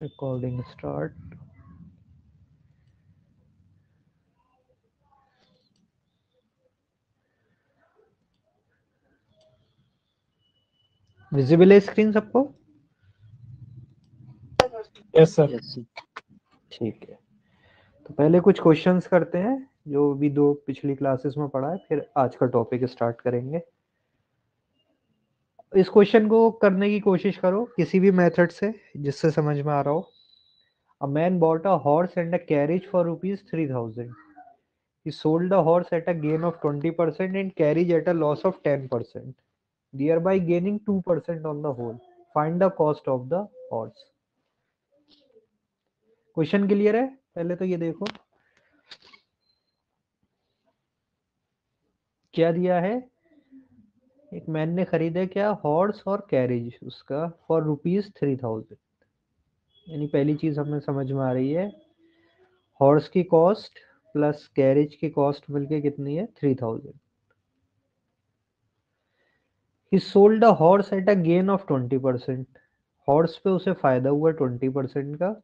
recording start. Visible है screen सबको? Yes sir ठीक है। तो पहले कुछ क्वेश्चंस करते हैं जो भी दो पिछली क्लासेस में पढ़ा है फिर आज का टॉपिक स्टार्ट करेंगे। इस क्वेश्चन को करने की कोशिश करो किसी भी मेथड से, जिससे समझ में आ रहा हो। A man bought a horse and a carriage for rupees three thousand he sold the horse at a gain of twenty percent and carriage at a loss of ten percent thereby gaining two percent on the whole find the cost of the horse question clear है? पहले तो ये देखो। क्या दिया है? एक man ने खरीदा क्या? हॉर्स और कैरेज उसका फॉर रुपीज़ थ्री थाउज़ेंड यानी पहली चीज़ हमें समझ में आ रही है। हॉर्स की कॉस्ट प्लस कैरेज की कॉस्ट मिलके कितनी है? Three thousand he sold a horse at a gain of twenty percent horse पे उसे फ़ायदा हुआ ट्वेंटी परसेंट का।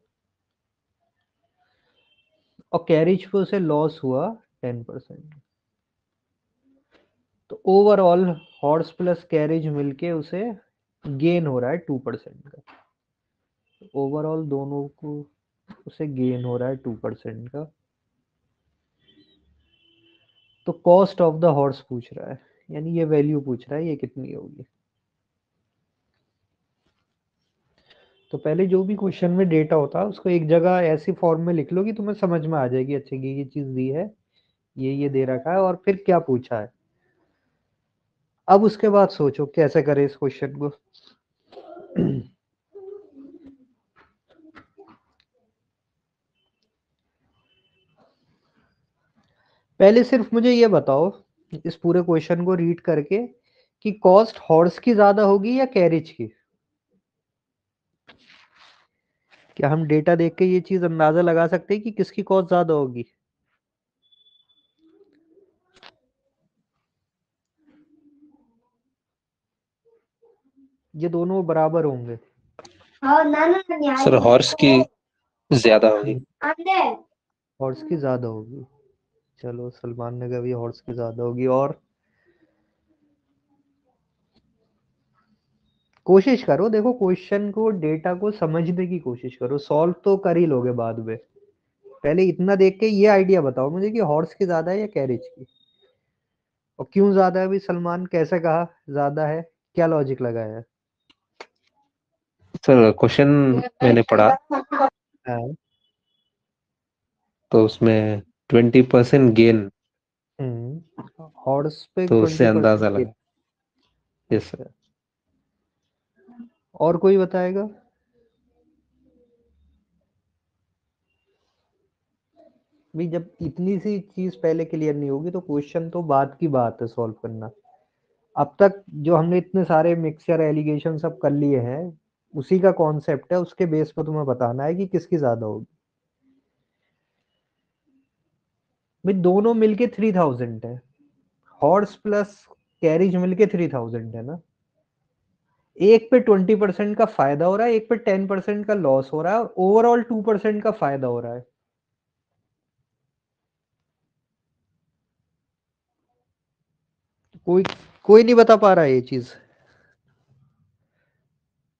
और कैरेज पे उसे लॉस हुआ टेन परसेंट तो ओवरऑल हॉर्स प्लस कैरेज मिलके उसे गेन हो रहा है टू परसेंट का। ओवरऑल दोनों को उसे गेन हो रहा है टू परसेंट का। तो कॉस्ट ऑफ़ द हॉर्स पूछ रहा है, यानी ये वैल्यू पूछ रहा है, ये कितनी होगी? तो पहले जो भी क्वेश्चन में डेटा होता है उसको एक जगह ऐसी फॉर्म में लिख लो कि तुम्हें समझ में आ जाएगी अच्छा ये ये चीज़ दी है, ये ये दे रखा है, और फिर क्या पूछा है? अब उसके बाद सोचो, कैसे करें इस क्वेश्चन को? पहले सिर्फ़ मुझे ये बताओ, इस पूरे क्वेश्चन को रीड करके, कि कॉस्ट हॉर्स की ज़्यादा होगी या कैरेज की? क्या हम डेटा देख के ये चीज़ अंदाज़ा लगा सकते हैं कि किसकी कॉस्ट ज़्यादा होगी? ये दोनों बराबर होंगे। सर हॉर्स की ज़्यादा होगी। हॉर्स की ज़्यादा होगी। चलो सलमान ने कहा भी हॉर्स की ज़्यादा होगी और? कोशिश करो देखो क्वेश्चन को डेटा को समझने की कोशिश करो। सॉल्व तो कर ही लोगे बाद में। पहले इतना देख के ये आइडिया बताओ मुझे कि हॉर्स की ज़्यादा है या कैरेज की। और क्यों ज़्यादा है? अभी सलमान कैसे कहा ज़्यादा है? क्या लॉजिक लगाया सर क्वेश्चन मैंने पढ़ा। हाँ। तो उसमें ट्वेंटी परसेंट गेन हॉर्स पे तो उससे अंदाज़ा लगा। यस सर और कोई बताएगा? भी जब इतनी सी चीज़ पहले क्लियर नहीं होगी तो क्वेश्चन तो बाद की बात है सॉल्व करना। अब तक जो हमने इतने सारे मिक्सचर एलिगेशन सब कर लिए हैं उसी का कॉन्सेप्ट है, उसके बेस पर तुम्हें बताना है कि किसकी ज़्यादा होगी। भाई, दोनों मिलके थ्री थाउज़ेंड है। हॉर्स प्लस कैरिज मिलके थ्री थाउज़ेंड है ना। एक पे ट्वेंटी परसेंट का फ़ायदा हो रहा है, एक पे टेन परसेंट का लॉस हो रहा है ओवरऑल टू परसेंट का फ़ायदा हो रहा है। कोई कोई नहीं बता पा रहा है ये चीज़।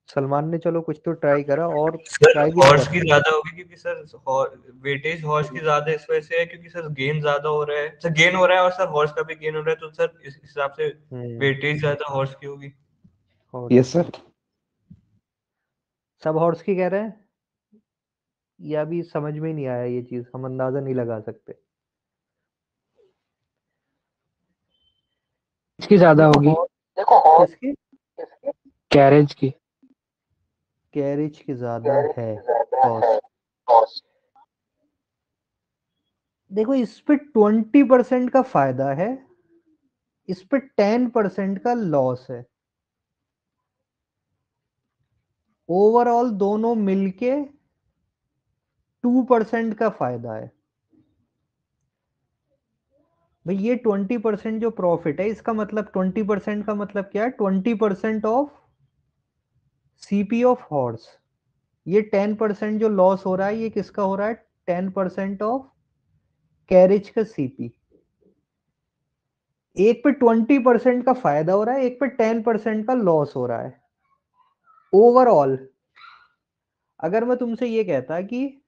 सलमान ने चलो कुछ तो ट्राई करा और ट्राई हॉर्स की ज़्यादा होगी क्योंकि सर वेटेज हॉर्स की ज़्यादा इस वजह से है क्योंकि सर गेन ज़्यादा हो रहा है। सर गेन हो रहा है और सर हॉर्स का भी गेन हो रहा है तो सर इस हिसाब से वेटेज ज़्यादा हॉर्स की होगी। यस सर सब हॉर्स की कह रहे हैं? या भी समझ में नहीं आया ये चीज़ हम अंदाज़ा नहीं लगा सकते। इसकी ज़्यादा होगी? किसकी? कैरेज की। कैरेज की ज़्यादा है कॉस्ट देखो इस पे ट्वेंटी परसेंट का फ़ायदा है इस पे टेन परसेंट का लॉस है। ओवरऑल दोनों मिलके टू परसेंट का फ़ायदा है। भाई ये ट्वेंटी परसेंट जो प्रॉफिट है इसका मतलब ट्वेंटी परसेंट का मतलब क्या है? Twenty percent of CP of horse ये टेन परसेंट जो लॉस हो रहा है, ये किसका हो रहा है? टेन परसेंट ऑफ़ कैरेज का सीपी एक पे ट्वेंटी परसेंट का फ़ायदा हो रहा है, एक पे टेन परसेंट का लॉस हो रहा है। ओवरऑल अगर मैं तुमसे ये कहता कि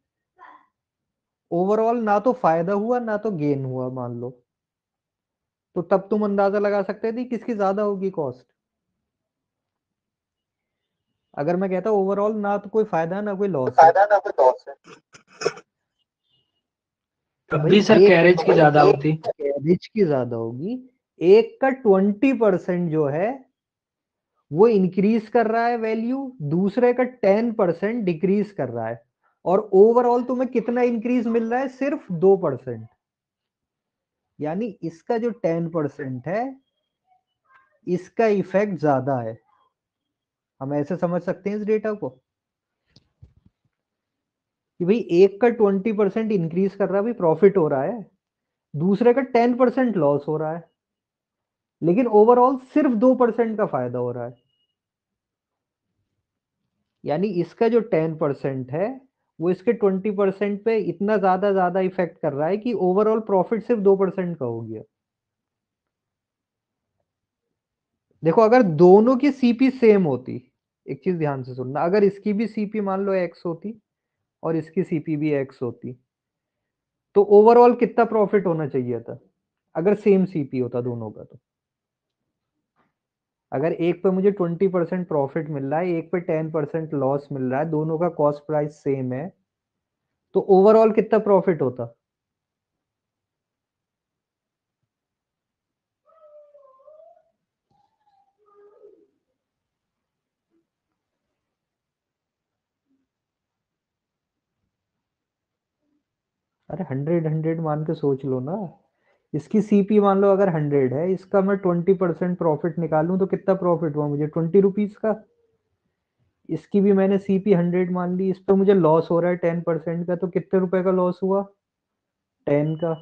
ओवरऑल ना तो फ़ायदा हुआ, ना तो गेन हुआ, मान लो तो तब तुम अंदाज़ा लगा सकते थे किसकी ज़्यादा होगी कॉस्ट अगर मैं कहता ओवरऑल ना तो कोई फ़ायदा ना कोई लॉस फ़ायदा ना कोई लॉस है। तब भी सर कैरेज की ज़्यादा होती। कैरेज की ज़्यादा होगी। एक का ट्वेंटी परसेंट जो है वो इंक्रीज कर रहा है वैल्यू दूसरे का टेन परसेंट डिक्रीज कर रहा है। और ओवरऑल तुम्हें कितना इंक्रीज मिल रहा है? सिर्फ़ दो परसेंट यानी इसका जो टेन परसेंट है इसका इफ़ेक्ट ज़्यादा है। हम ऐसे समझ सकते हैं इस डेटा को? कि भाई एक का ट्वेंटी परसेंट इंक्रीज कर रहा है भाई प्रॉफिट हो रहा है। दूसरे का टेन परसेंट लॉस हो रहा है। लेकिन ओवरऑल सिर्फ़ दो परसेंट का फ़ायदा हो रहा है। यानी इसका जो टेन परसेंट है, वो इसके ट्वेंटी परसेंट पे इतना ज़्यादा ज़्यादा इफ़ेक्ट कर रहा है कि ओवरऑल प्रॉफिट सिर्फ़ दो परसेंट का हो गया। देखो, अगर दोनों की सीपी सेम होती, एक चीज़ ध्यान से सुनना, अगर इसकी भी सीपी मान लो एक्स होती और इसकी सीपी भी एक्स होती तो ओवरऑल कितना प्रॉफिट होना चाहिए था? अगर सेम सीपी होता दोनों का तो। अगर एक पे मुझे ट्वेंटी परसेंट प्रॉफिट मिल रहा है, एक पे टेन परसेंट लॉस मिल रहा है, दोनों का कॉस्ट प्राइस सेम है तो ओवरऑल कितना प्रॉफिट होता? अरे हंड्रेड हंड्रेड मान के सोच लो ना। इसकी सीपी मान लो अगर हंड्रेड है, इसका मैं ट्वेंटी परसेंट प्रॉफिट निकालूं तो कितना प्रॉफिट हुआ मुझे? ट्वेंटी रुपीज़ का? इसकी भी मैंने सीपी हंड्रेड मान ली, इस पर मुझे लॉस हो रहा है टेन परसेंट का तो कितने रुपए का लॉस हुआ? टेन का।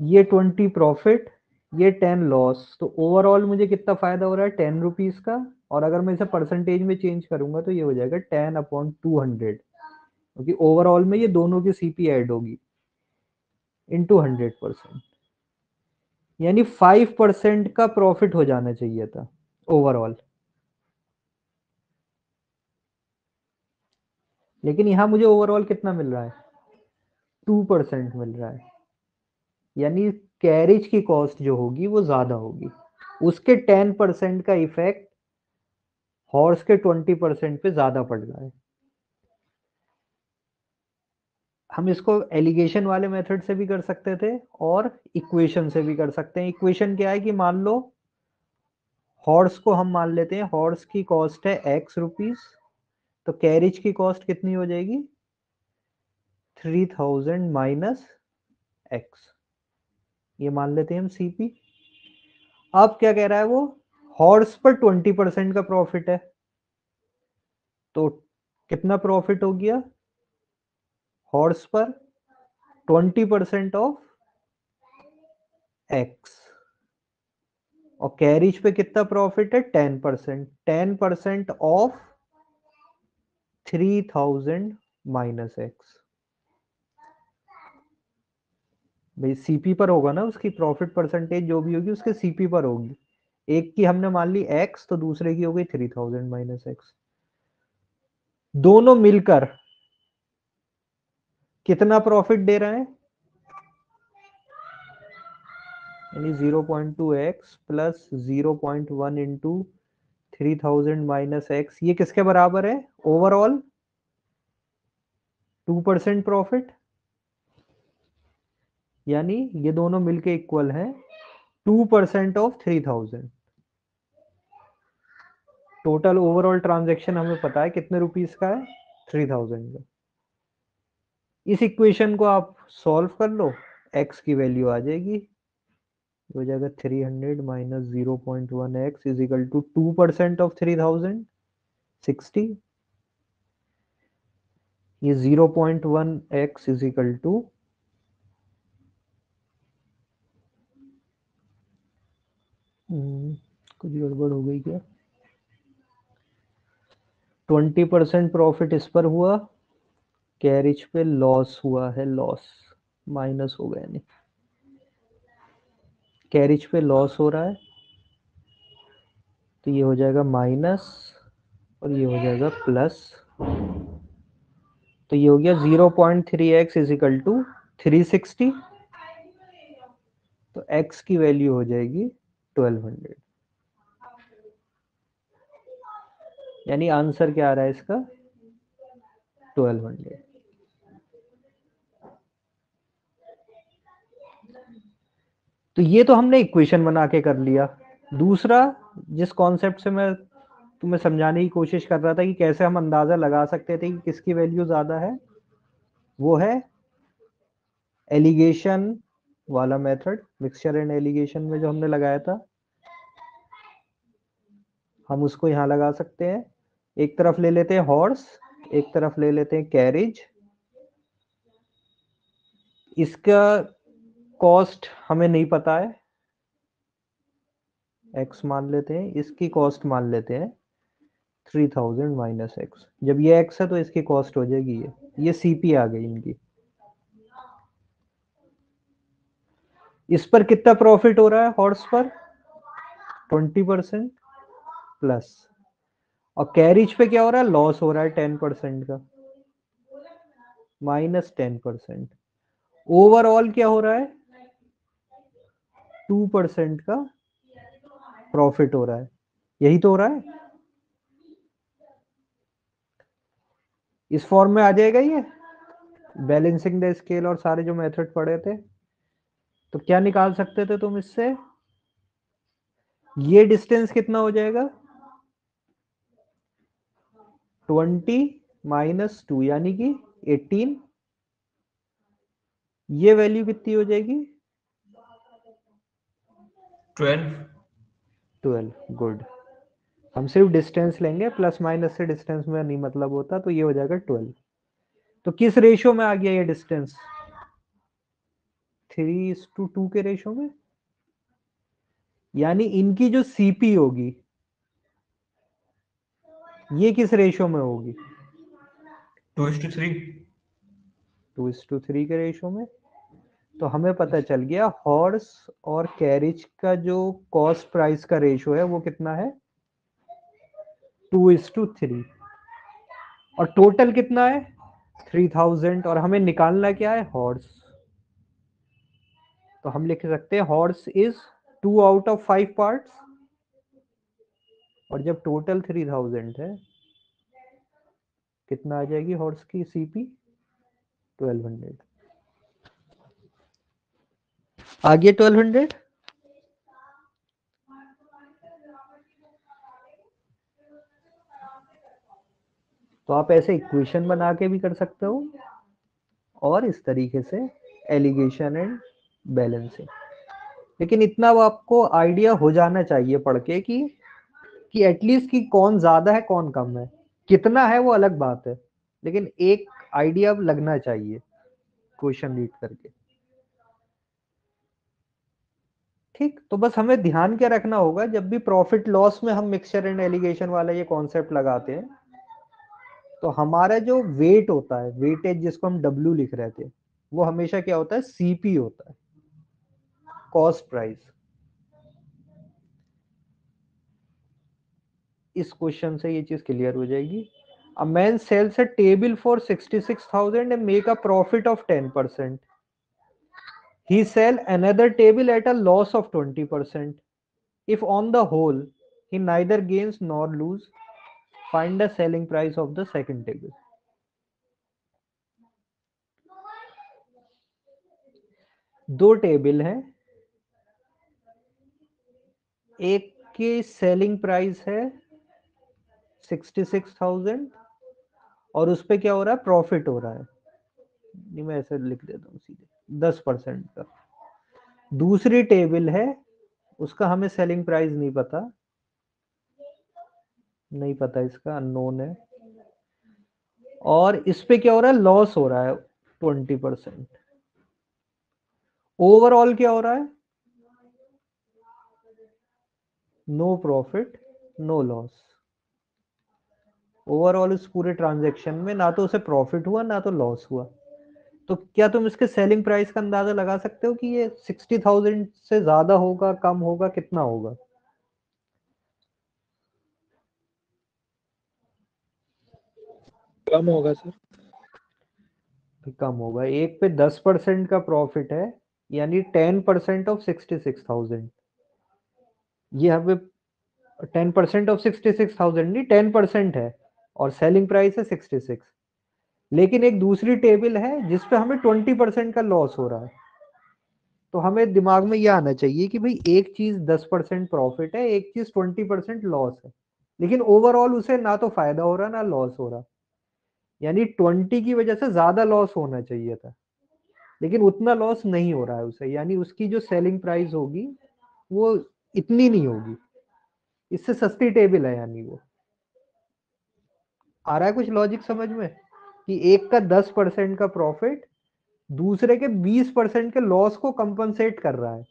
ये ट्वेंटी प्रॉफिट ये टेन लॉस तो ओवरऑल मुझे कितना फ़ायदा हो रहा है? टेन रुपीज़ का। और अगर मैं इसे परसेंटेज में चेंज करूँगा तो ये हो जाएगा टेन अपॉन टू हंड्रेड क्योंकि ओवरऑल में ये दोनों की सीपी ऐड होगी। इंटू हंड्रेड परसेंट यानी फाइव परसेंट का प्रॉफिट हो जाना चाहिए था ओवरऑल लेकिन यहाँ मुझे ओवरऑल कितना मिल रहा है? टू परसेंट मिल रहा है। यानी कैरेज की कॉस्ट जो होगी, वो ज़्यादा होगी। उसके टेन परसेंट का इफ़ेक्ट हॉर्स के ट्वेंटी परसेंट पे ज़्यादा पड़ रहा है। हम इसको एलिगेशन वाले मेथड से भी कर सकते थे और इक्वेशन से भी कर सकते हैं। इक्वेशन क्या है कि मान लो, हॉर्स को हम मान लेते हैं, हॉर्स की कॉस्ट है एक्स रुपीज़ तो कैरिज की कॉस्ट कितनी हो जाएगी? थ्री थाउज़ेंड माइनस एक्स ये मान लेते हैं हम सीपी अब क्या कह रहा है वो? हॉर्स पर ट्वेंटी परसेंट का प्रॉफिट है। तो कितना प्रॉफिट हो गया? हॉर्स पर ट्वेंटी परसेंट ऑफ़ एक्स और कैरिज पे कितना प्रॉफिट है? Ten percent ten percent of three thousand minus X भाई सीपी पर होगा ना उसकी प्रॉफिट परसेंटेज जो भी होगी उसके सीपी पर होगी। एक की हमने मान ली एक्स तो दूसरे की हो गई थ्री थाउज़ेंड माइनस एक्स दोनों मिलकर कितना प्रॉफिट दे रहा है? यानी zero point two X plus zero point one into three thousand minus X ये किसके बराबर है? ओवरऑल टू परसेंट प्रॉफिट यानी ये दोनों मिलके इक्वल हैं two percent of three thousand total overall transaction हमें पता है कितने रुपीस का है? थ्री थाउज़ेंड का। इस इक्वेशन को आप सॉल्व कर लो, x की वैल्यू आ जाएगी। हो जाएगा three hundred minus zero point one X is equal to two percent of three thousand sixty ये zero point one X is equal to कुछ गड़बड़ हो गई क्या? ट्वेंटी परसेंट प्रॉफिट इस पर हुआ। कैरिज पे लॉस हुआ है, लॉस माइनस हो गया नहीं। कैरिज पे लॉस हो रहा है तो ये हो जाएगा माइनस और ये हो जाएगा प्लस। तो ये हो गया zero point three X is equal to three sixty. तो x की वैल्यू हो जाएगी 1200 यानी आंसर क्या आ रहा है इसका? 1200 तो ये तो हमने इक्वेशन बना के कर लिया। दूसरा, जिस कॉन्सेप्ट से मैं तुम्हें समझाने की कोशिश कर रहा था कि कैसे हम अंदाज़ा लगा सकते थे कि किसकी वैल्यू ज़्यादा है, वो है एलिगेशन वाला मेथड मिक्सचर एंड एलिगेशन में जो हमने लगाया था। हम उसको यहाँ लगा सकते हैं। एक तरफ़ ले लेते हैं हॉर्स एक तरफ़ ले लेते हैं कैरिज इसका कॉस्ट हमें नहीं पता है. एक्स मान लेते हैं, इसकी कॉस्ट मान लेते हैं थ्री थाउज़ेंड माइनस एक्स जब ये एक्स है तो इसकी कॉस्ट हो जाएगी ये. ये सीपी आ गई इनकी. इस पर कितना प्रॉफिट हो रहा है? हॉर्स पर? ट्वेंटी परसेंट प्लस और कैरिज पे क्या हो रहा है? लॉस हो रहा है टेन परसेंट का। माइनस टेन परसेंट ओवरऑल क्या हो रहा है? टू परसेंट का प्रॉफिट हो रहा है। यही तो हो रहा है? इस फॉर्म में आ जाएगा ये? बैलेंसिंग द स्केल और सारे जो मेथड पढ़े थे। तो क्या निकाल सकते थे तुम इससे? ये डिस्टेंस कितना हो जाएगा? ट्वेंटी माइनस टू यानी कि एटीन ये वैल्यू कितनी हो जाएगी? ट्वेल्व। Twelve good. हम सिर्फ़ डिस्टेंस लेंगे प्लस माइनस से डिस्टेंस में नहीं मतलब होता तो ये हो जाएगा ट्वेल्व। तो किस रेशियो में आ गया ये डिस्टेंस? थ्री टू टू के रेशियो में? यानी इनकी जो सीपी होगी ये किस रेशो में होगी? Two to three. Two is to three के रेशो में? तो हमें पता चल गया हॉर्स और कैरिज का जो कॉस्ट प्राइस का रेशो है वो कितना है? To is to three. और टोटल कितना है? Three thousand. और हमें निकालना क्या है? हॉर्स। तो हम लिख सकते हैं horse is two out of five parts. और जब टोटल थ्री थाउज़ेंड है, कितना आ जाएगी हॉर्स की सीपी ट्वेल्व हंड्रेड आ गया ट्वेल्व हंड्रेड तो आप ऐसे इक्वेशन बना के भी कर सकते हो और इस तरीके से एलिगेशन एंड बैलेंसिंग लेकिन इतना वो आपको आइडिया हो जाना चाहिए पढ़ के कि कि एटलीस्ट कि कौन ज़्यादा है, कौन कम है। कितना है, वो अलग बात है। लेकिन एक आइडिया लगना चाहिए क्वेश्चन रीड करके। ठीक तो बस हमें ध्यान क्या रखना होगा, जब भी प्रॉफिट लॉस में हम मिक्सचर एंड एलिगेशन वाला ये कॉन्सेप्ट लगाते हैं तो हमारा जो वेट होता है वेटेज जिसको हम डब्ल्यू लिख रहे थे, वो हमेशा क्या होता है? सीपी होता है। कॉस्ट प्राइस इस क्वेश्चन से ये चीज़ क्लियर हो जाएगी। A man sells a table for 66,000 and make a profit of ten percent he sell another table at a loss of 20 percent if on the whole he neither gains nor lose find the selling price of the second table दो table हैं, एक की selling price है sixty six thousand और उस पर क्या हो रहा है? प्रॉफिट हो रहा है। नहीं, मैं ऐसे लिख देता हूँ सीधे। दस परसेंट का। दूसरी टेबल है, उसका हमें सेलिंग प्राइस नहीं पता। नहीं पता इसका अननोन है। और इस पे क्या हो रहा है? लॉस हो रहा है ट्वेंटी परसेंट ओवरऑल क्या हो रहा है? No profit no loss overall इस पूरे ट्रांजेक्शन में ना तो उसे प्रॉफिट हुआ ना तो लॉस हुआ। तो क्या तुम इसके सेलिंग प्राइस का अंदाज़ा लगा सकते हो कि ये सिक्सटी थाउज़ेंड से ज़्यादा होगा कम होगा कितना होगा? कम होगा सर। कम होगा। एक पे दस परसेंट का प्रॉफिट है यानी ten percent of sixty six thousand ये पे ten percent of sixty six thousand नहीं टेन परसेंट है। और सेलिंग प्राइस है सिक्सटी सिक्स लेकिन एक दूसरी टेबल है जिसपे हमें ट्वेंटी परसेंट का लॉस हो रहा है। तो हमें दिमाग में ये आना चाहिए कि भाई एक चीज़ दस परसेंट प्रॉफिट है, एक चीज़ ट्वेंटी परसेंट लॉस है। लेकिन ओवरऑल उसे ना तो फ़ायदा हो रहा, ना लॉस हो रहा। यानी ट्वेंटी की वजह से ज़्यादा लॉस होना चाहिए था। लेकिन उतना लॉस नहीं हो रहा है उसे। यानी उसकी जो सेलिंग प्राइस होगी, वो इतनी नहीं होगी। इससे सस्ती टेबल है यानी वो। आ रहा है कुछ लॉजिक समझ में? कि एक का दस परसेंट का प्रॉफिट दूसरे के बीस परसेंट के लॉस को कंपनसेट कर रहा है।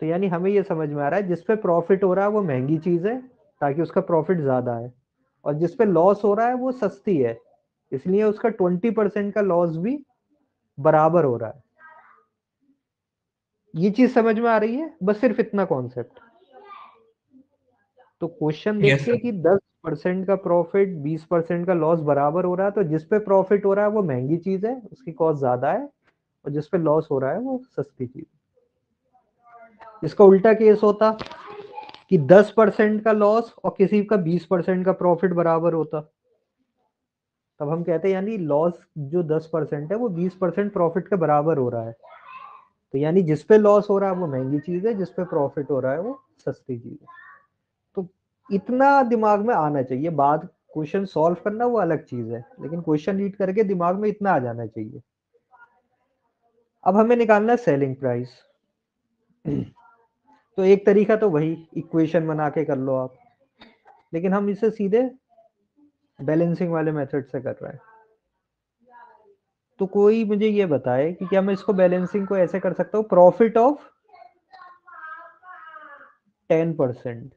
तो यानी हमें ये समझ में आ रहा है जिसपे प्रॉफिट हो रहा है वो महँगी चीज़ है ताकि उसका प्रॉफिट ज़्यादा है और जिसपे लॉस हो रहा है वो सस्ती है इसलिए उसका ट्वेंटी परसेंट का लॉस भी बराबर हो रहा है। ये चीज़ समझ में आ रही है? बस सिर्फ़ इतना कॉन्सेप्ट तो क्वेश्चन देखिए sir. कि दस परसेंट का प्रॉफिट बीस परसेंट का लॉस बराबर हो रहा है तो जिसपे प्रॉफिट हो रहा है वो महँगी चीज़ है, उसकी कॉस्ट ज़्यादा है, और जिसपे लॉस हो रहा है वो सस्ती चीज़ इसका उल्टा केस होता कि दस परसेंट का लॉस और किसी का बीस परसेंट का प्रॉफिट बराबर होता। तब हम कहते हैं, यानी लॉस जो दस परसेंट है, वो बीस परसेंट प्रॉफिट के बराबर हो रहा है। तो यानी जिसपे लॉस हो रहा है वो महँगी चीज़ है जिसपे प्रॉफिट हो रहा है वो सस्ती चीज़ है। इतना दिमाग में आना चाहिए। बाद क्वेश्चन सॉल्व करना वो अलग चीज़ है, लेकिन क्वेश्चन रीड करके दिमाग में इतना आ जाना चाहिए। अब हमें निकालना है सेलिंग प्राइस तो एक तरीका तो वही इक्वेशन बना के कर लो आप। लेकिन हम इसे सीधे बैलेंसिंग वाले मेथड से कर रहे हैं। तो कोई मुझे ये बताए कि क्या मैं इसको बैलेंसिंग को ऐसे कर सकता हूँ? प्रॉफिट ऑफ़ टेन परसेंट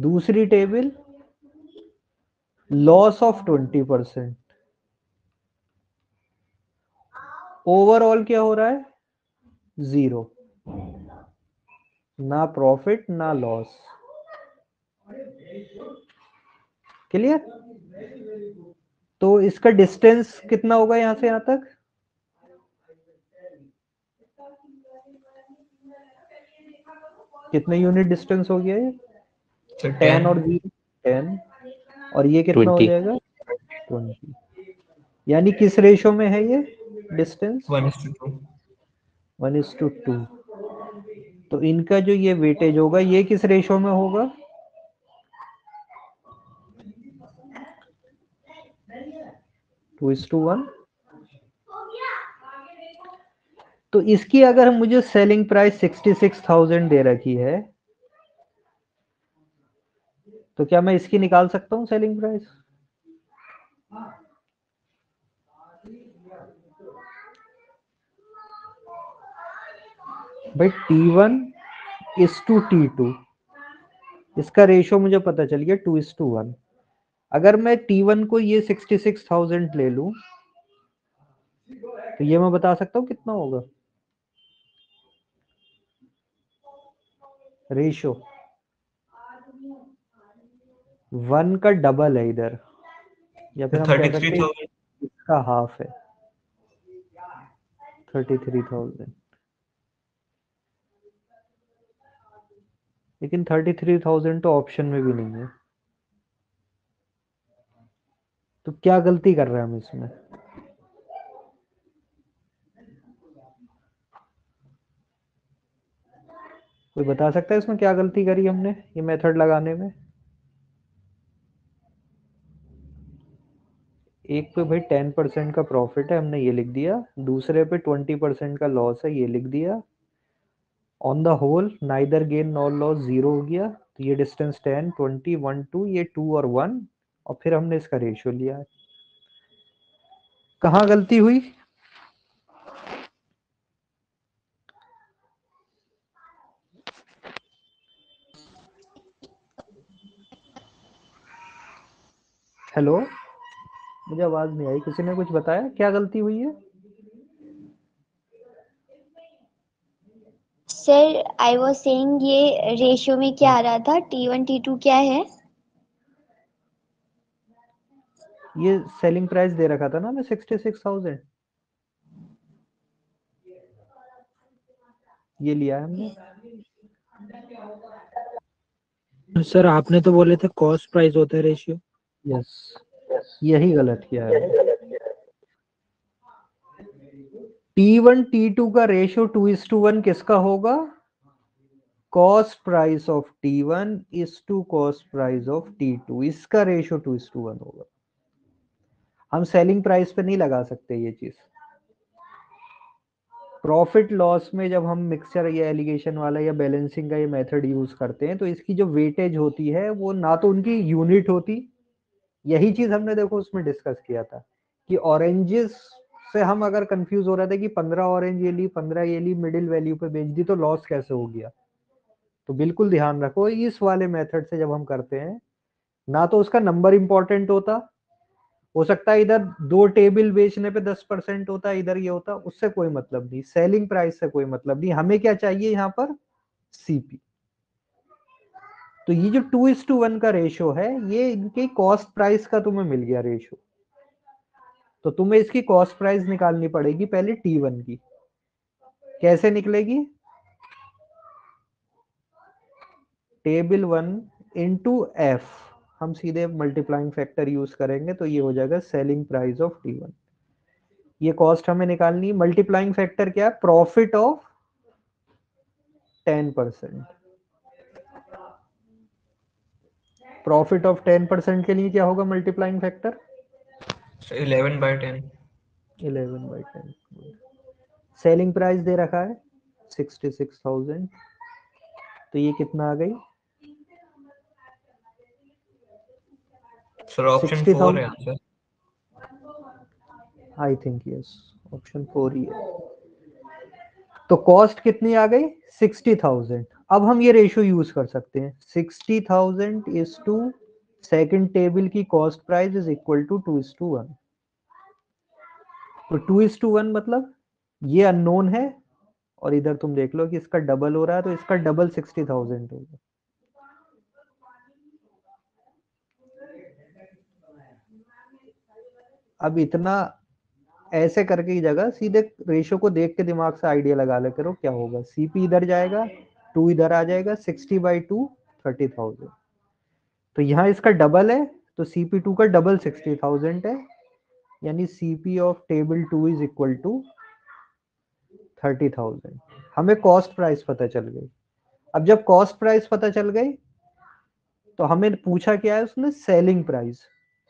दूसरी table loss of twenty percent overall क्या हो रहा है? ज़ीरो ना प्रॉफिट ना लॉस क्लियर तो इसका डिस्टेंस कितना होगा यहाँ से यहाँ तक? कितने यूनिट डिस्टेंस हो गया ये? टेन और ज़ीरो टेन। और ये कितना 20. हो जाएगा? ट्वेंटी। यानी किस रेशो में है ये distance? One is to two one is to two तो इनका जो ये वेटेज होगा ये किस रेशो में होगा? टू इज़ टू वन तो इसकी अगर मुझे selling price sixty six thousand दे रखी है तो क्या मैं इसकी निकाल सकता हूँ सेलिंग प्राइस भाई T one is to T two इसका रेशियो मुझे पता चल गया टू इज़ टू वन अगर मैं टी वन को ये सिक्सटी सिक्स थाउज़ेंड ले लू तो ये मैं बता सकता हूँ कितना होगा? रेशियो वन का डबल है इधर। या फिर हम कह थर्टी सकते थ्री हैं थाउज़ेंड इसका हाफ़ है। थर्टी थ्री थाउज़ेंड लेकिन थर्टी थ्री थाउज़ेंड तो ऑप्शन में भी नहीं है। तो क्या गलती कर रहे हैं हम इसमें? कोई बता सकता है इसमें क्या गलती करी हमने ये मेथड लगाने में? एक पे भाई टेन परसेंट का प्रॉफिट है, हमने ये लिख दिया। दूसरे पे ट्वेंटी परसेंट का लॉस है, ये लिख दिया। On the whole neither gain nor loss zero हो गया। तो ये distance ten twenty one two ये टू और वन और फिर हमने इसका रेशियो लिया है। कहाँ गलती हुई? हेलो मुझे आवाज़ नहीं आई। किसी ने कुछ बताया? क्या गलती हुई है? सर आई वाज सेइंग ये रेशियो में क्या आ रहा था? टी वन टी टू क्या है? ये सेलिंग प्राइस दे रखा था ना मैं सिक्सटी सिक्स थाउज़ेंड ये लिया है हमने। सर आपने तो बोले थे कॉस्ट प्राइस होता है रेशियो यस यही गलत किया है। टी वन टी टू का ratio two is to one किसका होगा? Cost price of T one is to cost price of T two इसका ratio two is to one होगा। हम सेलिंग प्राइस पे नहीं लगा सकते ये चीज़। प्रॉफिट लॉस में जब हम मिक्सचर या एलिगेशन वाला या बैलेंसिंग का ये मेथड यूज़ करते हैं तो इसकी जो वेटेज होती है वो ना तो उनकी यूनिट होती यही चीज़ हमने देखो उसमें डिस्कस किया था कि ऑरेंजेस से हम अगर कंफ्यूज हो रहे थे कि पंद्रह ऑरेंज ये ली, पंद्रह ये ली मिडिल वैल्यू पे बेच दी तो लॉस कैसे हो गया? तो बिल्कुल ध्यान रखो, इस वाले मेथड से जब हम करते हैं, ना तो उसका नंबर इंपॉर्टेंट होता, हो सकता है इधर दो टेबल बेचने पे दस परसेंट होता है इधर ये होता, उससे कोई मतलब नहीं सेलिंग प्राइस से कोई मतलब नहीं। हमें क्या चाहिए यहाँ पर? सीपी तो ये जो टू इज़ टू वन का रेशो है, ये इनके कॉस्ट प्राइस का तुम्हें मिल गया रेशो तो तुम्हें इसकी कॉस्ट प्राइस निकालनी पड़ेगी पहले टी वन की। कैसे निकलेगी? टेबल वन इंटू एफ़ हम सीधे मल्टीप्लाइंग फैक्टर यूज़ करेंगे तो ये हो जाएगा selling price of T one ये कॉस्ट हमें निकालनी मल्टीप्लाइंग फैक्टर क्या है? Profit of ten percent profit of ten percent के लिए क्या होगा multiplying factor eleven by ten eleven by ten selling price दे रखा है सिक्सटी सिक्स थाउज़ेंड तो ये कितना आ गई? सर ऑप्शन फोर है answer I think yes option four ही है. तो कॉस्ट कितनी आ गई? सिक्सटी थाउज़ेंड अब हम ये रेशियो यूज़ कर सकते हैं। Sixty thousand is to second table की cost price is equal to two is to one तो टू इज़ टू वन मतलब ये अननोन है और इधर तुम देख लो कि इसका डबल हो रहा है तो इसका डबल सिक्सटी थाउज़ेंड होगा अब इतना ऐसे करके की जगह सीधे रेशो को देख के दिमाग से आइडिया लगा ले करो, क्या होगा? सीपी इधर जाएगा टू इधर आ जाएगा, sixty by two, thirty thousand. तो यहाँ इसका डबल है तो सीपी टू का डबल सिक्सटी थाउज़ेंड है, यानी CP of table two is equal to thirty thousand. हमें कॉस्ट प्राइस पता चल गई। अब जब कॉस्ट प्राइस पता चल गई तो हमें पूछा क्या है उसने? सेलिंग प्राइस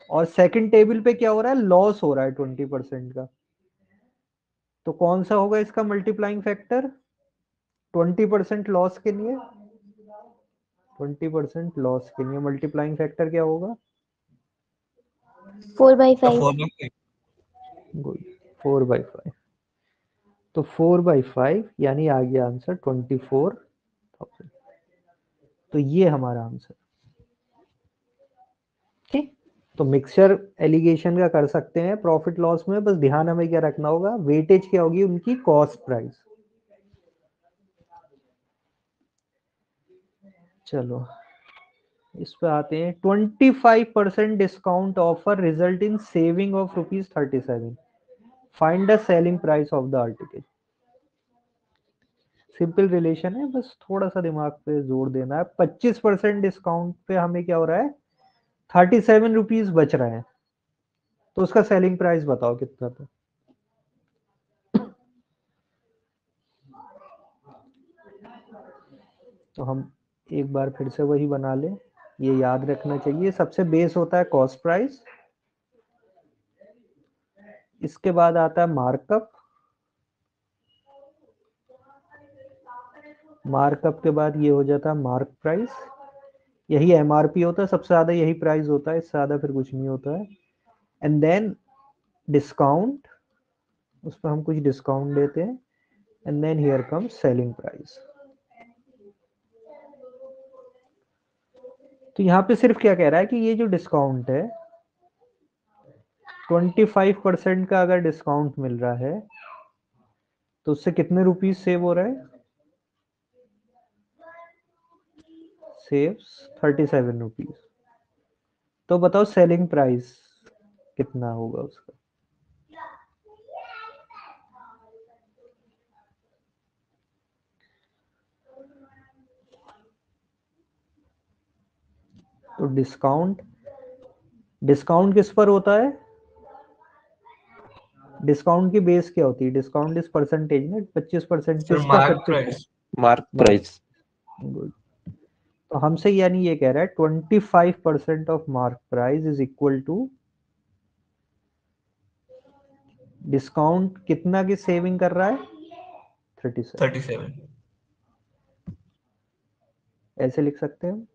और सेकंड टेबल पे क्या हो रहा है? लॉस हो रहा है ट्वेंटी परसेंट का। तो कौन सा होगा इसका multiplying factor twenty percent loss के लिए? ट्वेंटी परसेंट लॉस के लिए मल्टीप्लाइंग फैक्टर क्या होगा? Four by five four by good four by five तो फोर बाई फाइव यानी आ गया आंसर ट्वेंटी फोर थाउज़ेंड तो ये हमारा आंसर ठीक? तो मिक्सचर एलिगेशन का कर सकते हैं प्रॉफिट लॉस में बस ध्यान हमें क्या रखना होगा? वेटेज क्या होगी? उनकी कॉस्ट प्राइस चलो, इस पे आते हैं। Twenty five percent discount offer result in saving of rupees thirty seven find the selling price of the article simple relation है, बस थोड़ा सा दिमाग पे ज़ोर देना है। पच्चीस परसेंट डिस्काउंट पे हमें क्या हो रहा है? थर्टी सेवन रुपीज़ बच रहे हैं। तो उसका सेलिंग प्राइस बताओ कितना था। तो हम एक बार फिर से वही बना ले। ये याद रखना चाहिए। सबसे बेस होता है कॉस्ट प्राइस इसके बाद आता है मार्कअप मार्कअप के बाद ये हो जाता है मार्क प्राइस यही एमआरपी होता है। सबसे ज़्यादा यही प्राइस होता है। इससे ज़्यादा फिर कुछ नहीं होता है। एंड देन डिस्काउंट उस पर हम कुछ डिस्काउंट देते हैं। And then here come selling price तो यहाँ पे सिर्फ़ क्या कह रहा है कि ये जो डिस्काउंट है ट्वेंटी फाइव परसेंट का अगर डिस्काउंट मिल रहा है तो उससे कितने रुपीज़ सेव हो रहा है? सेव्स थर्टी सेवन रुपीज़ तो बताओ सेलिंग प्राइस कितना होगा उसका? तो डिस्काउंट डिस्काउंट किस पर होता है? डिस्काउंट की बेस क्या होती है? डिस्काउंट इस परसेंटेज ना? पच्चीस परसेंट मार्क प्राइस गुड तो हमसे यानी ये कह रहा है twenty five percent of mark price is equal to discount कितना की सेविंग कर रहा है? थर्टी सेवन ऐसे लिख सकते हैं हम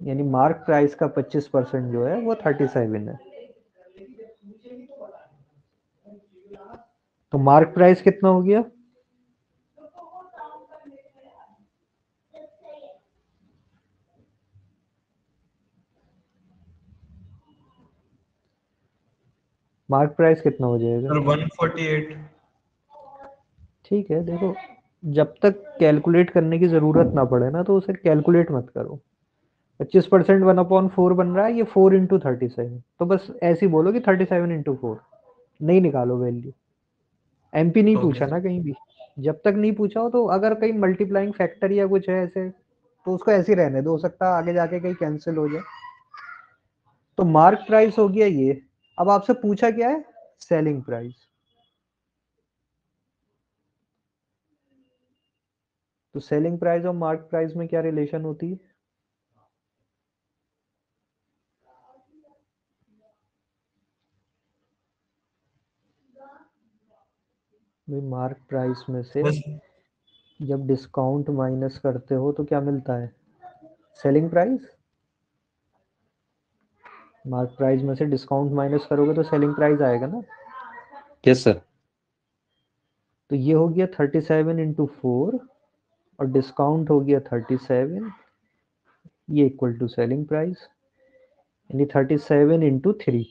यानी मार्क प्राइस का 25 परसेंट जो है वो 37 है। तो मार्क प्राइस कितना हो गया? मार्क प्राइस कितना हो जाएगा? वन फोर्टी एट ठीक है देखो जब तक कैलकुलेट करने की ज़रूरत ना पड़े ना तो उसे कैलकुलेट मत करो। पच्चीस परसेंट वन अपॉन फोर बन रहा है ये फोर इंटू थर्टी सेवन तो बस ऐसे ही बोलो कि थर्टी सेवन इंटू फोर नहीं निकालो वैल्यू एमपी नहीं Okay. पूछा ना कहीं भी. जब तक नहीं पूछा हो तो अगर कहीं मल्टीप्लाइंग फैक्टर या कुछ है ऐसे तो उसको ऐसे ही रहने दो. हो सकता है आगे जाके कहीं कैंसिल हो जाए. तो मार्क प्राइस हो गया ये. अब आपसे पूछा क्या है? सेलिंग प्राइस तो सेलिंग प्राइस और मार्क प्राइस में क्या रिलेशन होती है? भाई मार्क प्राइस में से बस। जब डिस्काउंट माइनस करते हो तो क्या मिलता है? Selling price? मार्क प्राइस में से डिस्काउंट माइनस करोगे तो सेलिंग प्राइस आएगा ना। Yes sir. तो ये हो गया थर्टी सेवन इंटू फोर और डिस्काउंट हो गया थर्टी सेवन ये इक्वल टू सेलिंग प्राइस यानी thirty seven into three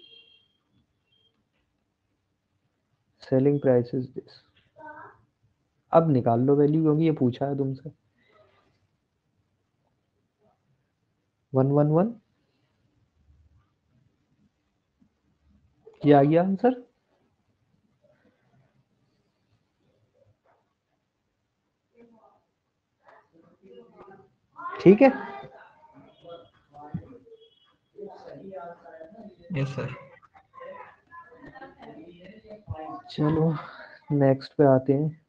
selling price is this अब निकाल लो वैल्यू क्योंकि ये पूछा है तुमसे। वन वन वन ये आ गया आंसर ठीक है? यस सर चलो नेक्स्ट पे आते हैं।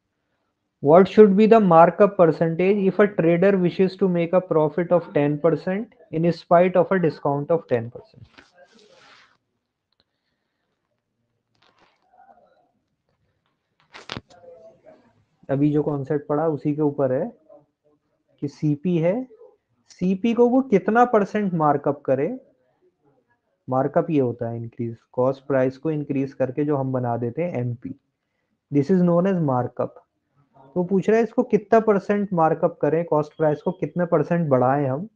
What should be the markup percentage if a trader wishes to make a profit of ten percent in spite of a discount of ten percent अभी जो कॉन्सेप्ट पड़ा उसी के ऊपर है कि सीपी है। सीपी को वो कितना परसेंट मार्कअप करे? मार्कअप ये होता है इंक्रीज कॉस्ट प्राइस को इंक्रीज करके जो हम बना देते हैं M P this is known as markup तो पूछ रहा है, इसको कितना परसेंट मार्कअप करें? कॉस्ट प्राइस को कितने परसेंट बढ़ाएँ हम?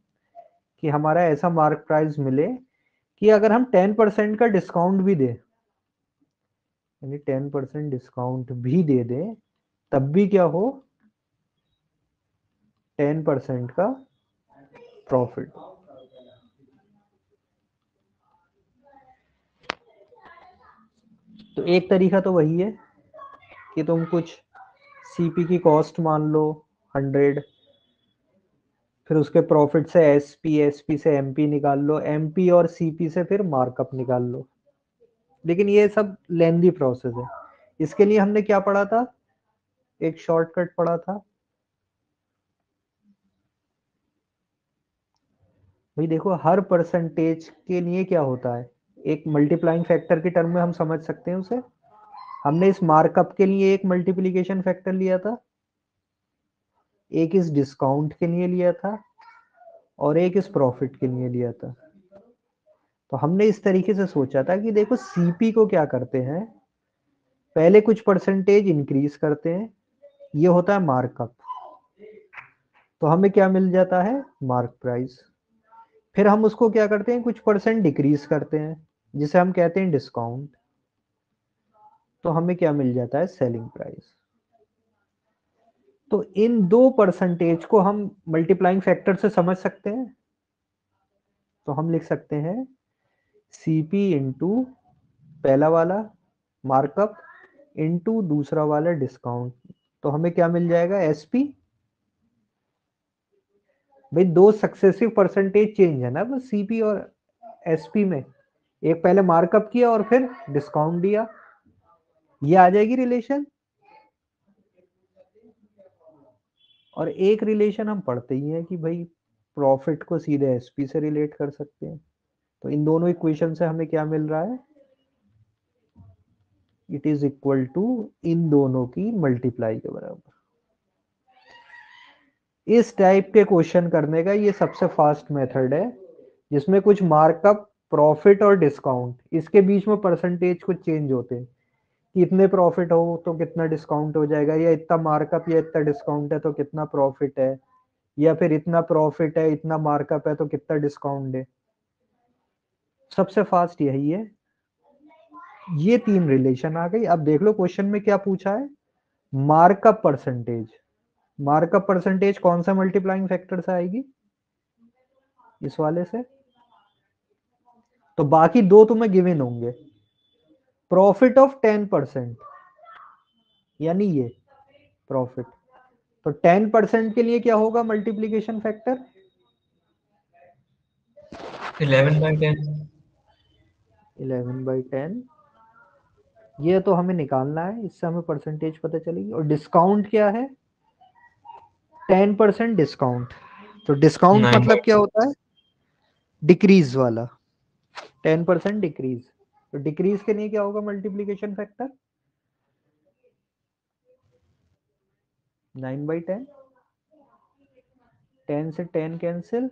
कि हमारा ऐसा मार्क प्राइस मिले कि अगर हम टेन परसेंट का डिस्काउंट भी दें टेन परसेंट डिस्काउंट भी दे दें, तब भी क्या हो? टेन परसेंट का प्रॉफिट तो एक तरीका तो वही है कि तुम कुछ सीपी की कॉस्ट मान लो हंड्रेड फिर उसके प्रॉफिट से एसपी एसपी से एमपी निकाल लो एमपी और सीपी से फिर मार्कअप निकाल लो। लेकिन ये सब लेंदी प्रोसेस है। इसके लिए हमने क्या पढ़ा था? एक शॉर्टकट पढ़ा था। भाई देखो, हर परसेंटेज के लिए क्या होता है? एक मल्टीप्लाइंग फैक्टर के टर्म में हम समझ सकते हैं उसे। हमने इस मार्कअप के लिए एक मल्टीप्लीकेशन फैक्टर लिया था। एक इस डिस्काउंट के लिए लिया था और एक इस प्रॉफिट के लिए लिया था। तो हमने इस तरीके से सोचा था कि देखो सीपी को क्या करते हैं? पहले कुछ परसेंटेज इंक्रीज करते हैं। ये होता है मार्कअप तो हमें क्या मिल जाता है? मार्क प्राइस फिर हम उसको क्या करते हैं? कुछ परसेंट डिक्रीज करते हैं। जिसे हम कहते हैं डिस्काउंट तो हमें क्या मिल जाता है? सेलिंग प्राइस तो इन दो परसेंटेज को हम मल्टीप्लाइंग फैक्टर से समझ सकते हैं? तो हम लिख सकते हैं सीपी इंटू पहला वाला मार्कअप इंटू दूसरा वाला डिस्काउंट तो हमें क्या मिल जाएगा? एसपी भाई, दो सक्सेसिव परसेंटेज चेंज है ना, बस सीपी और एसपी में। एक पहले मार्कअप किया और फिर डिस्काउंट दिया। ये आ जाएगी रिलेशन और एक रिलेशन हम पढ़ते ही हैं कि भाई प्रॉफिट को सीधे एसपी से रिलेट कर सकते हैं। तो इन दोनों इक्वेशन से हमें क्या मिल रहा है? इट इज़ इक्वल टू इन दोनों की मल्टीप्लाई के बराबर। इस टाइप के क्वेश्चन करने का ये सबसे फास्ट मेथड है, जिसमें कुछ मार्कअप प्रॉफिट और डिस्काउंट इसके बीच में परसेंटेज कुछ चेंज होते हैं। कि इतने प्रॉफिट हो तो कितना डिस्काउंट हो जाएगा, या इतना मार्कअप या इतना डिस्काउंट है तो कितना प्रॉफिट है, या फिर इतना प्रॉफिट है, इतना मार्कअप है तो कितना डिस्काउंट है। सबसे फास्ट यही है। ये तीन रिलेशन आ गई। अब देख लो क्वेश्चन में क्या पूछा है? मार्कअप परसेंटेज मार्कअप परसेंटेज कौन सा मल्टीप्लाइंग फैक्टर से आएगी? इस वाले से। तो बाकी दो तुम्हें गिवन होंगे। प्रॉफिट ऑफ़ टेन परसेंट यानी ये प्रॉफिट तो टेन परसेंट के लिए क्या होगा multiplication factor eleven by ten eleven by ten ये तो हमें निकालना है इससे हमें परसेंटेज पता चलेगी। और डिस्काउंट क्या है? टेन परसेंट डिस्काउंट तो डिस्काउंट मतलब क्या होता है? डिक्रीज वाला। Ten percent decrease. तो डिक्रीज के लिए क्या होगा multiplication factor? Nine by ten. Ten से ten cancel.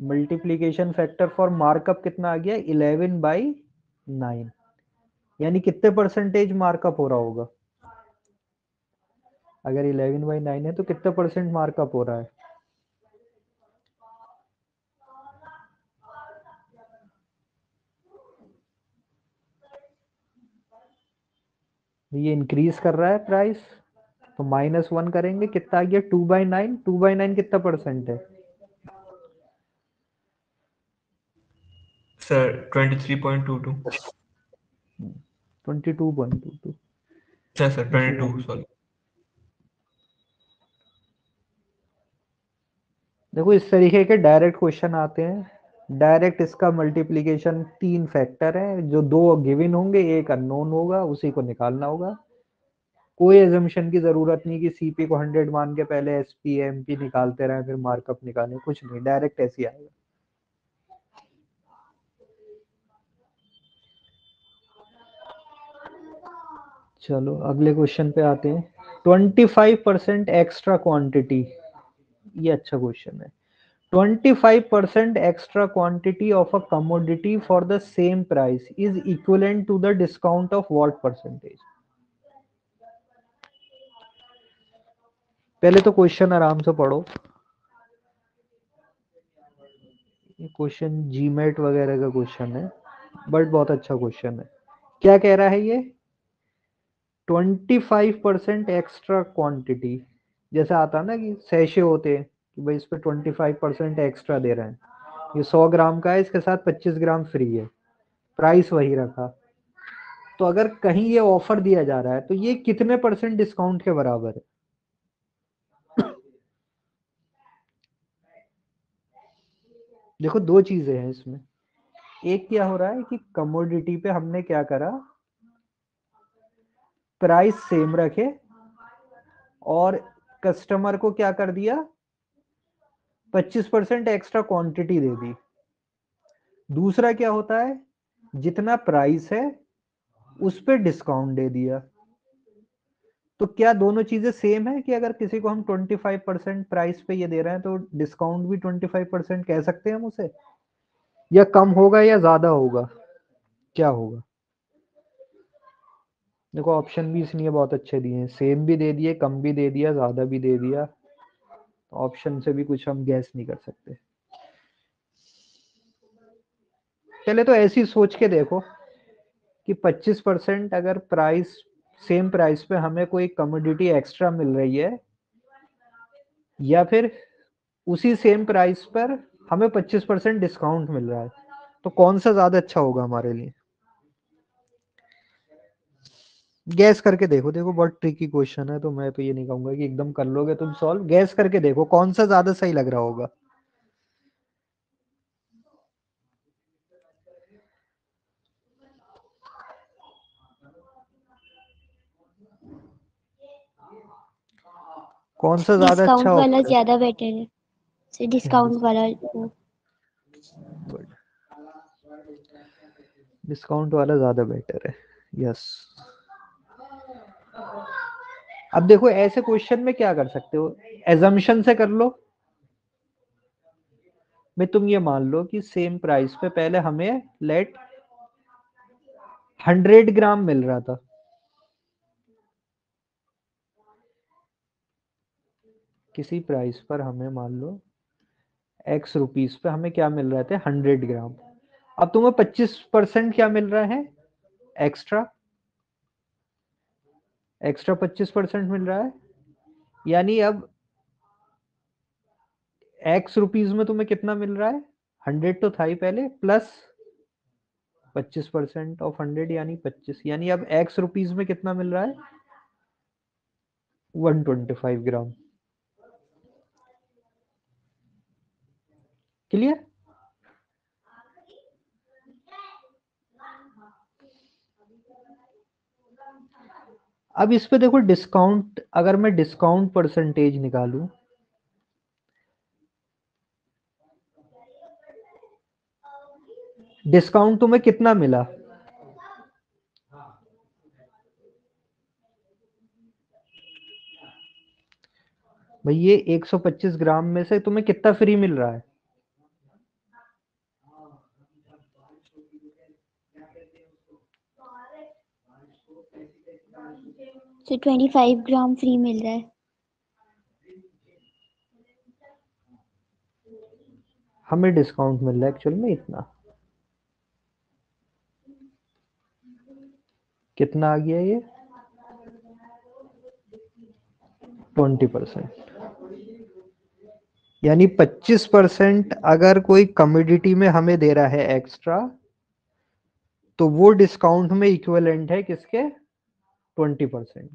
Multiplication factor for markup कितना आ गया? Eleven by nine. यानी कितने परसेंटेज मार्कअप हो रहा होगा? अगर इलेवन बाई नाइन है तो कितने परसेंट मार्कअप हो रहा है? ये इंक्रीज कर रहा है प्राइस तो माइनस वन करेंगे कितना आ गया? Two by nine two by nine कितना परसेंट है? Sir twenty three point two two twenty two point two two sir sir twenty two sorry देखो इस तरीके के डायरेक्ट क्वेश्चन आते हैं। डायरेक्ट इसका मल्टीप्लीकेशन तीन फैक्टर है, जो दो गिवन होंगे, एक अननोन होगा, उसी को निकालना होगा। कोई एजम्पशन की ज़रूरत नहीं कि सीपी को 100 मान के पहले एसपी एमपी निकालते रहे, फिर मार्कअप निकालें, कुछ नहीं डायरेक्ट ऐसे आएगा। चलो, अगले क्वेश्चन पे आते हैं। 25 परसेंट एक्स्ट्रा क्वांटिटी ये अच्छा क्वेश्चन है। 25% extra quantity of a commodity for the same price is equivalent to the discount of what percentage? पहले तो क्वेश्चन आराम से पढ़ो। क्वेश्चन जीमेट वगैरह का क्वेश्चन है बट बहुत अच्छा क्वेश्चन है। क्या कह रहा है ये? 25 परसेंट एक्स्ट्रा क्वांटिटी जैसे आता है ना कि सैशे होते हैं कि भाई इस पे 25 परसेंट एक्स्ट्रा दे रहे हैं। ये 100 ग्राम का है, इसके साथ 25 ग्राम फ्री है। प्राइस वही रखा। तो अगर कहीं ये ऑफ़र दिया जा रहा है तो ये कितने परसेंट डिस्काउंट के बराबर है? देखो, दो चीज़ें हैं इसमें। एक क्या हो रहा है कि कमोडिटी पे हमने क्या करा? प्राइस सेम रखे और कस्टमर को क्या कर दिया? 25 परसेंट एक्स्ट्रा क्वांटिटी दे दी। दूसरा क्या होता है? जितना प्राइस है, उस पर डिस्काउंट दे दिया। तो क्या दोनों चीज़ें सेम है कि अगर किसी को हम 25 परसेंट प्राइस पे ये दे रहे हैं तो डिस्काउंट भी 25 परसेंट कह सकते हैं हम उसे? या कम होगा या ज़्यादा होगा? क्या होगा? देखो ऑप्शन भी इसलिए बहुत अच्छे दिए हैं। सेम भी दे दिए, कम भी दे दिया, ज़्यादा भी दे दिया। ऑप्शन से भी कुछ हम गैस नहीं कर सकते। पहले तो ऐसी सोच के देखो कि 25 परसेंट अगर प्राइस सेम प्राइस पे हमें कोई कमोडिटी एक्स्ट्रा मिल रही है, या फिर उसी सेम प्राइस पर हमें 25 परसेंट डिस्काउंट मिल रहा है तो कौन सा ज़्यादा अच्छा होगा हमारे लिए? गैस करके देखो देखो बहुत ट्रिकी क्वेश्चन है तो मैं तो ये नहीं कहूँगा कि एकदम कर लोगे तुम सॉल्व गैस करके देखो कौन सा ज़्यादा सही लग रहा होगा? कौन सा ज़्यादा अच्छा वाला ज़्यादा बेटर है। से डिस्काउंट वाला डिस्काउंट वाला ज़्यादा बेटर है। यस अब देखो, ऐसे क्वेश्चन में क्या कर सकते हो? एजम्पशन से कर लो। मैं, तुम ये मान लो कि सेम प्राइस पे पहले हमें लेट हंड्रेड ग्राम मिल रहा था। किसी प्राइस पर हमें मान लो एक्स रुपीस पे हमें क्या मिल रहे थे? हंड्रेड ग्राम अब तुम्हें पच्चीस परसेंट क्या मिल रहा है? एक्स्ट्रा एक्स्ट्रा पच्चीस परसेंट मिल रहा है? यानी अब एक्स रुपीज़ में तुम्हें कितना मिल रहा है? हंड्रेड तो था ही पहले प्लस पच्चीस परसेंट ऑफ़ हंड्रेड यानी पच्चीस। यानी अब एक्स रुपीज़ में कितना मिल रहा है? One twenty five gram. Clear अब इस पे देखो डिस्काउंट अगर मैं डिस्काउंट परसेंटेज निकालूं डिस्काउंट तुम्हें कितना मिला? भाई ये 125 ग्राम में से तुम्हें कितना फ्री मिल रहा है? तो ट्वेंटी फाइव ग्राम फ्री मिल रहा है। हमें डिस्काउंट मिल रहा है एक्चुअल में इतना। कितना आ गया ये? ट्वेंटी परसेंट यानी पच्चीस परसेंट अगर कोई कमोडिटी में हमें दे रहा है एक्स्ट्रा तो वो डिस्काउंट में इक्वलेंट है किसके? Twenty percent.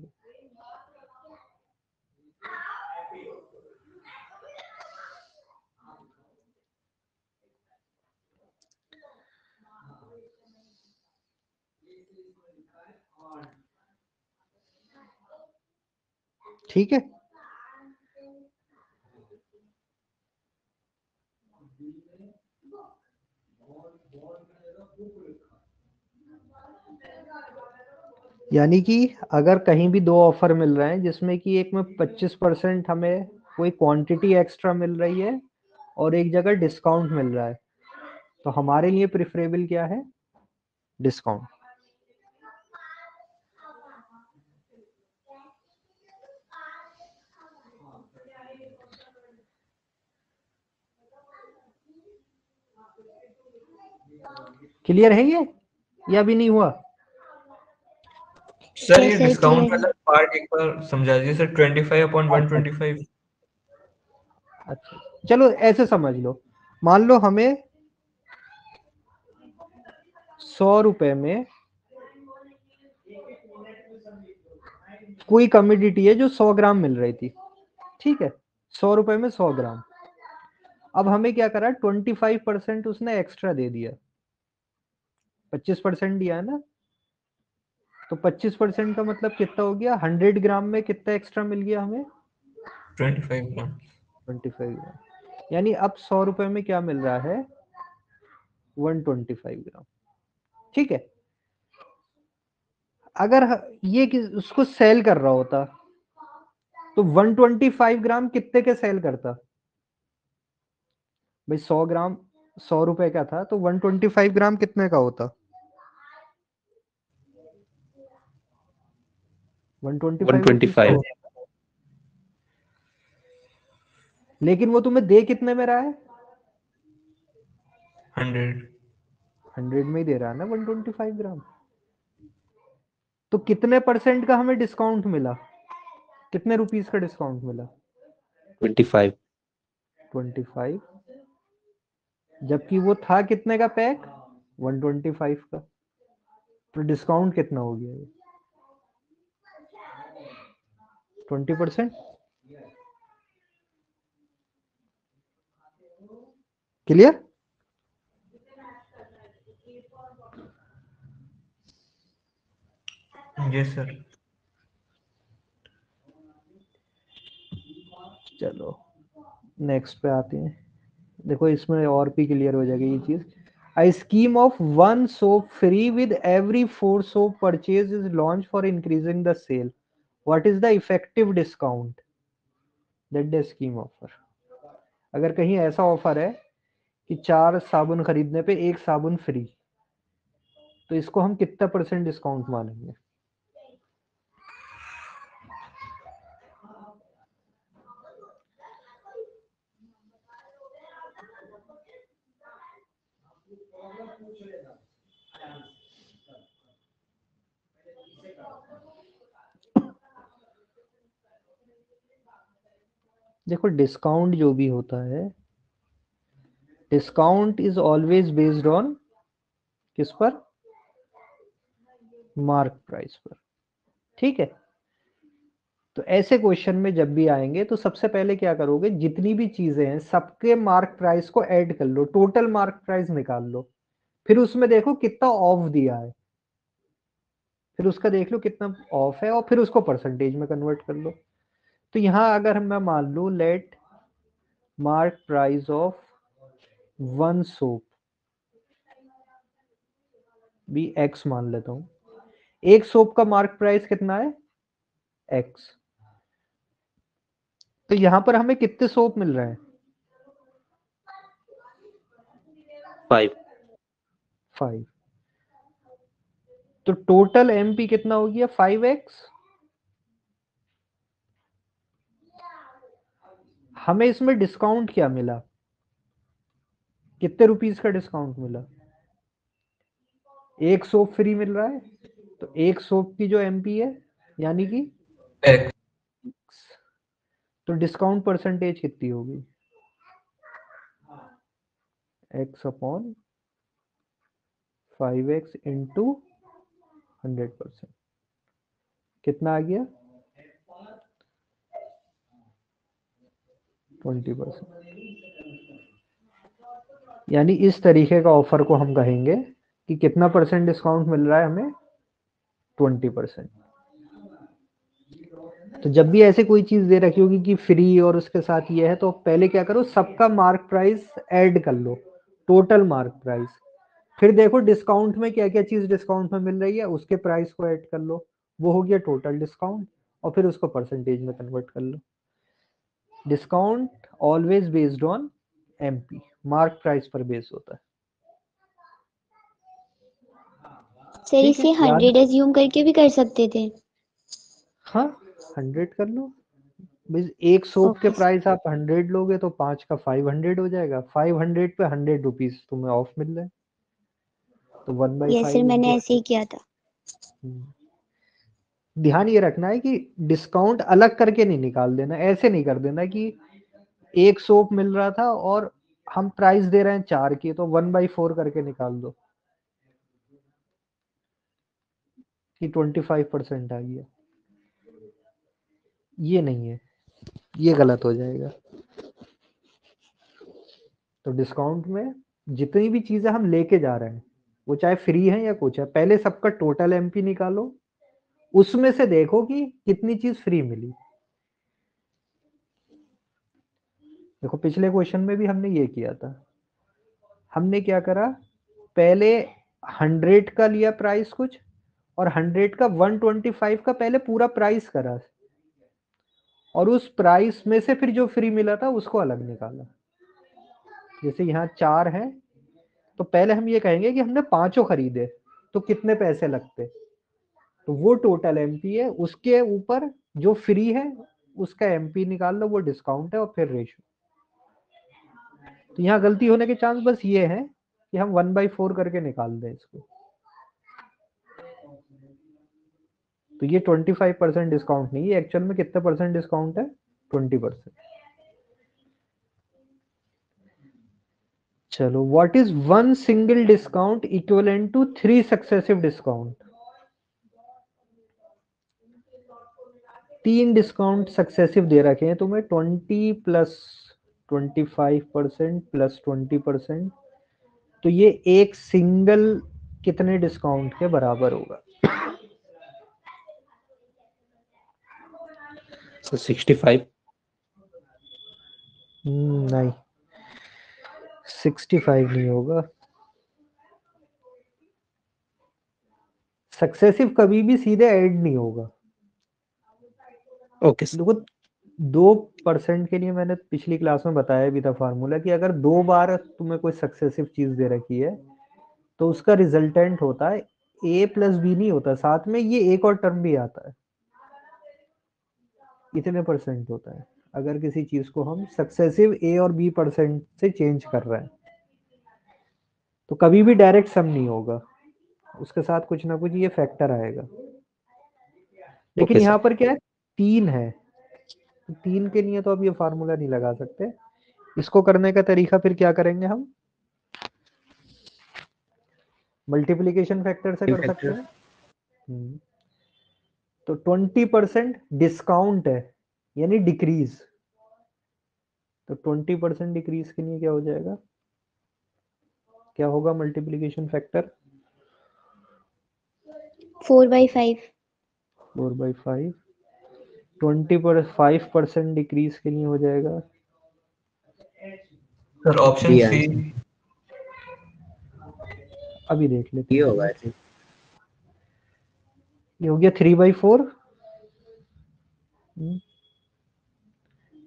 ठीक है? यानी कि अगर कहीं भी दो ऑफ़र मिल रहे हैं, जिसमें कि एक में 25 परसेंट हमें कोई क्वांटिटी एक्स्ट्रा मिल रही है और एक जगह डिस्काउंट मिल रहा है तो हमारे लिए प्रिफरेबल क्या है? डिस्काउंट क्लियर है ये? या भी नहीं हुआ। सर ये डिस्काउंट? वाला पार्ट एक बार समझा दीजिए सर 25 अपॉन 125 अच्छा। चलो ऐसे समझ लो। मान लो हमें सौ रुपए में कोई कमोडिटी है जो सौ ग्राम मिल रही थी। ठीक है? सौ रुपए में सौ ग्राम। अब हमें क्या करा? ट्वेंटी फाइव परसेंट उसने एक्स्ट्रा दे दिया। पच्चीस परसेंट दिया है ना? तो पच्चीस परसेंट का मतलब कितना हो गया? हंड्रेड ग्राम में कितना एक्स्ट्रा मिल गया हमें? 25 ग्राम। ट्वेंटी फाइव ग्राम। यानी अब सौ रुपए में क्या मिल रहा है? One twenty five gram. ठीक है? अगर ये कि- उसको सेल कर रहा होता तो 125 ग्राम कितने के सेल करता? भाई 100 ग्राम सौ रुपए का था तो 125 ग्राम कितने का होता? 125 रुपीस का 125 होता। लेकिन वो तुम्हें दे कितने में रहा है? 100 हंड्रेड में ही दे रहा है ना वन ट्वेंटी फाइव ग्राम। तो कितने परसेंट का हमें डिस्काउंट मिला? कितने रुपीस का डिस्काउंट मिला? Twenty five. Twenty five. जबकि वो था कितने का पैक? वन ट्वेंटी फाइव का। तो डिस्काउंट कितना हो गया ये? Twenty percent. Clear? Yes sir चलो नेक्स्ट पे आते हैं। देखो इसमें और भी क्लियर हो जाएगी ये चीज़। I scheme of one soap free with every four soap purchase is launch for increasing the sale What is the effective discount that the scheme offer? अगर कहीं ऐसा ऑफ़र है कि चार साबुन खरीदने पे एक साबुन फ्री तो इसको हम कितना परसेंट डिस्काउंट मानेंगे देखो डिस्काउंट जो भी होता है discount is always based on किस पर? मार्क प्राइस पर। ठीक है? तो ऐसे क्वेश्चन में जब भी आएँगे तो सबसे पहले क्या करोगे? जितनी भी चीज़ें हैं, सबके मार्क प्राइस को ऐड कर लो। टोटल मार्क प्राइस निकाल लो। फिर उसमें देखो कितना ऑफ़ दिया है। फिर उसका देख लो कितना ऑफ़ है और फिर उसको परसेंटेज में कन्वर्ट कर लो। तो यहाँ अगर मैं मान लू let mark price of one soap भी एक्स मान लेता हूँ। एक सोप का मार्क प्राइस कितना है? एक्स तो यहाँ पर हमें कितने सोप मिल रहे हैं? फाइव फाइव तो टोटल एमपी कितना हो गया? फाइव एक्स हमें इसमें डिस्काउंट क्या मिला? कितने रुपीस का डिस्काउंट मिला? एक सोप फ्री मिल रहा है तो एक सोप की जो एमपी है यानी कि तो डिस्काउंट परसेंटेज कितनी होगी? X upon five x into hundred percent कितना आ गया? ट्वेंटी परसेंट यानी इस तरीके का ऑफ़र को हम कहेंगे कि कितना परसेंट डिस्काउंट मिल रहा है हमें? ट्वेंटी परसेंट तो जब भी ऐसे कोई चीज़ दे रखी होगी कि फ्री और उसके साथ ये है तो पहले क्या करो, सबका मार्क प्राइस ऐड कर लो टोटल मार्क प्राइस फिर देखो डिस्काउंट में क्या क्या चीज़ डिस्काउंट में मिल रही है, उसके प्राइस को ऐड कर लो, वो हो गया टोटल डिस्काउंट और फिर उसको परसेंटेज में कन्वर्ट कर लो। Discount always based on MP mark price पर बेस होता है। सर इसे हंड्रेड एज्यूम करके भी कर सकते थे। हाँ हंड्रेड कर लो। एक सोप के प्राइस आप हंड्रेड लोगे तो पाँच का फाइव हंड्रेड हो जाएगा। फाइव हंड्रेड पे हंड्रेड रुपीज़ तुम्हें ऑफ़ मिल रहे हैं। तो वन बाई सर मैंने ऐसे ही किया था। हम्म। ध्यान ये रखना है कि डिस्काउंट अलग करके नहीं निकाल देना, ऐसे नहीं कर देना कि एक सोप मिल रहा था और हम प्राइस दे रहे हैं चार की तो वन बाई फोर करके निकाल दो। कि ट्वेंटी फाइव परसेंट आ गया। ये नहीं है। ये गलत हो जाएगा। तो डिस्काउंट में जितनी भी चीज़ें हम लेके जा रहे हैं, वो चाहे फ्री है या कुछ है, पहले सबका टोटल एमपी निकालो उसमें से देखो कि कितनी चीज़ फ्री मिली। देखो, पिछले क्वेश्चन में भी हमने ये किया था। हमने क्या करा? पहले हंड्रेड का लिया प्राइस कुछ और हंड्रेड का वन ट्वेंटी फाइव का पहले पूरा प्राइस करा। और उस प्राइस में से फिर जो फ्री मिला था, उसको अलग निकाला। जैसे यहाँ चार है तो पहले हम ये कहेंगे कि हमने पाँचों खरीदे तो कितने पैसे लगते? तो वो टोटल एमपी है, उसके ऊपर जो फ्री है, उसका एमपी निकाल लो, वो डिस्काउंट है और फिर रेशो तो यहाँ गलती होने के चांस बस ये है कि हम वन बाई फोर करके निकाल दें इसको। तो ये ट्वेंटी फाइव परसेंट डिस्काउंट नहीं है एक्चुअल में कितने परसेंट डिस्काउंट है? ट्वेंटी परसेंट चलो what is one single discount equivalent to three successive discount तीन डिस्काउंट सक्सेसिव दे रखे हैं तुम्हें twenty plus twenty five percent plus twenty percent तो ये एक सिंगल कितने डिस्काउंट के बराबर होगा? 65. हम्म, नहीं सिक्सटी फाइव नहीं होगा। सक्सेसिव कभी भी सीधे ऐड नहीं होगा। Okay. देखो, दो परसेंट के लिए मैंने पिछली क्लास में बताया भी था फार्मूला कि अगर दो बार तुम्हें कोई सक्सेसिव चीज़ दे रखी है तो उसका रिजल्टेंट होता है ए प्लस बी नहीं होता, साथ में ये एक और टर्म भी आता है। इतने परसेंट होता है। अगर किसी चीज़ को हम सक्सेसिव ए और बी परसेंट से चेंज कर रहे हैं तो कभी भी डायरेक्ट सम नहीं होगा। उसके साथ कुछ ना कुछ ये फैक्टर आएगा। लेकिन Okay, यहाँ पर क्या है? तीन है। तो तीन के लिए तो अब ये फार्मूला नहीं लगा सकते। इसको करने का तरीका फिर क्या करेंगे हम? मल्टीप्लीकेशन फैक्टर से कर सकते हैं। हम्म। तो ट्वेंटी परसेंट डिस्काउंट है यानी डिक्रीज तो ट्वेंटी परसेंट डिक्रीज के लिए क्या हो जाएगा? क्या होगा multiplication factor four by five four by five. Twenty पर फाइव परसेंट डिक्रीज के लिए हो जाएगा। Sir option C. अभी देख लेते ये हैं। होगा think. ये हो गया three by four.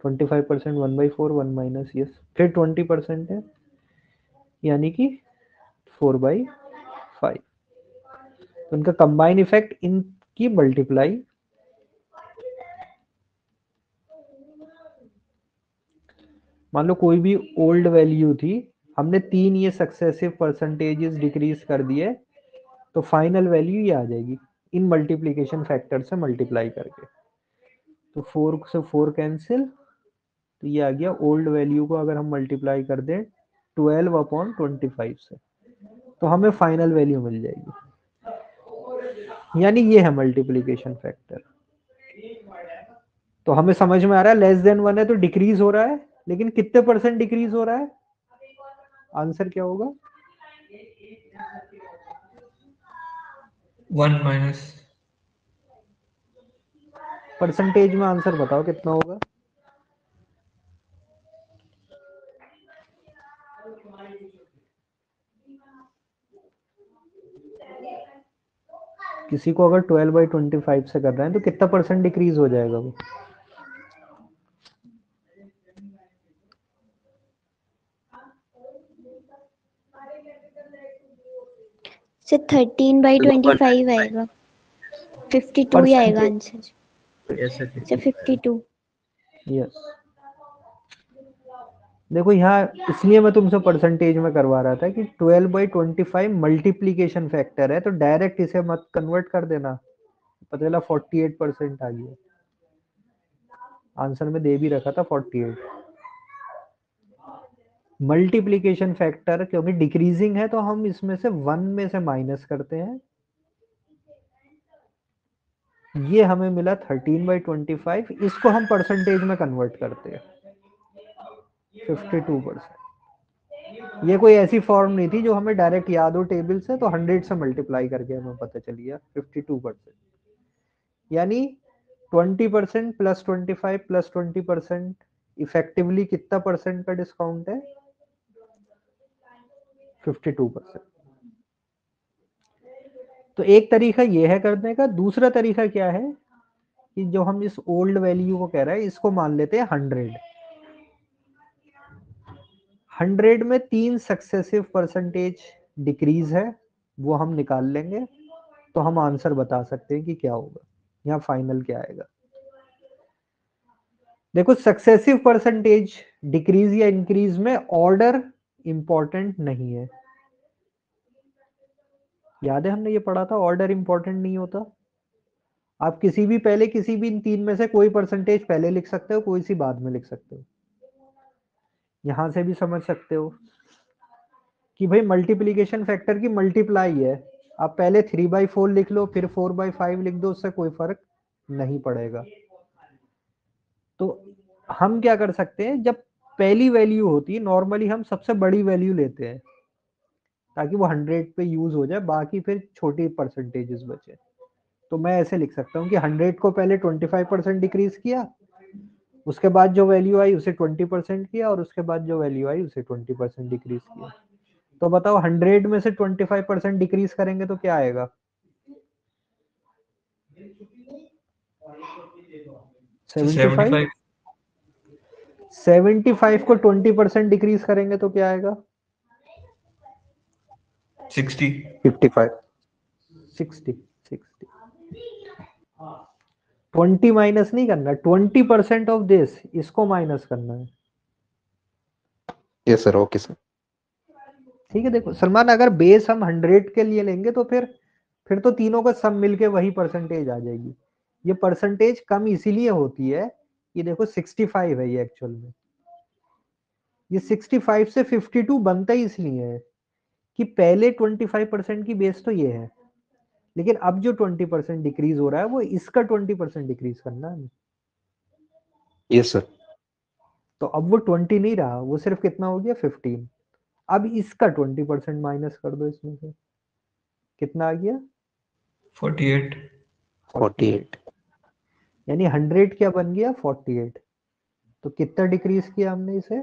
Twenty five percent one by four one minus yes. फिर ट्वेंटी परसेंट है यानी कि फोर बाई फाइव। तो उनका कंबाइन इफ़ेक्ट इनकी मल्टीप्लाई मान लो कोई भी ओल्ड वैल्यू थी, हमने तीन ये सक्सेसिव परसेंटेजेस डिक्रीज कर दिए तो फाइनल वैल्यू ये आ जाएगी, इन मल्टीप्लीकेशन फैक्टर से मल्टीप्लाई करके। तो फोर से फोर कैंसिल तो ये आ गया ओल्ड वैल्यू को अगर हम मल्टीप्लाई कर दें ट्वेल्व अपॉन ट्वेंटी फाइव से तो हमें फाइनल वैल्यू मिल जाएगी। यानी ये है मल्टीप्लीकेशन फैक्टर तो हमें समझ में आ रहा है लेस देन वन है तो डिक्रीज हो रहा है लेकिन कितने परसेंट डिक्रीज हो रहा है? आंसर क्या होगा? वन माइनस परसेंटेज में आंसर बताओ कितना होगा? किसी को अगर 12 बाई ट्वेंटी फाइव से कर रहे हैं तो कितना परसेंट डिक्रीज हो जाएगा वो? थर्टीन बाई ट्वेंटी फाइव आएगा। फिफ्टी टू ही आएगा आंसर फिफ्टी टू यस देखो यहाँ इसलिए मैं तुमसे परसेंटेज में करवा रहा था कि 12 by twenty five multiplication factor है तो डायरेक्ट इसे मत कन्वर्ट कर देना। पता चला 48 परसेंट आ गया। आंसर में दे भी रखा था 48 मल्टीप्लीकेशन फैक्टर क्योंकि डिक्रीजिंग है तो हम इसमें से वन में से माइनस करते हैं। ये हमें मिला 13 बाई ट्वेंटी इसको हम परसेंटेज में कन्वर्ट करते हैं। 52 परसेंट ये कोई ऐसी फॉर्म नहीं थी जो हमें डायरेक्ट याद हो टेबल से तो 100 से मल्टीप्लाई करके हमें पता चल गया 52 परसेंट यानी 20 percent plus twenty five plus twenty percent effectively कितना परसेंट का डिस्काउंट है? 52 परसेंट तो एक तरीका ये है करने का, दूसरा तरीका क्या है कि जो हम इस ओल्ड वैल्यू को कह रहे हैं, इसको मान लेते हैं हंड्रेड हंड्रेड में तीन सक्सेसिव परसेंटेज डिक्रीज है, वो हम निकाल लेंगे तो हम आंसर बता सकते हैं कि क्या होगा, यहाँ फाइनल क्या आएगा। देखो सक्सेसिव परसेंटेज डिक्रीज या इंक्रीज में ऑर्डर इंपॉर्टेंट नहीं है। याद है हमने ये पढ़ा था ऑर्डर इंपॉर्टेंट नहीं होता? आप किसी भी, पहले किसी भी इन तीन में से कोई परसेंटेज पहले लिख सकते हो, कोई सी बाद में लिख सकते हो। यहाँ से भी समझ सकते हो कि भाई मल्टीप्लीकेशन फैक्टर की मल्टीप्लाई है आप पहले थ्री बाई फोर लिख लो, फिर फोर बाई फाइव लिख दो, उससे कोई फ़र्क नहीं पड़ेगा। तो हम क्या कर सकते हैं, जब पहली वैल्यू होती है नॉर्मली हम सबसे बड़ी वैल्यू लेते हैं, ताकि वो हंड्रेड पे यूज़ हो जाए, बाकी फिर छोटी परसेंटेजेस बचे। तो मैं ऐसे लिख सकता हूँ कि हंड्रेड को पहले ट्वेंटी फाइव परसेंट डिक्रीज किया उसके बाद जो वैल्यू आई उसे ट्वेंटी परसेंट किया और उसके बाद जो वैल्यू आई उसे ट्वेंटी परसेंट डिक्रीज किया। तो बताओ हंड्रेड में से ट्वेंटी फाइव परसेंट डिक्रीज करेंगे तो क्या आएगा? सेवेंटी फाइव सेवेंटी फाइव को ट्वेंटी परसेंट डिक्रीज करेंगे तो क्या आएगा? Sixty fifty five sixty twenty minus नहीं करना ट्वेंटी परसेंट ऑफ़ दिस इसको माइनस करना है। यस सर ओके सर ठीक है देखो सलमान अगर बेस हम हंड्रेड के लिए लेंगे तो फिर फिर तो तीनों का सब मिलके वही परसेंटेज आ जाएगी। ये परसेंटेज कम इसीलिए होती है ये देखो 65 है ये एक्चुअल में। ये 65 से 52 बनता ही इसलिए है कि पहले 25 परसेंट की बेस तो ये है। लेकिन अब जो 20 परसेंट डिक्रीज हो रहा है वो इसका 20 परसेंट डिक्रीज करना है। यस सर तो अब वो 20 नहीं रहा वो सिर्फ़ कितना हो गया? 15 अब इसका 20 परसेंट माइनस कर दो इसमें से। कितना आ गया? फोर्टी एट फोर्टी एट यानी 100 क्या बन गया? 48 तो कितना डिक्रीज किया हमने इसे?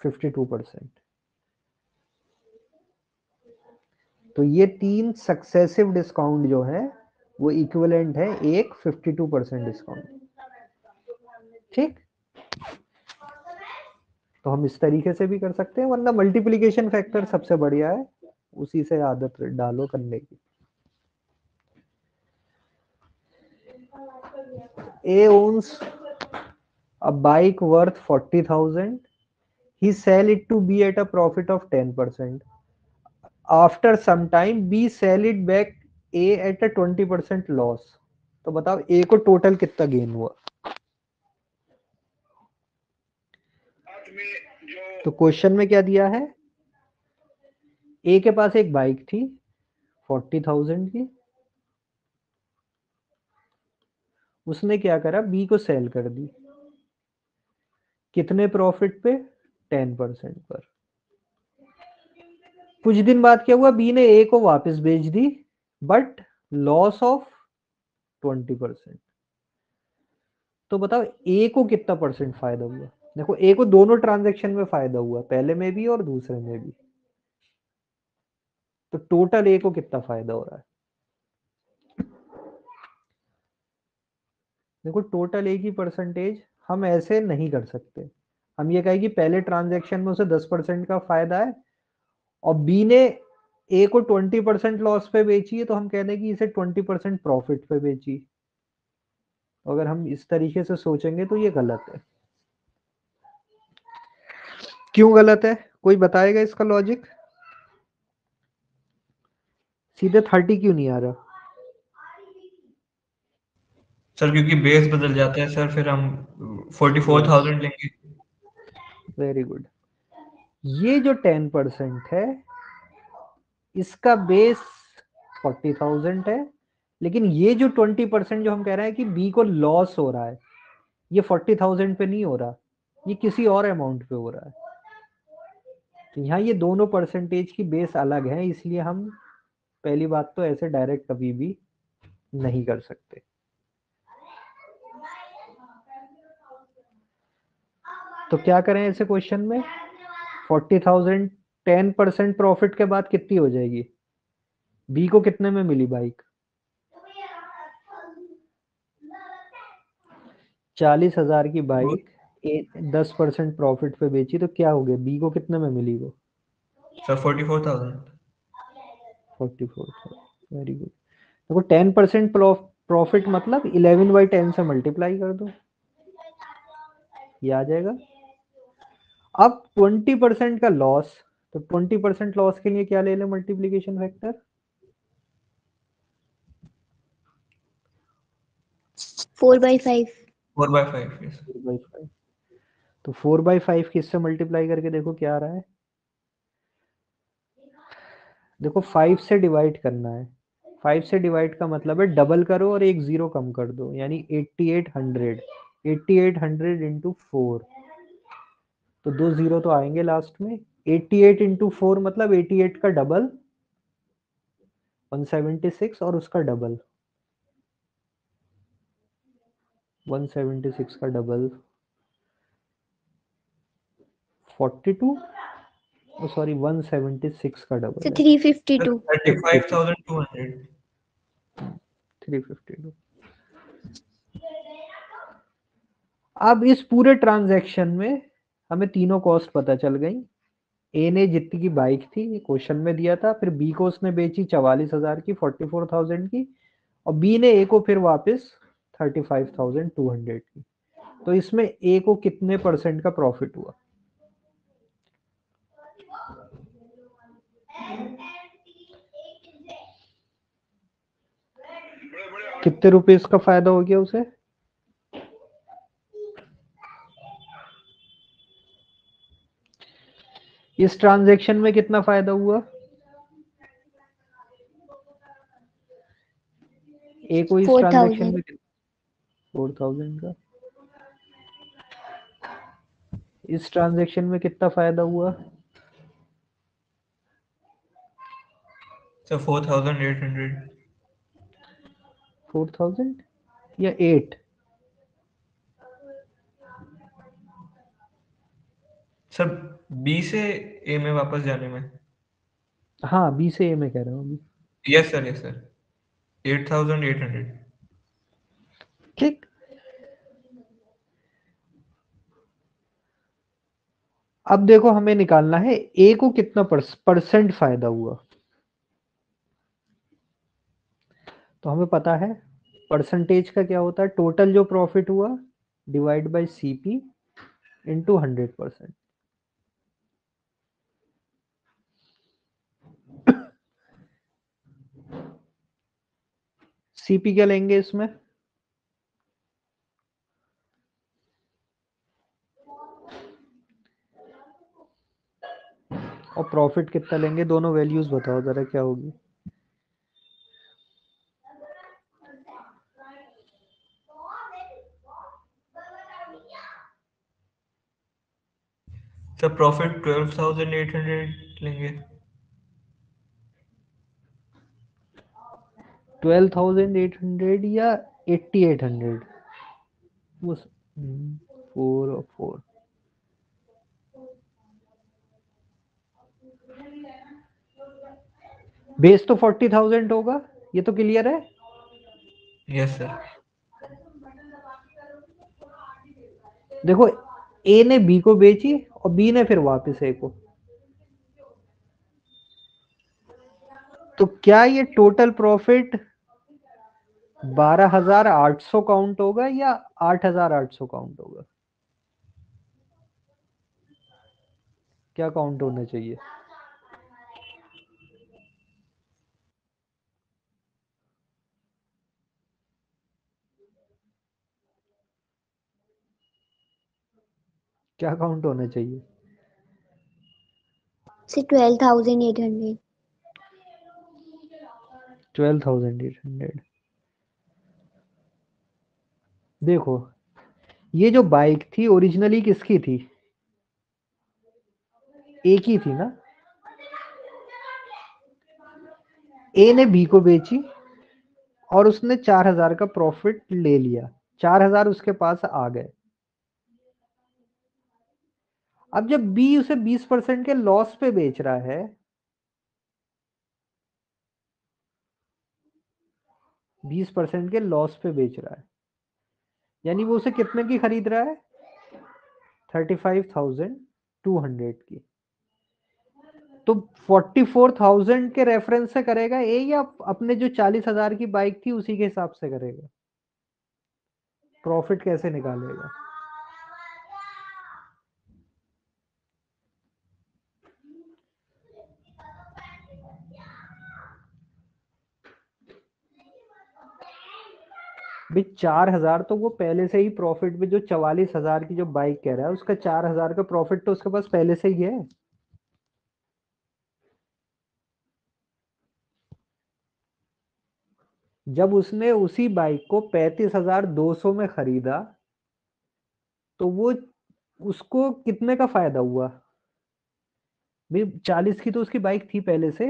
फिफ्टी टू परसेंट तो ये तीन सक्सेसिव डिस्काउंट जो है वो इक्विवेलेंट है एक 52 परसेंट डिस्काउंट ठीक तो हम इस तरीके से भी कर सकते हैं वरना मल्टीप्लीकेशन फैक्टर सबसे बढ़िया है उसी से आदत डालो करने की A owns a bike worth 40,000. He sell it to B at a profit of 10%. After some time, B sell it back A at a 20% loss. तो बताओ ए को टोटल कितना गेन हुआ? तो क्वेश्चन में क्या दिया है? ए के पास एक बाइक थी फोर्टी थाउज़ेंड की। उसने क्या करा? बी को सेल कर दी। कितने प्रॉफिट पे? टेन परसेंट पर। कुछ दिन बाद क्या हुआ? बी ने ए को वापस बेच दी but loss of twenty percent तो बताओ ए को कितना परसेंट फ़ायदा हुआ? देखो ए को दोनों ट्रांजैक्शन में फ़ायदा हुआ, पहले में भी और दूसरे में भी। तो टोटल ए को कितना फ़ायदा हो रहा है? देखो टोटल ए की परसेंटेज हम ऐसे नहीं कर सकते। हम ये कहें कि पहले ट्रांजैक्शन में उसे दस परसेंट का फ़ायदा है और बी ने ए को ट्वेंटी परसेंट लॉस पे बेची है तो हम कह दें कि इसे ट्वेंटी परसेंट प्रॉफिट पे बेची। अगर हम इस तरीके से सोचेंगे तो ये गलत है। क्यों गलत है? कोई बताएगा इसका लॉजिक सीधे थर्टी क्यों नहीं आ रहा? सर क्योंकि बेस बदल जाता है सर फिर हम फोर्टी फोर थाउज़ेंड लेंगे। वेरी गुड ये जो टेन परसेंट है, इसका बेस फोर्टी थाउज़ेंड है, लेकिन ये जो ट्वेंटी परसेंट जो हम कह रहे हैं कि बी को लॉस हो रहा है, ये फोर्टी थाउज़ेंड पे नहीं हो रहा, ये किसी और अमाउंट पे हो रहा है। तो यहाँ ये दोनों परसेंटेज की बेस अलग है, इसलिए हम पहली बात तो ऐसे डायरेक्ट कभी भी नहीं कर सकते। तो क्या करें ऐसे क्वेश्चन में? Forty thousand ten percent profit के बाद कितनी हो जाएगी? बी को कितने में मिली बाइक? चालीस हज़ार की बाइक दस परसेंट प्रॉफिट पे बेची तो क्या हो गया? बी को कितने में मिली वो? Sir forty four thousand. Forty four very good देखो टेन परसेंट प्रॉफिट मतलब इलेवन बाई टेन से मल्टीप्लाई कर दो। ये आ जाएगा? अब ट्वेंटी परसेंट का लॉस तो ट्वेंटी परसेंट लॉस के लिए क्या ले लें multiplication factor four by five four five by five तो फोर बाई फाइव किससे मल्टीप्लाई करके देखो क्या आ रहा है? देखो फाइव से डिवाइड करना है। फाइव से डिवाइड का मतलब है डबल करो और एक ज़ीरो कम कर दो यानी eighty eight hundred eighty eight hundred into four तो दो ज़ीरो तो आएँगे लास्ट में। एट्टी एट इंटू फोर मतलब एट्टी एट का डबल वन सेवेंटी सिक्स और उसका डबल वन सेवेंटी सिक्स का double forty two sorry one seventy six का double three fifty two. Thirty five thousand two hundred three fifty two अब इस पूरे transaction में हमें तीनों कॉस्ट पता चल गई। ए ने जितनी की बाइक थी क्वेश्चन में दिया था, फिर बी को उसने बेची चवालीस हज़ार की फोर्टी फोर थाउज़ेंड की, और बी ने ए को फिर वापस thirty five thousand two hundred की। तो इसमें ए को कितने परसेंट का प्रॉफिट हुआ? कितने रुपए इसका फ़ायदा हो गया उसे? इस ट्रांजैक्शन में कितना फ़ायदा हुआ? ए को इस 4,000 ट्रांजैक्शन में फोर थाउज़ेंड का? इस ट्रांजैक्शन में कितना फ़ायदा हुआ? Sir four thousand eight hundred four thousand या एट? सर बी से ए में वापस जाने में। हाँ बी से ए में कह रहा हूँ अभी। Yes sir yes sir eight thousand eight hundred ठीक। अब देखो हमें निकालना है ए को कितना परसेंट फ़ायदा हुआ। तो हमें पता है परसेंटेज का क्या होता है? टोटल जो प्रॉफिट हुआ divide by CP into hundred percent CP क्या लेंगे इसमें? और प्रॉफिट कितना लेंगे? दोनों वैल्यूज़ बताओ, जरा क्या होगी? Profit twelve thousand eight hundred लेंगे। ट्वेल्व थाउज़ेंड एट हंड्रेड या एट्टी एट हंड्रेड वो फोर और फोर बेस तो फोर्टी थाउज़ेंड होगा? ये तो क्लियर है? यस सर देखो ए ने बी को बेची और बी ने फिर वापस ए को। तो क्या ये टोटल प्रॉफिट बारह हज़ार आठ सौ काउंट होगा या आठ हज़ार आठ सौ काउंट होगा? क्या काउंट होना चाहिए? क्या काउंट होना चाहिए? twelve thousand eight hundred. Twelve thousand eight hundred देखो, ये जो बाइक थी ओरिजिनली किसकी थी? ए की थी ना? ए ने बी को बेची और उसने चार हज़ार का प्रॉफिट ले लिया। चार हज़ार उसके पास आ गए। अब जब बी उसे बीस परसेंट के लॉस पे बेच रहा है, बीस परसेंट के लॉस पे बेच रहा है। यानी वो उसे कितने की खरीद रहा है? Thirty five thousand two hundred की। तो फोर्टी फोर थाउज़ेंड के रेफरेंस से करेगा ए या अपने जो चालीस हज़ार की बाइक थी उसी के हिसाब से करेगा? प्रॉफिट कैसे निकालेगा? भाई चार हज़ार तो वो पहले से ही प्रॉफिट में जो चवालीस हज़ार की जो बाइक कह रहा है, उसका चार हज़ार का प्रॉफिट तो उसके पास पहले से ही है। जब उसने उसी बाइक को पैंतीस हज़ार दो सौ में खरीदा तो वो उसको कितने का फ़ायदा हुआ? भाई चालीस की तो उसकी बाइक थी पहले से।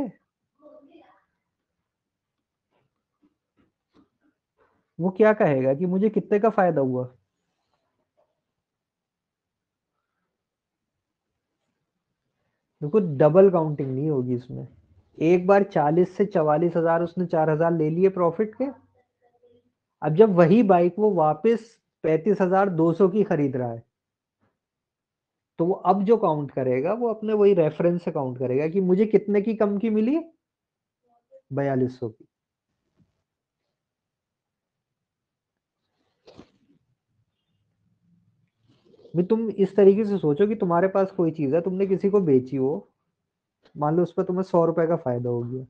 वो क्या कहेगा कि मुझे कितने का फ़ायदा हुआ? देखो डबल काउंटिंग नहीं होगी इसमें। एक बार चालीस से चवालीस हज़ार उसने चार हज़ार ले लिए प्रॉफिट के। अब जब वही बाइक वो वापस पैंतीस हज़ार दो सौ की खरीद रहा है तो वो अब जो काउंट करेगा, वो अपने वही रेफरेंस से काउंट करेगा कि मुझे कितने की कम की मिली? बयालीस सौ की। भी तुम इस तरीके से सोचो कि तुम्हारे पास कोई चीज़ है, तुमने किसी को बेची हो। मान लो उस पर तुम्हें सौ रुपए का फ़ायदा हो गया।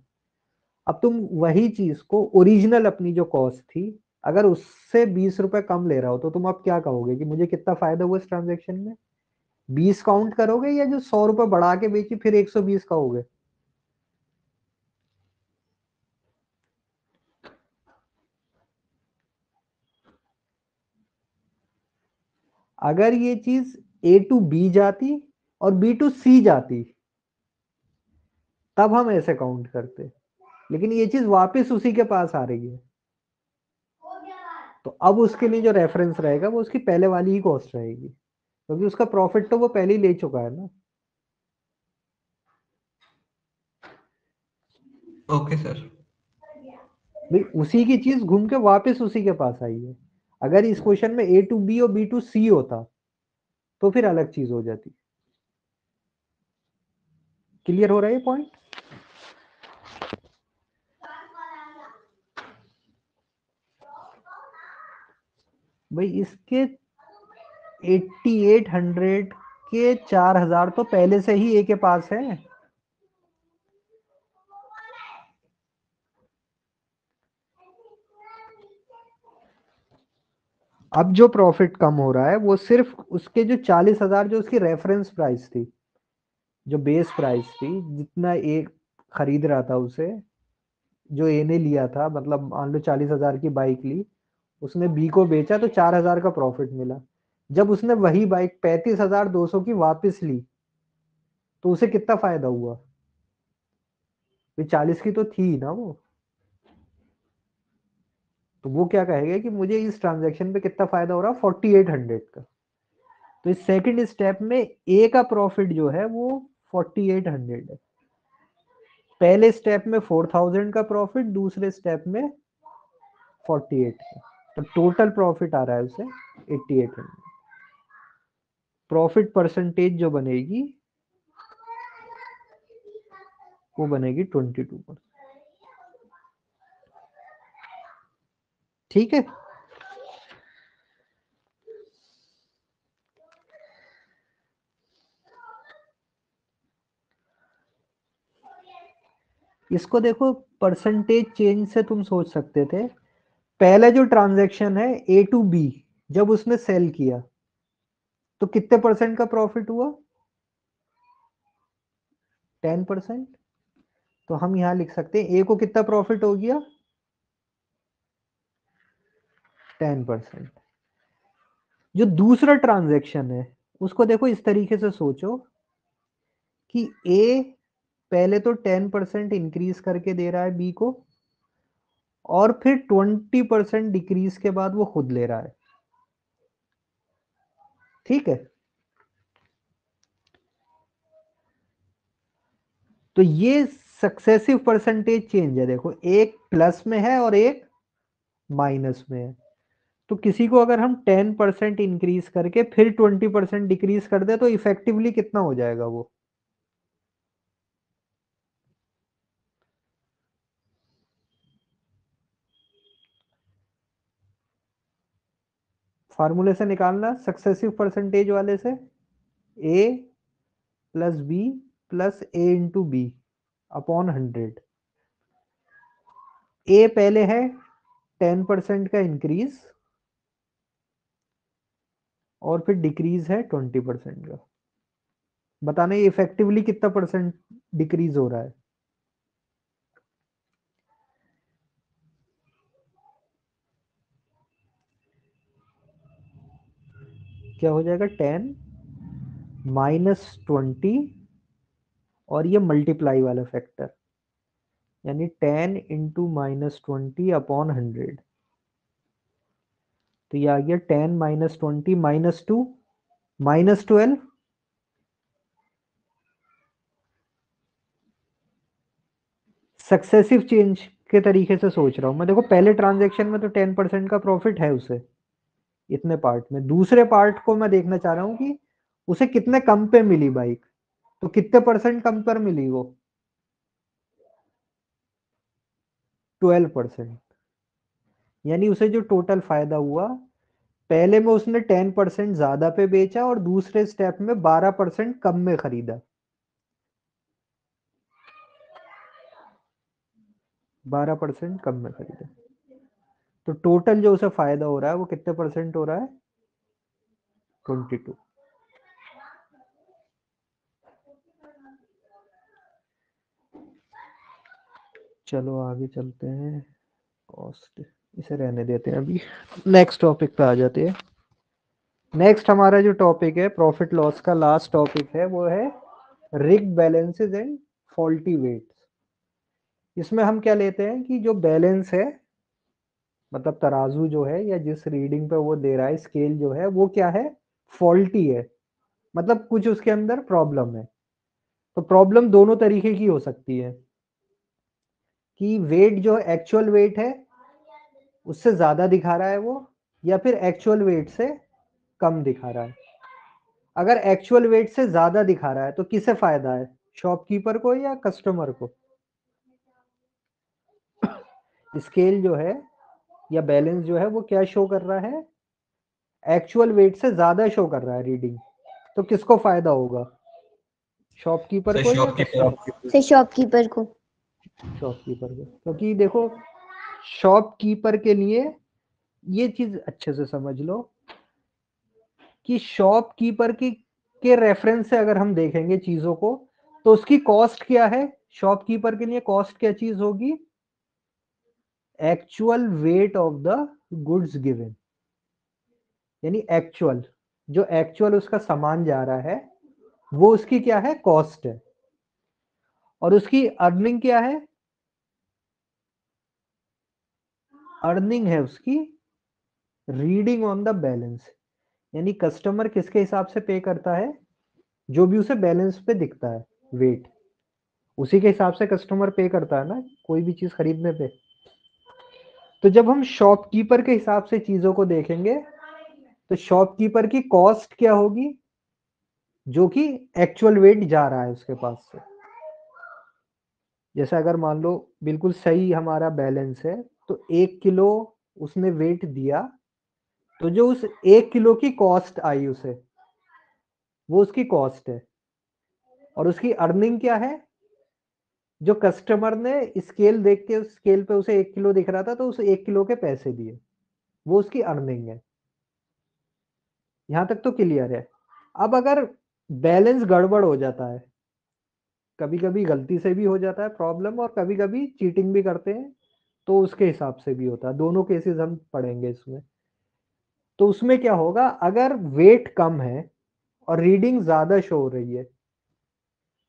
अब तुम वही चीज़ को ओरिजिनल अपनी जो कॉस्ट थी, अगर उससे बीस रुपए कम ले रहा हो तो तुम अब क्या कहोगे कि मुझे कितना फ़ायदा हुआ इस ट्रांजेक्शन में? बीस काउंट करोगे या जो सौ रुपए बढ़ा के बेची, फिर एक सौ बीस कहोगे? अगर ये चीज़ ए टू बी जाती और बी टू सी जाती तब हम ऐसे काउंट करते। लेकिन ये चीज़ वापस उसी के पास आ रही है। तो अब उसके लिए जो रेफरेंस रहेगा वो उसकी पहले वाली ही कॉस्ट रहेगी। क्योंकि तो उसका प्रॉफिट तो वो पहले ही ले चुका है ना। ओके सर भाई उसी की चीज़ घूम के वापस उसी के पास आई है। अगर इस क्वेश्चन में ए टू बी और बी टू सी होता तो फिर अलग चीज़ हो जाती। क्लियर हो रहा है पॉइंट भाई, इसके 8800 के 4000 तो पहले से ही ए के पास है। अब जो प्रॉफिट कम हो रहा है, वो सिर्फ़ उसके जो चालीस हज़ार जो उसकी रेफरेंस प्राइस थी, जो बेस प्राइस थी, जितना एक खरीद रहा था उसे, जो ए ने लिया था मतलब मान लो चालीस हज़ार की बाइक ली, उसने बी को बेचा तो चार हज़ार का प्रॉफिट मिला। जब उसने वही बाइक पैंतीस हज़ार दो सौ की वापस ली तो उसे कितना फ़ायदा हुआ? चालीस की तो थी ना वो। तो वो क्या कहेगा कि मुझे इस ट्रांजेक्शन पे कितना फ़ायदा हो रहा है? फोर्टी एट हंड्रेड का। तो इस सेकंड स्टेप में ए का प्रॉफिट जो है वो फोर्टी एट हंड्रेड है। पहले स्टेप में फोर थाउज़ेंड का प्रॉफिट दूसरे स्टेप में फोर्टी एट का। तो टोटल प्रॉफिट आ रहा है उसे eighty eight hundred profit percentage जो बनेगी, वो बनेगी ट्वेंटी टू परसेंट ठीक है? इसको देखो परसेंटेज चेंज से तुम सोच सकते थे। पहला जो ट्रांजैक्शन है ए टू बी जब उसने सेल किया तो कितने परसेंट का प्रॉफिट हुआ? टेन परसेंट तो हम यहाँ लिख सकते हैं ए को कितना प्रॉफिट हो गया? टेन परसेंट जो दूसरा ट्रांजेक्शन है, उसको देखो इस तरीके से सोचो कि ए पहले तो टेन परसेंट इंक्रीज करके दे रहा है बी को, और फिर ट्वेंटी परसेंट डिक्रीज के बाद वो खुद ले रहा है। ठीक है? तो ये सक्सेसिव परसेंटेज चेंज है। देखो, एक प्लस में है और एक माइनस में है। तो किसी को अगर हम टेन परसेंट इंक्रीज करके फिर ट्वेंटी परसेंट डिक्रीज कर दे तो इफेक्टिवली कितना हो जाएगा वो? फार्मूले से निकालना सक्सेसिव परसेंटेज वाले से A plus B plus A into B upon hundred A पहले है टेन परसेंट का इंक्रीज और फिर डिक्रीज है ट्वेंटी परसेंट का। बताना ये इफेक्टिवली कितना परसेंट डिक्रीज हो रहा है? क्या हो जाएगा? टेन माइनस ट्वेंटी और ये मल्टीप्लाई वाला फैक्टर यानी ten into minus twenty upon hundred तो ये आ गया ten minus twenty minus two minus twelve. Successive change के तरीके से सोच रहा हूँ। मैं देखो, पहले ट्रांजेक्शन में तो टेन परसेंट का प्रॉफिट है उसे, इतने पार्ट में। दूसरे पार्ट को मैं देखना चाह रहा हूँ कि उसे कितने कम पे मिली बाइक तो कितने परसेंट कम पर मिली वो? ट्वेल्व परसेंट यानी उसे जो टोटल फ़ायदा हुआ, पहले में उसने टेन परसेंट ज़्यादा पे बेचा और दूसरे स्टेप में बारह परसेंट कम में खरीदा। बारह परसेंट कम में खरीदा। तो टोटल जो उसे फ़ायदा हो रहा है, वो कितने परसेंट हो रहा है? ट्वेंटी टू चलो आगे चलते हैं। कॉस्ट इसे रहने देते हैं अभी। नेक्स्ट टॉपिक पे आ जाते हैं। नेक्स्ट हमारा जो टॉपिक है प्रॉफिट लॉस का लास्ट टॉपिक है, वो है rig balances and faulty weight इसमें हम क्या लेते हैं कि जो बैलेंस है मतलब तराजू जो है या जिस रीडिंग पे वो दे रहा है स्केल जो है, वो क्या है? फॉल्टी है। मतलब कुछ उसके अंदर प्रॉब्लम है। तो प्रॉब्लम दोनों तरीके की हो सकती है। कि वेट जो एक्चुअल वेट है उससे ज़्यादा दिखा रहा है वो या फिर एक्चुअल वेट से कम दिखा रहा है? अगर एक्चुअल वेट से ज़्यादा दिखा रहा है तो किसे फ़ायदा है? शॉपकीपर को या कस्टमर को? स्केल जो है या बैलेंस जो है वो क्या शो कर रहा है? एक्चुअल वेट से ज़्यादा शो कर रहा है रीडिंग तो किसको फ़ायदा होगा? शॉपकीपर को शॉपकीपर को? शॉपकीपर को? क्योंकि तो देखो शॉपकीपर के लिए ये चीज़ अच्छे से समझ लो कि शॉपकीपर की, के रेफरेंस से अगर हम देखेंगे चीज़ों को तो उसकी कॉस्ट क्या है? शॉपकीपर के लिए कॉस्ट क्या चीज़ होगी? Actual weight of the goods given यानी एक्चुअल जो एक्चुअल उसका सामान जा रहा है, वो उसकी क्या है? कॉस्ट है। और उसकी अर्निंग क्या है? अर्निंग है उसकी, रीडिंग ऑन द बैलेंस। यानी कस्टमर किसके हिसाब से पे करता है? जो भी उसे बैलेंस पे दिखता है, वेट। उसी के हिसाब से कस्टमर पे करता है ना, कोई भी चीज़ खरीदने पे। तो जब हम शॉपकीपर के हिसाब से चीज़ों को देखेंगे तो शॉपकीपर की कॉस्ट क्या होगी? जो कि एक्चुअल वेट जा रहा है उसके पास से। जैसे अगर मान लो, बिल्कुल सही हमारा बैलेंस है तो एक किलो उसने वेट दिया तो जो उस एक किलो की कॉस्ट आई उसे, वो उसकी कॉस्ट है। और उसकी अर्निंग क्या है? जो कस्टमर ने स्केल देख के उस स्केल पे उसे एक किलो दिख रहा था तो उसे एक किलो के पैसे दिए। वो उसकी अर्निंग है। यहाँ तक तो क्लियर है। अब अगर बैलेंस गड़बड़ हो जाता है कभी कभी गलती से भी हो जाता है प्रॉब्लम और कभी कभी चीटिंग भी करते हैं। तो उसके हिसाब से भी होता है। दोनों केसेस हम पढ़ेंगे इसमें। तो उसमें क्या होगा? अगर वेट कम है और रीडिंग ज़्यादा शो हो रही है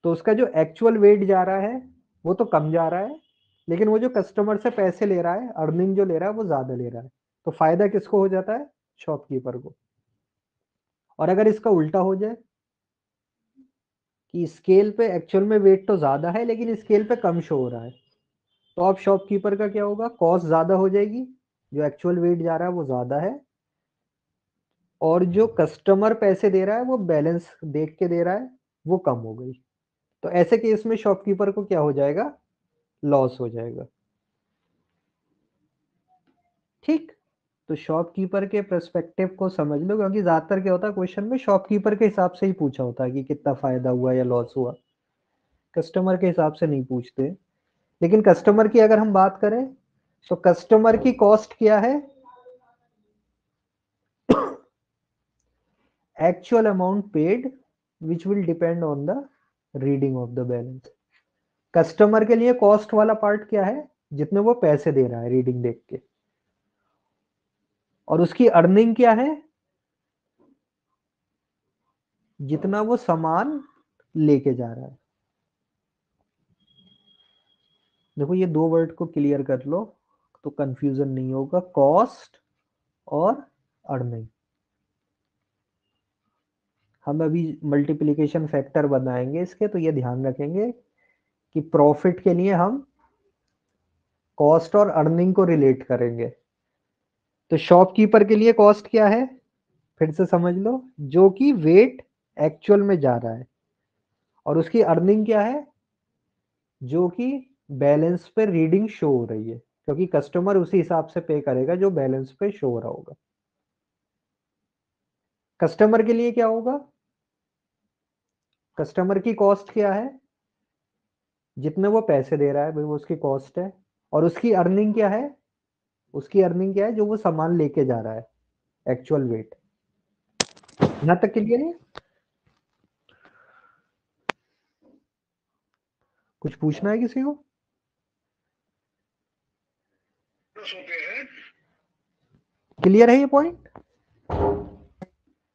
तो उसका जो एक्चुअल वेट जा रहा है, वो तो कम जा रहा है, लेकिन वो जो कस्टमर से पैसे ले रहा है अर्निंग जो ले रहा है, वो ज़्यादा ले रहा है। तो फ़ायदा किसको हो जाता है? शॉपकीपर को। और अगर इसका उल्टा हो जाए, कि स्केल पे एक्चुअल में वेट तो ज़्यादा है, लेकिन स्केल पे कम शो हो रहा है तो अब शॉपकीपर का क्या होगा? कॉस्ट ज़्यादा हो जाएगी। जो एक्चुअल वेट जा रहा है वो ज़्यादा है। और जो कस्टमर पैसे दे रहा है, वो बैलेंस देख के दे रहा है, वो कम हो गई। तो ऐसे केस में शॉपकीपर को क्या हो जाएगा? लॉस हो जाएगा। ठीक? तो शॉपकीपर के परस्पेक्टिव को समझ लो, क्योंकि ज़्यादातर क्या होता है क्वेश्चन में शॉपकीपर के हिसाब से ही पूछा होता है कि कितना फ़ायदा हुआ या लॉस हुआ। कस्टमर के हिसाब से नहीं पूछते। लेकिन कस्टमर की अगर हम बात करें तो कस्टमर की कॉस्ट क्या है? Actual amount paid which will depend on the reading of the balance. Customer के लिए कॉस्ट वाला पार्ट क्या है? जितने वो पैसे दे रहा है रीडिंग देख के। और उसकी अर्निंग क्या है? जितना वो सामान लेके जा रहा है। देखो ये दो वर्ड को क्लियर कर लो तो कंफ्यूजन नहीं होगा कॉस्ट और अर्निंग हम अभी मल्टीप्लीकेशन फैक्टर बनाएँगे इसके तो ये ध्यान रखेंगे कि प्रॉफिट के लिए हम कॉस्ट और अर्निंग को रिलेट करेंगे. तो शॉपकीपर के लिए कॉस्ट क्या है? फिर से समझ लो, जो कि वेट एक्चुअल में जा रहा है. और उसकी अर्निंग क्या है? जो कि बैलेंस पे रीडिंग शो हो रही है, क्योंकि कस्टमर उसी हिसाब से पे करेगा जो बैलेंस पे शो हो रहा होगा। कस्टमर के लिए क्या होगा? कस्टमर की कॉस्ट क्या है? जितने वो पैसे दे रहा है वो उसकी कॉस्ट है, और उसकी अर्निंग क्या है? उसकी अर्निंग क्या है जो वो सामान लेके जा रहा है, एक्चुअल वेट। यहाँ तक क्लियर है? कुछ पूछना है किसी को? क्लियर है। ये पॉइंट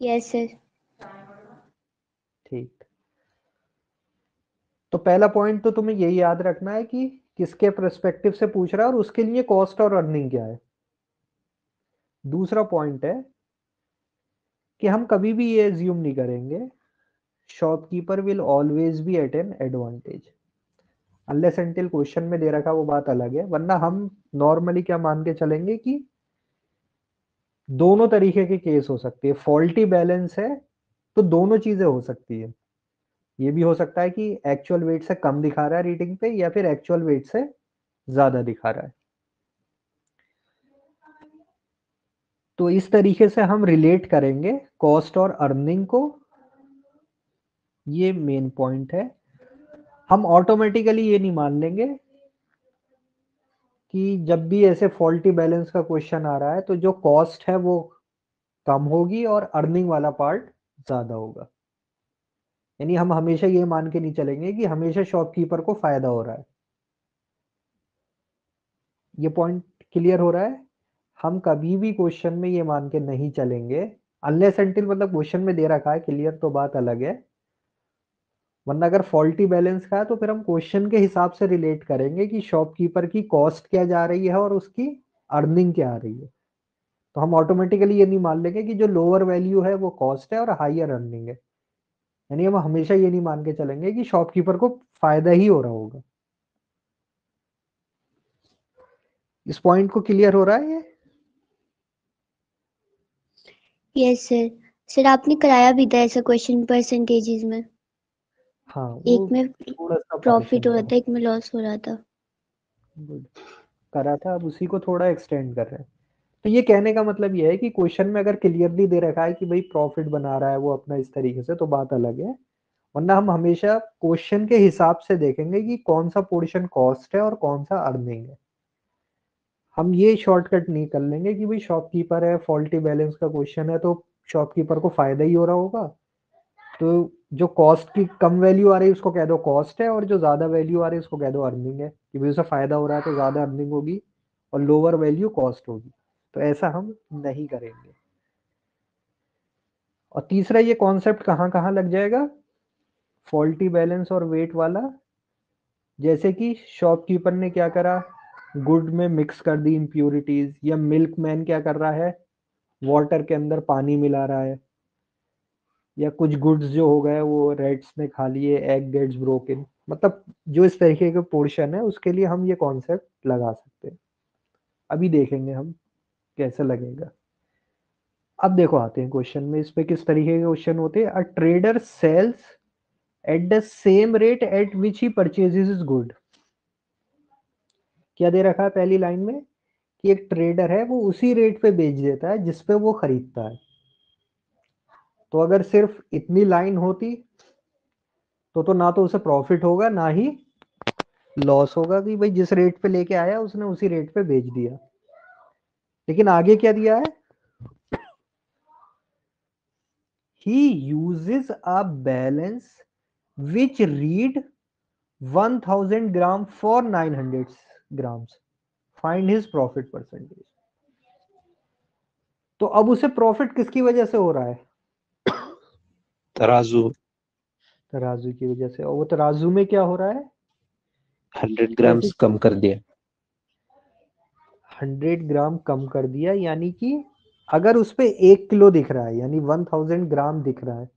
यस सर ठीक। तो पहला पॉइंट तो तुम्हें यही याद रखना है कि किसके परस्पेक्टिव से पूछ रहा है और उसके लिए कॉस्ट और अर्निंग क्या है। दूसरा पॉइंट है कि हम कभी भी ये एज्यूम नहीं करेंगे। Shopkeeper will always be at an advantage unless until question में दे रखा वो बात अलग है। वरना हम नॉर्मली क्या मान के चलेंगे कि दोनों तरीके के केस हो सकती है। फॉल्टी बैलेंस है तो दोनों चीज़ें हो सकती है। ये भी हो सकता है कि एक्चुअल वेट से कम दिखा रहा है रीडिंग पे, या फिर एक्चुअल वेट से ज़्यादा दिखा रहा है। तो इस तरीके से हम रिलेट करेंगे कॉस्ट और अर्निंग को। ये मेन पॉइंट है। हम ऑटोमेटिकली ये नहीं मान लेंगे कि जब भी ऐसे फॉल्टी बैलेंस का क्वेश्चन आ रहा है तो जो कॉस्ट है वो कम होगी और अर्निंग वाला पार्ट ज़्यादा होगा। यानी हम हमेशा ये मान के नहीं चलेंगे कि हमेशा शॉपकीपर को फ़ायदा हो रहा है। ये पॉइंट क्लियर हो रहा है? हम कभी भी क्वेश्चन में ये मान के नहीं चलेंगे अनलेस एंटिल मतलब क्वेश्चन में दे रखा है क्लियर तो बात अलग है। वरना अगर फॉल्टी बैलेंस का है तो फिर हम क्वेश्चन के हिसाब से रिलेट करेंगे कि शॉपकीपर की कॉस्ट क्या जा रही है और उसकी अर्निंग क्या आ रही है। तो हम ऑटोमेटिकली ये नहीं मान लेंगे कि जो लोअर वैल्यू है, वो कॉस्ट है और हाइयर अर्निंग है। यानी हम हमेशा ये नहीं मान के चलेंगे कि शॉपकीपर को फ़ायदा ही हो रहा होगा। इस पॉइंट को क्लियर हो रहा है ये? यस सर सर आपने कराया भी था ऐसा क्वेश्चन परसेंटेजेस में। हाँ एक वो में थोड़ा सा प्रॉफिट हो रहा partition था एक में लॉस हो रहा था। गुड करा था अब उसी को थोड़ा एक्सटेंड कर रहे हैं। तो ये कहने का मतलब ये है कि क्वेश्चन में अगर क्लियरली दे रखा है कि भाई प्रॉफिट बना रहा है वो अपना इस तरीके से तो बात अलग है। वरना हम हमेशा क्वेश्चन के हिसाब से देखेंगे कि कौन सा पोर्शन कॉस्ट है और कौन सा अर्निंग है। हम ये शॉर्टकट नहीं कर लेंगे कि भाई शॉपकीपर है फॉल्टी बैलेंस का क्वेश्चन है तो शॉपकीपर को फ़ायदा ही हो रहा होगा। तो जो कॉस्ट की कम वैल्यू आ रही है, उसको कह दो कॉस्ट है, और जो ज़्यादा वैल्यू आ रही है, उसको कह दो अर्निंग है, कि भाई उसे फ़ायदा हो रहा है तो ज़्यादा अर्निंग होगी, और लोअर वैल्यू कॉस्ट होगी। तो ऐसा हम नहीं करेंगे। और तीसरा, ये कॉन्सेप्ट कहाँ कहाँ लग जाएगा? फॉल्टी बैलेंस और वेट वाला। जैसे कि शॉपकीपर ने क्या करा? गुड में मिक्स कर दी इम्प्योरिटीज या मिल्क मैन क्या कर रहा है? वाटर के अंदर पानी मिला रहा है। या कुछ गुड्स जो हो गए वो रेड्स ने खा लिए एग गेट्स ब्रोकन मतलब जो इस तरीके के पोर्शन है, उसके लिए हम ये कॉन्सेप्ट लगा सकते हैं। अभी देखेंगे हम कैसे लगेगा। अब देखो आते हैं क्वेश्चन में, इस पे किस तरीके के क्वेश्चन होते हैं? A trader sells at the same rate at which he purchases his goods क्या दे रखा है पहली लाइन में? कि एक ट्रेडर है, वो उसी रेट पे बेच देता है जिसपे वो खरीदता है। तो अगर सिर्फ़ इतनी लाइन होती तो तो ना तो उसे प्रॉफिट होगा, ना ही लॉस होगा कि भाई जिस रेट पे लेके आया, उसने उसी रेट पे बेच दिया। लेकिन आगे क्या दिया है? He uses a balance which read 1000 gram for 900 grams. Find his profit percentage तो अब उसे प्रॉफिट किसकी वजह से हो रहा है? तराजू। तराजू की वजह से। और वो तराजू में क्या हो रहा है? हंड्रेड ग्राम्स कम कर दिया। हंड्रेड ग्राम कम कर दिया यानी कि अगर उस पर एक किलो दिख रहा है यानी वन थाउज़ेंड ग्राम दिख रहा है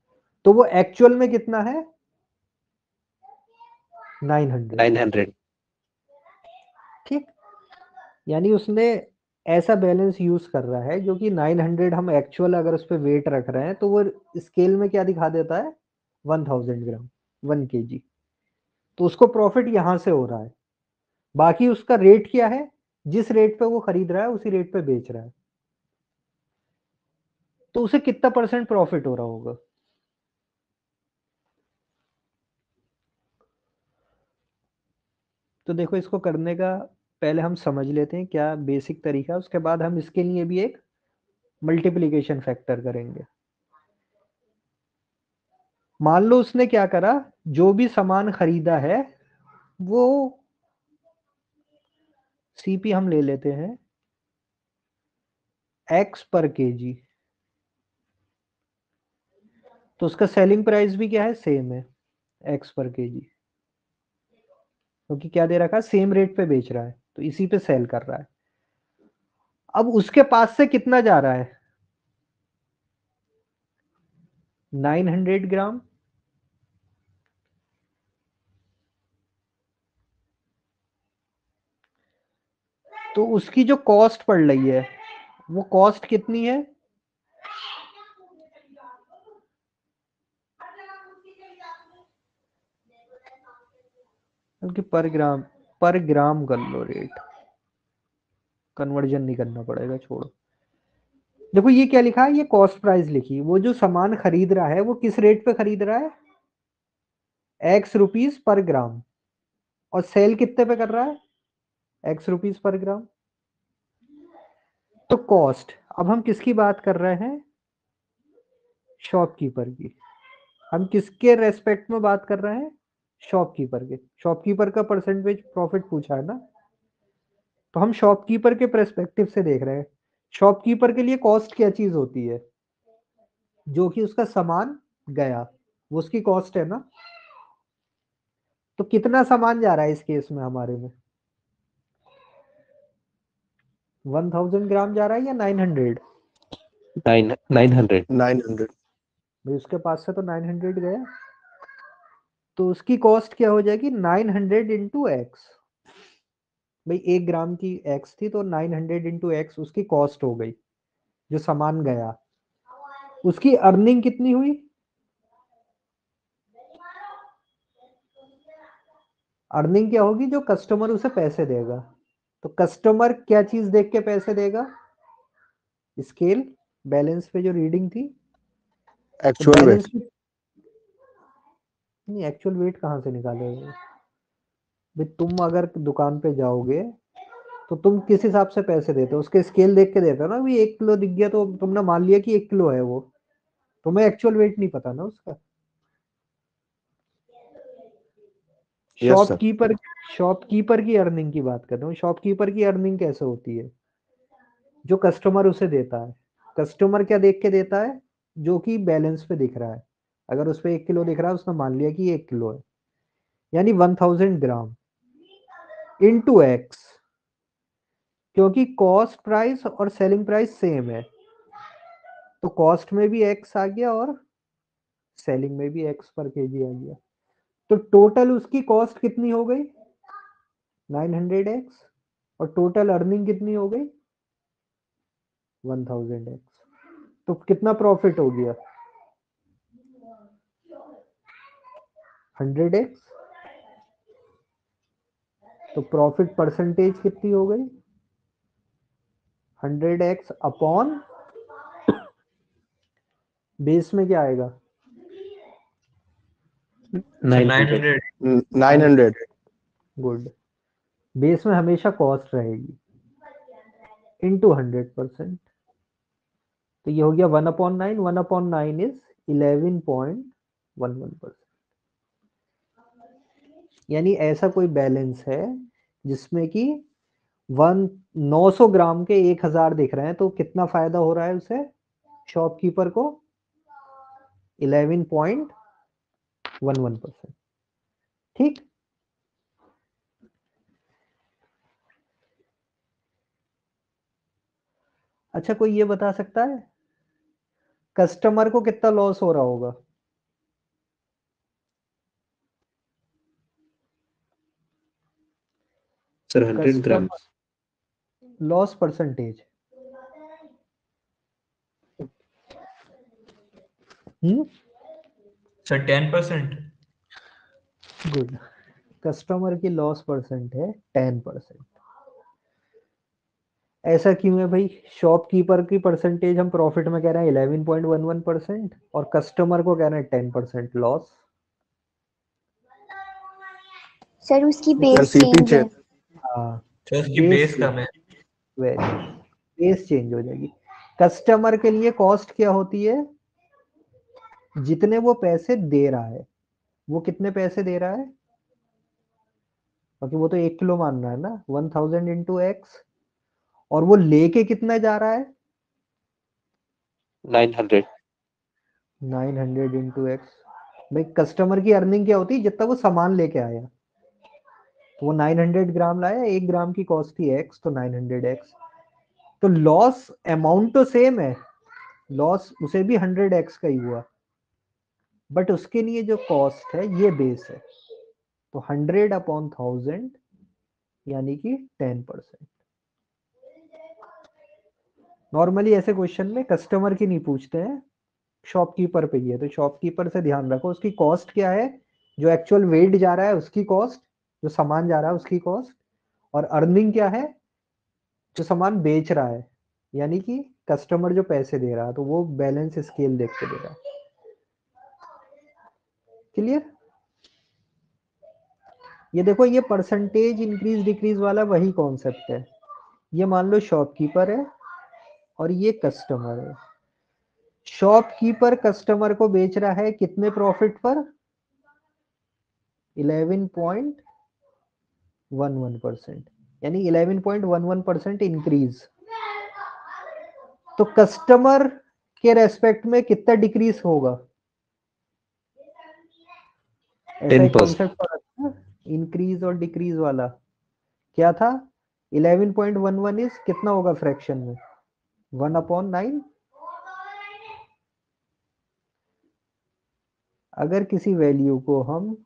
तो वो एक्चुअल में कितना है? Nine hundred. Nine hundred. ठीक? यानी उसने ऐसा बैलेंस यूज़ कर रहा है, जो कि 900 हम एक्चुअल अगर उस पर वेट रख रहे हैं तो वो स्केल में क्या दिखा देता है? 1000 ग्राम 1 केजी। तो उसको प्रॉफिट यहाँ से हो रहा है। बाकी उसका रेट क्या है? जिस रेट पे वो खरीद रहा है, उसी रेट पे बेच रहा है। तो उसे कितना परसेंट प्रॉफिट हो रहा होगा? तो देखो, इसको करने का पहले हम समझ लेते हैं क्या बेसिक तरीका उसके बाद हम इसके लिए भी एक मल्टीप्लीकेशन फैक्टर करेंगे। मान लो उसने क्या करा, जो भी सामान खरीदा है, वो सीपी हम ले लेते हैं एक्स पर केजी तो उसका सेलिंग प्राइस भी क्या है सेम है एक्स पर केजी क्योंकि क्या दे रखा सेम रेट पे बेच रहा है। तो इसी पे सेल कर रहा है। अब उसके पास से कितना जा रहा है? 900 ग्राम। तो उसकी जो कॉस्ट पड़ रही है, वो कॉस्ट कितनी है? बल्कि पर ग्राम। पर ग्राम कर लो रेट कन्वर्जन नहीं करना पड़ेगा, छोड़ो। देखो, ये क्या लिखा है? ये कॉस्ट प्राइस लिखी। वो जो सामान खरीद रहा है, वो किस रेट पे खरीद रहा है? एक्स रुपीज़ पर ग्राम और सेल कितने पे कर रहा है? एक्स रुपीज़ पर ग्राम तो कॉस्ट अब हम किसकी बात कर रहे हैं? शॉपकीपर की। हम किसके रेस्पेक्ट में बात कर रहे हैं? शॉपकीपर के। शॉपकीपर का परसेंटेज प्रॉफिट पूछा है ना? तो हम शॉपकीपर के परस्पेक्टिव से देख रहे हैं। शॉपकीपर के लिए कॉस्ट क्या चीज़ होती है? जो कि उसका सामान गया वो उसकी कॉस्ट है ना? तो कितना सामान जा रहा है इस केस में हमारे में? वन थाउज़ेंड ग्राम जा रहा है या nine hundred nine nine hundred nine hundred भाई उसके पास से तो नाइन हंड्रेड गया। तो उसकी कॉस्ट क्या हो जाएगी? Nine hundred into x. भाई एक ग्राम की एक्स थी तो नाइन हंड्रेड इंटू एक्स उसकी कॉस्ट हो गई जो सामान गया। उसकी अर्निंग कितनी हुई? अर्निंग क्या होगी? जो कस्टमर उसे पैसे देगा। तो कस्टमर क्या चीज़ देख के पैसे देगा? स्केल बैलेंस पे जो रीडिंग थी। एक्चुअल नहीं एक्चुअल वेट कहाँ से निकालोगे भाई तुम अगर दुकान पे जाओगे तो तुम किस हिसाब से पैसे देते हो? उसके स्केल देख के देते हो ना भी एक किलो दिख गया तो तुमने मान लिया कि एक किलो है वो। तुम्हें एक्चुअल वेट नहीं पता ना उसका। Yes, शॉपकीपर शॉपकीपर की अर्निंग की बात कर रहा हूँ। शॉपकीपर की अर्निंग कैसे होती है? जो कस्टमर उसे देता है। कस्टमर क्या देख के देता है? जो कि बैलेंस पे दिख रहा है। अगर उस पर एक किलो दिख रहा है, उसने मान लिया कि एक किलो है। यानी one thousand gram into x क्योंकि कॉस्ट प्राइस और सेलिंग प्राइस सेम है। तो कॉस्ट में भी एक्स आ गया और सेलिंग में भी एक्स पर केजी आ गया। तो टोटल उसकी कॉस्ट कितनी हो गई? 900 एक्स और टोटल अर्निंग कितनी हो गई? 1000 एक्स तो कितना प्रॉफिट हो गया? 100 एक्स। तो प्रॉफिट परसेंटेज कितनी हो गई? 100 एक्स अपॉन बेस में क्या आएगा? Nine hundred. Hundred hundred. Good. Base में हमेशा कॉस्ट रहेगी। Into hundred percent. तो ये हो गया one upon nine. One upon nine is eleven point one one percent. यानी ऐसा कोई बैलेंस है जिसमें कि वन, नौ सौ ग्राम के एक हज़ार दिख रहे हैं तो कितना फ़ायदा हो रहा है उसे? शॉपकीपर को? Eleven point one one percent. ठीक? अच्छा कोई ये बता सकता है? कस्टमर को कितना लॉस हो रहा होगा? Sir hundred gram loss percentage hmm sir ten percent good customer की लॉस परसेंट है टेन परसेंट ऐसा क्यों है भाई? शॉपकीपर की परसेंटेज हम प्रॉफिट में कह रहे हैं eleven point one one percent और कस्टमर को कह रहे हैं टेन परसेंट लॉस सर उसकी बेस सीपी चेंज है। उसकी बेस कम है वेरी बेस चेंज हो जाएगी। कस्टमर के लिए कॉस्ट क्या होती है? जितने वो पैसे दे रहा है। वो कितने पैसे दे रहा है? क्योंकि वो तो एक किलो मान रहा है ना। वन थाउज़ेंड इंटू एक्स और वो लेके कितना जा रहा है? Nine hundred nine hundred into x भाई कस्टमर की अर्निंग क्या होती है? जितना वो सामान लेके आया। वो नाइन हंड्रेड ग्राम लाया, एक ग्राम की कॉस्ट थी एक्स तो नाइन हंड्रेड एक्स तो लॉस अमाउंट तो सेम है। लॉस उसे भी हंड्रेड एक्स का ही हुआ। बट उसके लिए जो कॉस्ट है, ये बेस है। तो हंड्रेड अपॉन थाउज़ेंड यानी कि टेन परसेंट नॉर्मली ऐसे क्वेश्चन में कस्टमर की नहीं पूछते हैं। शॉपकीपर पे ही है। तो शॉपकीपर से ध्यान रखो, उसकी कॉस्ट क्या है? जो एक्चुअल वेट जा रहा है, उसकी कॉस्ट जो सामान जा रहा है उसकी कॉस्ट और अर्निंग क्या है? जो सामान बेच रहा है, यानी कि कस्टमर जो पैसे दे रहा है तो वो बैलेंस स्केल देख के दे रहा है। क्लियर ये देखो, ये परसेंटेज इंक्रीज डिक्रीज वाला वही कॉन्सेप्ट है। ये मान लो शॉपकीपर है और ये कस्टमर है। शॉपकीपर कस्टमर को बेच रहा है कितने प्रॉफिट पर? 11.11 परसेंट यानी 11.11 परसेंट इंक्रीज तो कस्टमर के रेस्पेक्ट में कितना डिक्रीज होगा? 10%. इंक्रीज और डिक्रीज वाला। क्या था? 11.11 इज़ कितना होगा फ्रैक्शन में? वन अपॉन नाइन अगर किसी वैल्यू को हम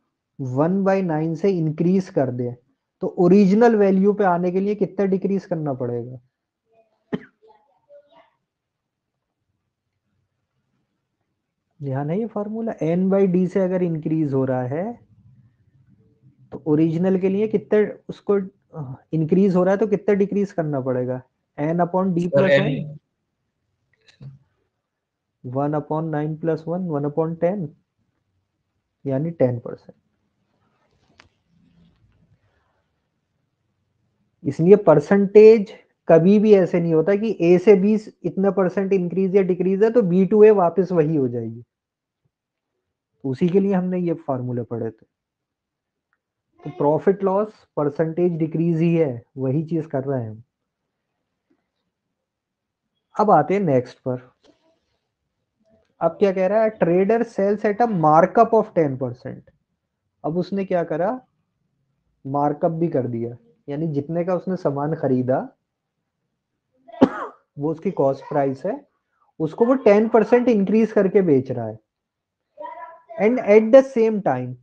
वन बाई नाइन से इंक्रीज कर दें तो ओरिजिनल वैल्यू पे आने के लिए कितना डिक्रीज करना पड़ेगा? ध्यान है ये फॉर्मूला एन बाई डी से अगर इंक्रीज हो रहा है तो ओरिजिनल के लिए कितना उसको इंक्रीज हो रहा है तो कितना डिक्रीज करना पड़ेगा? N upon D plus one upon nine plus one one upon ten यानी टेन परसेंट इसलिए परसेंटेज कभी भी ऐसे नहीं होता कि ए से बी इतना परसेंट इंक्रीज या डिक्रीज है तो बी टू ए वापस वही हो जाएगी। उसी के लिए हमने ये फार्मूले पढ़े थे। तो प्रॉफिट लॉस परसेंटेज डिक्रीज ही है, वही चीज़ कर रहे हैं हम। अब आते हैं नेक्स्ट पर। अब क्या कह रहा है? Trader sells at a markup of ten percent अब उसने क्या करा? मार्कअप भी कर दिया। यानी जितने का उसने सामान खरीदा, वो उसकी कॉस्ट प्राइस है, उसको वो टेन परसेंट इंक्रीज करके बेच रहा है। And at the same time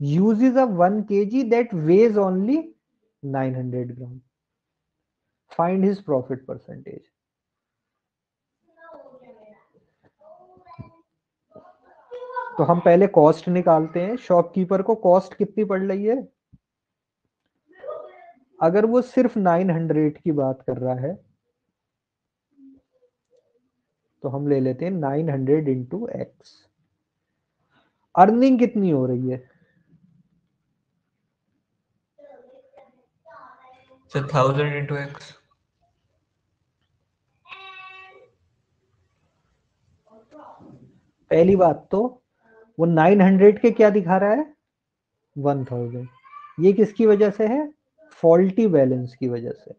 uses a 1 kg that weighs only 900 gram find his profit percentage. तो हम पहले कॉस्ट निकालते हैं। शॉपकीपर को कॉस्ट कितनी पड़ रही है? अगर वो सिर्फ़ 900 की बात कर रहा है तो हम ले लेते हैं 900 हंड्रेड इंटू एक्स। अर्निंग कितनी हो रही है? थाउज़ेंड इंटू एक्स पहली बात तो वो 900 के क्या दिखा रहा है? 1000 ये किसकी वजह से है? फॉल्टी बैलेंस की वजह से।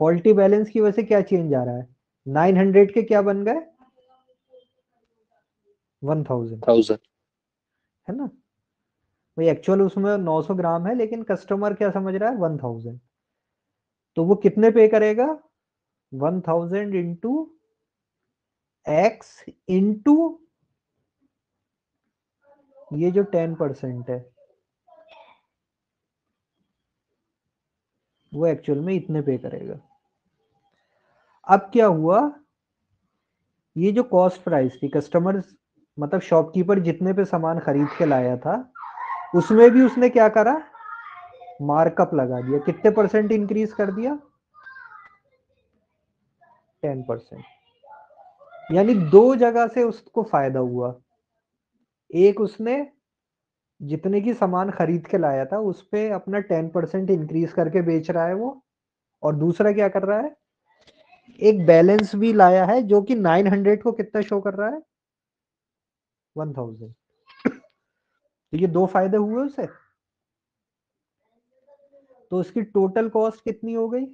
फॉल्टी बैलेंस की वजह से क्या चेंज आ रहा है? 900 के क्या बन गए? 1000 थाउज़ेंड। है ना? भाई एक्चुअल उसमें 900 ग्राम है लेकिन कस्टमर क्या समझ रहा है? 1000 तो वो कितने पे करेगा? 1000 थाउज़ेंड इंटू एक्स इंटू ये जो 10 परसेंट है। वो एक्चुअल में इतने पे करेगा। अब क्या हुआ? ये जो कॉस्ट प्राइस थी कस्टमर मतलब शॉपकीपर जितने पे सामान खरीद के लाया था, उसमें भी उसने क्या करा? मार्कअप लगा दिया। कितने परसेंट इंक्रीज कर दिया? टेन परसेंट यानी दो जगह से उसको फ़ायदा हुआ। एक उसने जितने की सामान खरीद के लाया था, उस पे अपना टेन परसेंट इंक्रीज करके बेच रहा है वो। और दूसरा क्या कर रहा है? एक बैलेंस भी लाया है, जो कि 900 को कितना शो कर रहा है? 1000 तो ये दो फ़ायदे हुए उसे। तो उसकी टोटल कॉस्ट कितनी हो गई?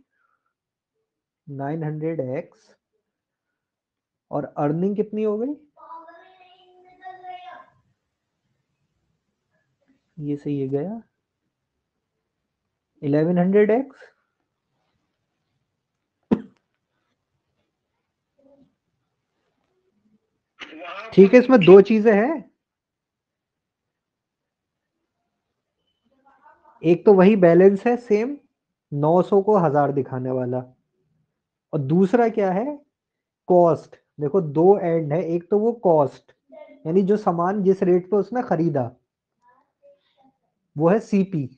900x और अर्निंग कितनी हो गई? ये से ये गया। 1100x ठीक है, इसमें दो चीज़ें हैं। एक तो वही बैलेंस है, सेम 900 को हज़ार दिखाने वाला। और दूसरा क्या है? कॉस्ट। देखो, दो एंड है, एक तो वो कॉस्ट, यानी जो सामान जिस रेट पे उसने खरीदा। वो है सीपी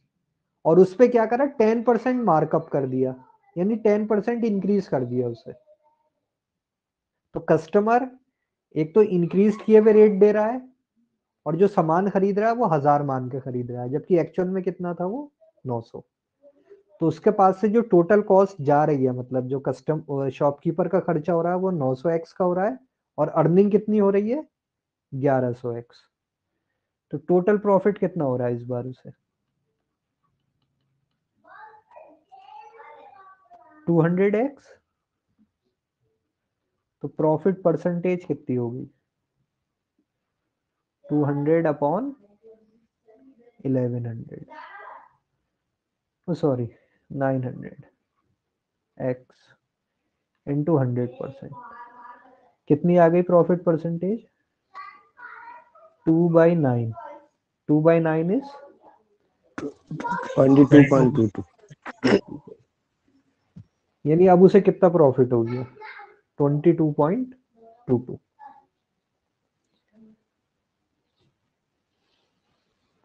और उस पे क्या करा टेन परसेंट मार्कअप कर दिया, यानी टेन परसेंट इंक्रीज कर दिया उसे। तो कस्टमर एक तो इंक्रीज किए हुए रेट दे रहा है, और जो सामान खरीद रहा है वो हज़ार मान के खरीद रहा है, जबकि एक्चुअल में कितना था वो? 900 तो उसके पास से जो टोटल कॉस्ट जा रही है मतलब जो कस्टम शॉपकीपर का खर्चा हो रहा है वो 900 एक्स का हो रहा है, और अर्निंग कितनी हो रही है? 1100 एक्स तो टोटल प्रॉफिट कितना हो रहा है इस बार उसे? 200 एक्स तो प्रॉफिट परसेंटेज कितनी होगी? 200 upon 1100 oh sorry 900 x into hundred percent कितनी आ गई profit percentage two by nine two by nine is 22.22 यानी अब उसे कितना प्रॉफिट हो गया twenty two point two two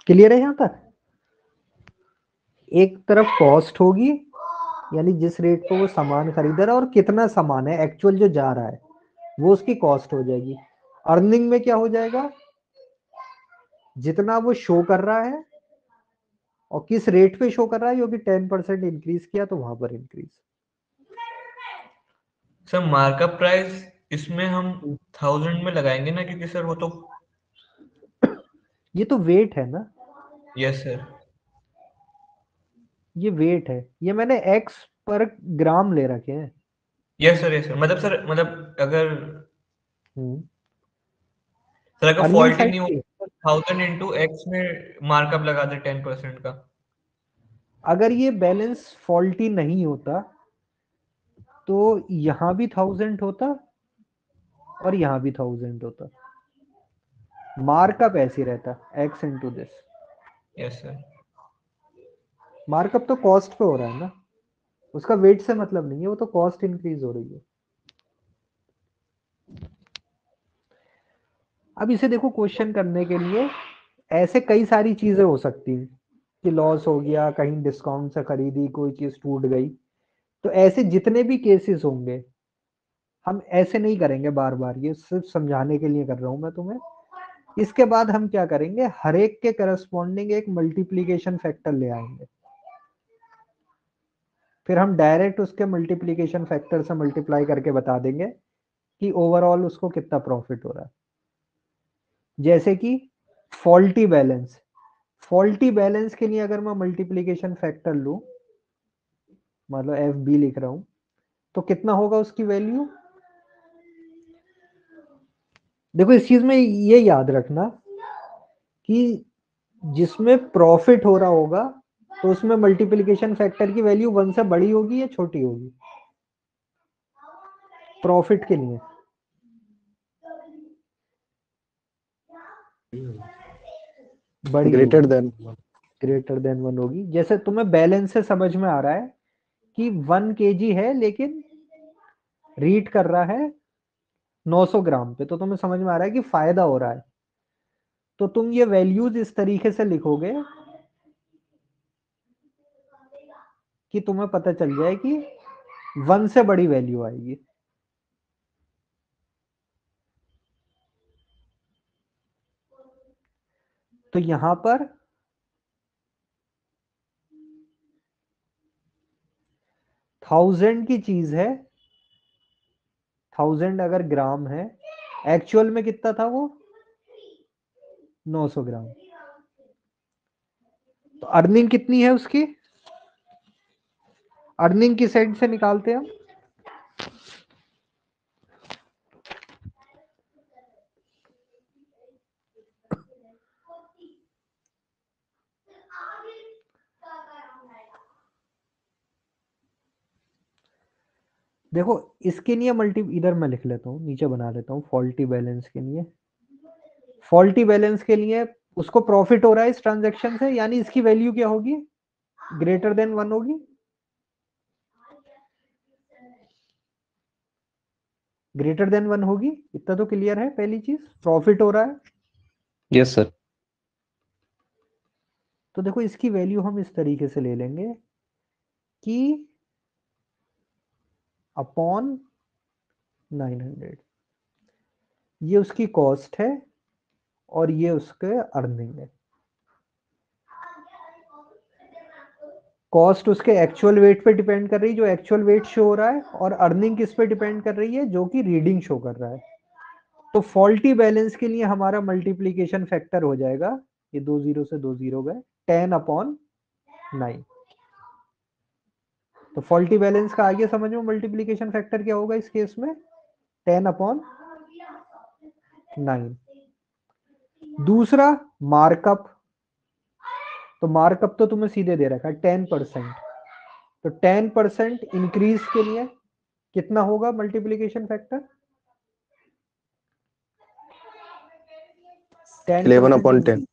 clear है यहाँ तक? एक तरफ़ कॉस्ट होगी यानी जिस रेट पर वो सामान खरीद रहा है और कितना सामान है एक्चुअल जो जा रहा है वो उसकी कॉस्ट हो जाएगी। अर्निंग में क्या हो जाएगा? जितना वो शो कर रहा है और किस रेट पे शो कर रहा है क्योंकि टेन परसेंट इंक्रीज किया तो वहाँ पर इंक्रीज सर मार्कअप प्राइस इसमें हम थाउज़ेंड में लगाएँगे ना क्योंकि सर वो तो ये तो वेट है ना? यस yes, सर ये वेट है। ये मैंने एक्स पर ग्राम ले रखे हैं। यस सर यस सर मतलब सर मतलब अगर हम्म। सर अगर फॉल्ट नहीं हो थाउज़ेंड इंटू एक्स में मार्कअप लगा दे टेन परसेंट का। अगर ये बैलेंस फॉल्टी नहीं होता तो यहाँ भी थाउज़ेंड होता और यहाँ भी थाउज़ेंड होता। मार्कअप ऐसे रहता x into this yes sir markup तो कॉस्ट पे हो रहा है ना। उसका वेट से मतलब नहीं है वो तो कॉस्ट इंक्रीज हो रही है। अब इसे देखो क्वेश्चन करने के लिए ऐसे कई सारी चीज़ें हो सकती हैं कि लॉस हो गया, कहीं डिस्काउंट से खरीदी, कोई चीज़ टूट गई। तो ऐसे जितने भी केसेस होंगे, हम ऐसे नहीं करेंगे बार बार ये सिर्फ़ समझाने के लिए कर रहा हूँ मैं तुम्हें। इसके बाद हम क्या करेंगे, हर एक के करस्पॉन्डिंग एक मल्टीप्लीकेशन फैक्टर ले आएँगे। फिर हम डायरेक्ट उसके मल्टीप्लीकेशन फैक्टर से मल्टीप्लाई करके बता देंगे कि ओवरऑल उसको कितना प्रॉफिट हो रहा है। जैसे कि फॉल्टी बैलेंस फॉल्टी बैलेंस के लिए अगर मैं मल्टीप्लीकेशन फैक्टर लू मतलब एफ़ बी लिख रहा हूँ तो कितना होगा उसकी वैल्यू देखो, इस चीज़ में ये याद रखना कि जिसमें प्रॉफिट हो रहा होगा तो उसमें मल्टीप्लीकेशन फैक्टर की वैल्यू वन से बड़ी होगी या छोटी होगी? प्रॉफिट के लिए। बड़ी greater than greater than one होगी। जैसे तुम्हें बैलेंस से समझ में आ रहा है कि वन केजी है लेकिन रीड कर रहा है 900 ग्राम पे तो तुम्हें समझ में आ रहा है कि फ़ायदा हो रहा है। तो तुम ये वैल्यूज़ इस तरीके से लिखोगे कि तुम्हें पता चल जाए कि वन से बड़ी वैल्यू आएगी। तो यहाँ पर थाउज़ेंड की चीज़ है। थाउज़ेंड अगर ग्राम है एक्चुअल में कितना था वो? 900 ग्राम। तो अर्निंग कितनी है उसकी? अर्निंग की साइड से निकालते हैं हम। देखो इसके लिए मल्टी इधर मैं लिख लेता हूँ नीचे बना लेता हूँ फॉल्टी बैलेंस के लिए। फॉल्टी बैलेंस के लिए उसको प्रॉफिट हो रहा है इस ट्रांजेक्शन से यानी इसकी वैल्यू क्या होगी? ग्रेटर देन वन होगी। ग्रेटर देन वन होगी। इतना तो क्लियर है पहली चीज़। प्रॉफिट हो रहा है। यस yes, सर तो देखो इसकी वैल्यू हम इस तरीके से ले लेंगे कि अपॉन 900 ये उसकी कॉस्ट है और ये उसके अर्निंग है। कॉस्ट उसके एक्चुअल वेट पे डिपेंड कर रही है, जो एक्चुअल वेट शो हो रहा है और अर्निंग किस पे डिपेंड कर रही है, जो कि रीडिंग शो कर रहा है। तो फॉल्टी बैलेंस के लिए हमारा मल्टीप्लीकेशन फैक्टर हो जाएगा, ये दो ज़ीरो से दो ज़ीरो गए, टेन अपॉन नाइन। तो फॉल्टी बैलेंस का आगे समझ में मल्टीप्लीकेशन फैक्टर क्या होगा इस केस में? टेन अपॉन नाइन दूसरा मार्कअप तो मार्कअप तो तुम्हें सीधे दे रखा है टेन परसेंट तो टेन परसेंट इंक्रीज के लिए कितना होगा multiplication factor eleven upon ten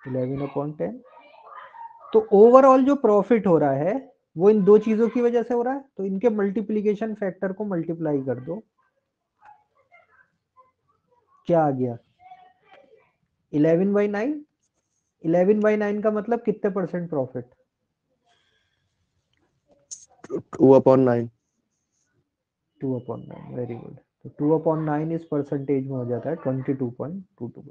eleven upon ten तो ओवरऑल जो प्रॉफिट हो रहा है वो इन दो चीज़ों की वजह से हो रहा है तो इनके मल्टीप्लीकेशन फैक्टर को मल्टीप्लाई कर दो। क्या आ गया? Eleven by nine? Eleven by nine का मतलब कितने percent profit two upon nine. Two upon nine very good तो टू अपॉन नाइन इस परसेंटेज में हो जाता है twenty two point two two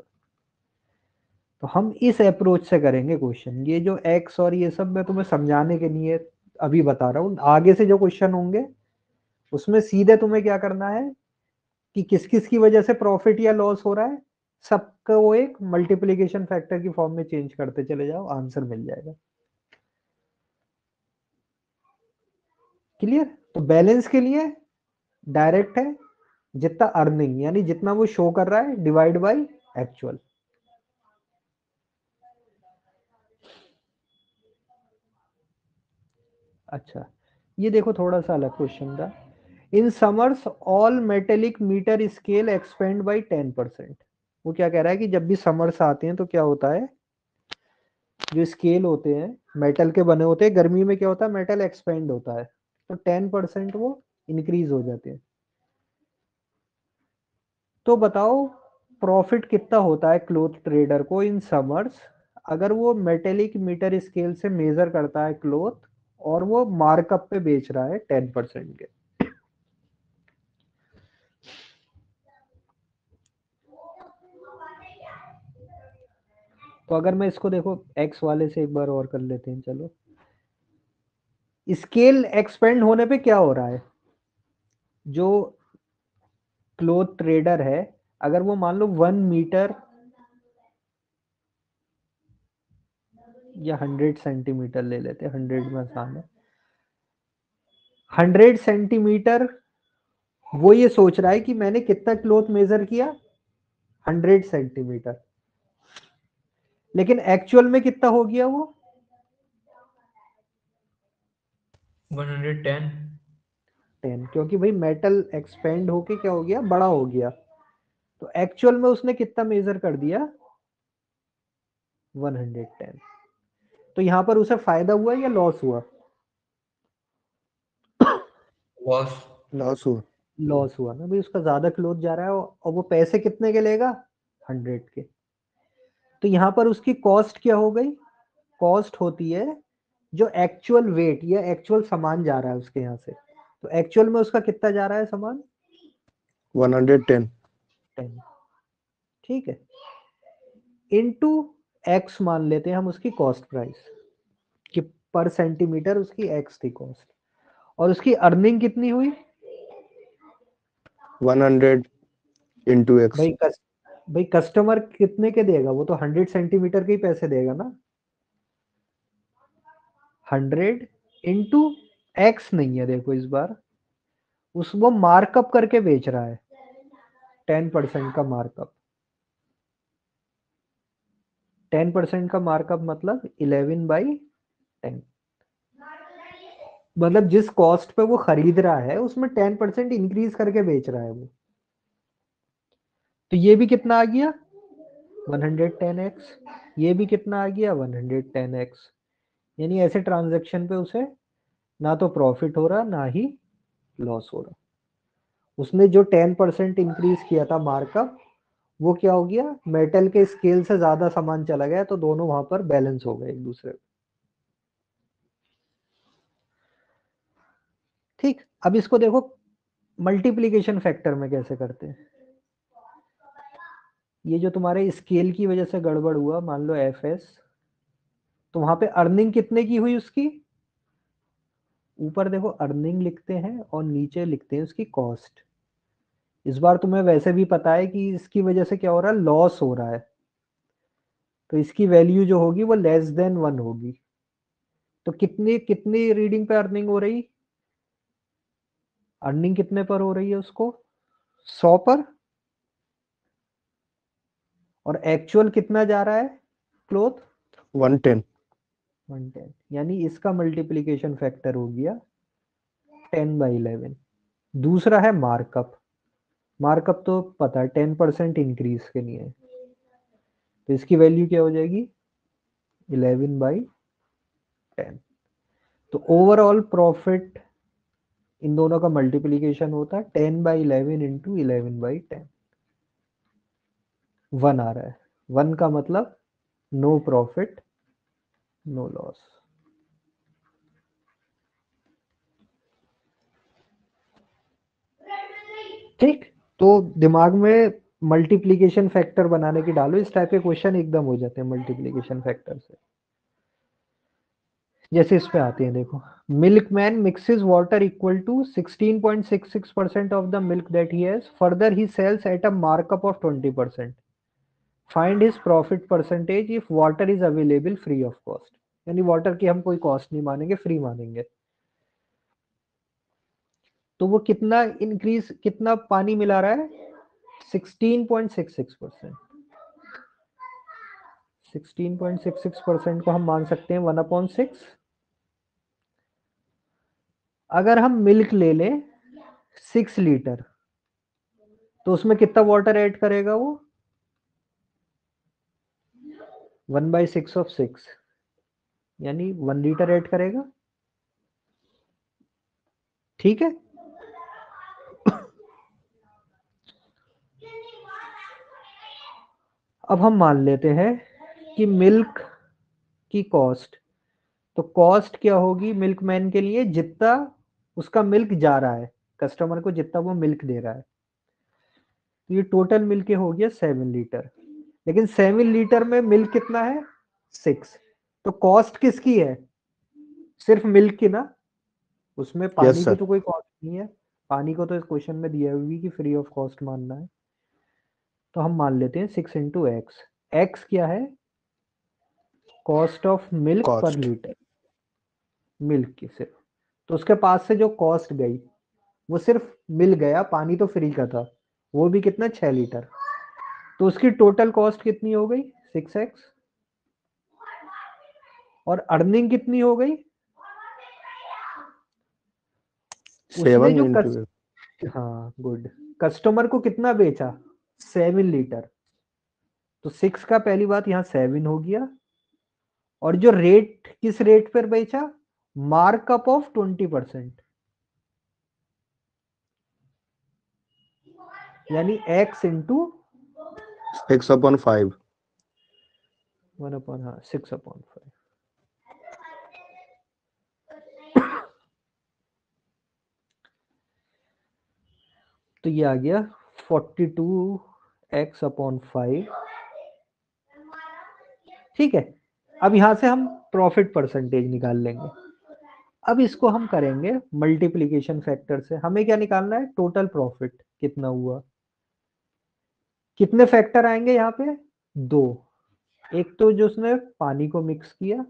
तो हम इस अप्रोच से करेंगे क्वेश्चन ये जो एक्स और ये सब मैं तुम्हें समझाने के लिए अभी बता रहा हूँ, आगे से जो क्वेश्चन होंगे, उसमें सीधे तुम्हें क्या करना है कि किस किस की वजह से प्रॉफिट या लॉस हो रहा है, सबका वो एक मल्टीप्लीकेशन फैक्टर की फॉर्म में चेंज करते चले जाओ आंसर मिल जाएगा। क्लियर तो बैलेंस के लिए डायरेक्ट है जितना अर्निंग यानी जितना वो शो कर रहा है डिवाइड बाय एक्चुअल अच्छा ये देखो थोड़ा सा अलग क्वेश्चन था। In summers all metallic metre scale expand by ten percent वो क्या कह रहा है कि जब भी समर्स आते हैं तो क्या होता है? जो स्केल होते हैं मेटल के बने होते हैं, गर्मी में क्या होता है? मेटल एक्सपेंड होता है। तो टेन परसेंट वो इंक्रीज हो जाते हैं। तो बताओ प्रॉफिट कितना होता है क्लोथ ट्रेडर को इन समर्स अगर वो मेटेलिक मीटर स्केल से मेजर करता है क्लोथ और वो मार्कअप पे बेच रहा है टेन परसेंट के। तो अगर मैं इसको देखो एक्स वाले से एक बार और कर लेते हैं, चलो। स्केल एक्सपेंड होने पे क्या हो रहा है? जो क्लोथ ट्रेडर है, अगर वो मान लो वन मीटर या हंड्रेड सेंटीमीटर ले लेते हैं हंड्रेड में आसान है हंड्रेड सेंटीमीटर वो ये सोच रहा है कि मैंने कितना क्लोथ मेजर किया? Hundred centimetre. लेकिन एक्चुअल में कितना हो गया वो? 110 टेन। क्योंकि भाई मेटल एक्सपेंड होके क्या हो गया? बड़ा हो गया। तो एक्चुअल में उसने कितना मेजर कर दिया? 110 तो यहाँ पर उसे फ़ायदा हुआ या लॉस हुआ? लॉस लॉस हुआ। लॉस हुआ ना भाई उसका ज़्यादा क्लोथ जा रहा है और वो पैसे कितने के लेगा? हंड्रेड के। तो यहाँ पर उसकी कॉस्ट क्या हो गई? कॉस्ट होती है जो एक्चुअल वेट या एक्चुअल सामान जा रहा है उसके यहाँ से। तो एक्चुअल में उसका कितना जा रहा है सामान? 110 टेन ठीक है। इनटू एक्स मान लेते हैं हम उसकी कॉस्ट प्राइस कि पर सेंटीमीटर उसकी एक्स थी कॉस्ट और उसकी अर्निंग कितनी हुई? 100 into x. भाई कस, भाई कस्टमर कितने के देगा? वो तो हंड्रेड सेंटीमीटर के ही पैसे देगा ना. हंड्रेड इंटू एक्स नहीं है देखो इस बार. उस वो मार्कअप करके बेच रहा है. टेन परसेंट का मार्कअप टेन परसेंट का मार्कअप मतलब इलेवन बाई टेन। मतलब जिस कॉस्ट पे वो खरीद रहा है, उसमें टेन परसेंट इंक्रीज करके बेच रहा है वो। तो ये भी कितना आ गया? 110x ये भी कितना आ गया? 110x यानी ऐसे ट्रांजैक्शन पे उसे ना तो प्रॉफिट हो रहा, ना ही लॉस हो रहा। उसने जो 10 परसेंट इंक्रीज किया था मार्कअप वो क्या हो गया? मेटल के स्केल से ज़्यादा सामान चला गया तो दोनों वहाँ पर बैलेंस हो गए एक दूसरे ठीक, अब इसको देखो मल्टीप्लीकेशन फैक्टर में कैसे करते हैं। ये जो तुम्हारे स्केल की वजह से गड़बड़ हुआ, मान लो एफ़ एस तो वहाँ पे अर्निंग कितने की हुई उसकी? ऊपर देखो अर्निंग लिखते हैं और नीचे लिखते हैं उसकी कॉस्ट इस बार तुम्हें वैसे भी पता है कि इसकी वजह से क्या हो रहा है? लॉस हो रहा है। तो इसकी वैल्यू जो होगी वो लेस देन वन होगी। तो कितनी कितनी रीडिंग पे अर्निंग हो रही? अर्निंग कितने पर हो रही है उसको? सौ पर? और एक्चुअल कितना जा रहा है? Cloth? One ten one ten यानी इसका मल्टीप्लीकेशन फैक्टर हो गया टेन बाई इलेवन दूसरा है मार्कअप मार्कअप तो पता है, टेन परसेंट इंक्रीज के लिए तो इसकी वैल्यू क्या हो जाएगी? 11 बाई टेन। तो ओवरऑल प्रॉफिट इन दोनों का मल्टीप्लीकेशन होता है, ten by eleven into eleven by ten. One आ रहा है। वन का मतलब नो प्रॉफिट नो लॉस ठीक? तो दिमाग में मल्टीप्लीकेशन फैक्टर बनाने की डालो, इस टाइप के क्वेश्चन एकदम हो जाते हैं मल्टीप्लीकेशन फैक्टर से। जैसे इस पे आते हैं, देखो। Milkman mixes water equal to 16.66 percent of the milk that he has further he sells at a markup of 20 percent find his profit percentage if water is available free of cost यानी water की हम कोई cost नहीं मानेंगे free मानेंगे। तो वो कितना इंक्रीज कितना पानी मिला रहा है? 16.66 परसेंट 16.66 परसेंट को हम मान सकते हैं वन अपॉन सिक्स अगर हम मिल्क ले लें सिक्स लीटर तो उसमें कितना वाटर ऐड करेगा वो? One by six of six यानी वन लीटर ऐड करेगा। ठीक है? अब हम मान लेते हैं कि मिल्क की कॉस्ट तो कॉस्ट क्या होगी मिल्क मैन के लिए? जितना उसका मिल्क जा रहा है कस्टमर को जितना वो मिल्क दे रहा है। तो ये टोटल मिल्क हो गया सेवन लीटर लेकिन सेवन लीटर में मिल्क कितना है? सिक्स तो कॉस्ट किसकी है? सिर्फ़ मिल्क की ना? उसमें पानी yes, की तो कोई कॉस्ट नहीं है। पानी को तो इस क्वेश्चन में दिया हुई कि फ्री ऑफ़ कॉस्ट मानना है। तो हम मान लेते हैं सिक्स इंटू एक्स एक्स क्या है? Cost of milk per litre milk की सिर्फ़। तो उसके पास से जो कॉस्ट गई वो सिर्फ़ मिल गया पानी तो फ्री का था। वो भी कितना? छह लीटर तो उसकी टोटल कॉस्ट कितनी हो गई? सिक्स एक्स और अर्निंग कितनी हो गई? उसने जो कस- हाँ गुड कस्टमर को कितना बेचा? Seven litre. तो सिक्स का पहली बात यहाँ सेवन हो गया। और जो रेट किस रेट पर बेचा? Markup of twenty percent. यानी x into six upon five one upon हाँ सिक्स अपॉन फाइव तो ये आ गया forty two x upon five ठीक है? अब यहाँ से हम प्रॉफिट परसेंटेज निकाल लेंगे। अब इसको हम करेंगे मल्टीप्लीकेशन फैक्टर से। हमें क्या निकालना है? टोटल प्रॉफिट कितना हुआ? कितने फैक्टर आएँगे यहाँ पे? दो। एक तो जो उसने पानी को मिक्स किया,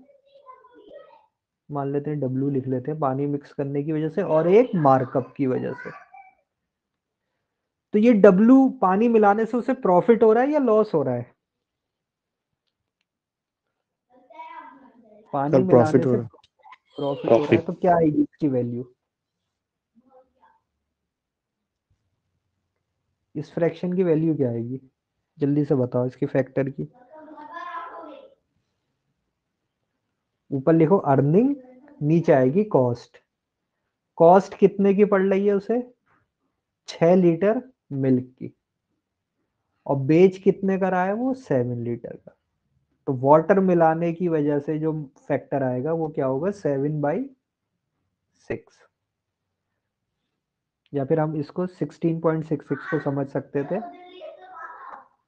मान लेते हैं डब्ल्यू लिख लेते हैं, पानी मिक्स करने की वजह से, और एक मार्कअप की वजह से। तो ये डब्ल्यू पानी मिलाने से उसे प्रॉफिट हो रहा है या लॉस हो रहा है? पानी प्रॉफिट हो रहा प्रॉफिट हो रहा है तो क्या आएगी इसकी वैल्यू इस फ्रैक्शन की वैल्यू क्या आएगी जल्दी से बताओ इसकी फैक्टर की। ऊपर लिखो अर्निंग नीचे आएगी कॉस्ट कॉस्ट कितने की पड़ रही है उसे? छह लीटर मिल्क की। और बेच कितने का रहा है वो? सेवन लीटर का। तो वाटर मिलाने की वजह से जो फैक्टर आएगा वो क्या होगा? Seven by six. या फिर हम इसको 16.66 को समझ सकते थे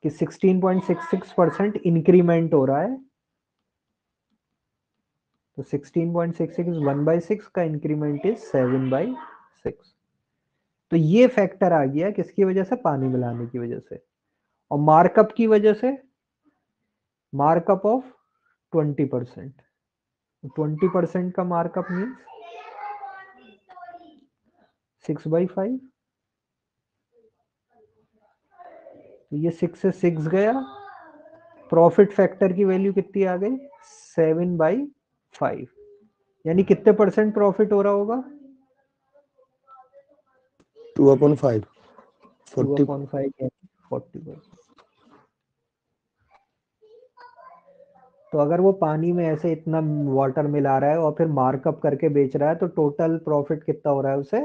कि 16.66 परसेंट इंक्रीमेंट हो रहा है। तो sixteen 16.66 is one by six का increment is seven by six. तो ये फैक्टर आ गया किसकी वजह से? पानी मिलाने की वजह से। और मार्कअप की वजह से? Markup of twenty percent twenty percent का markup means six by five ये सिक्स से सिक्स गया। प्रॉफिट फैक्टर की वैल्यू कितनी आ गई? सेवन बाई फाइव यानी कितने परसेंट प्रॉफिट हो रहा होगा? Two upon five forty upon five forty तो अगर वो पानी में ऐसे इतना वाटर मिला रहा है और फिर मार्कअप करके बेच रहा है तो टोटल प्रॉफिट कितना हो रहा है उसे?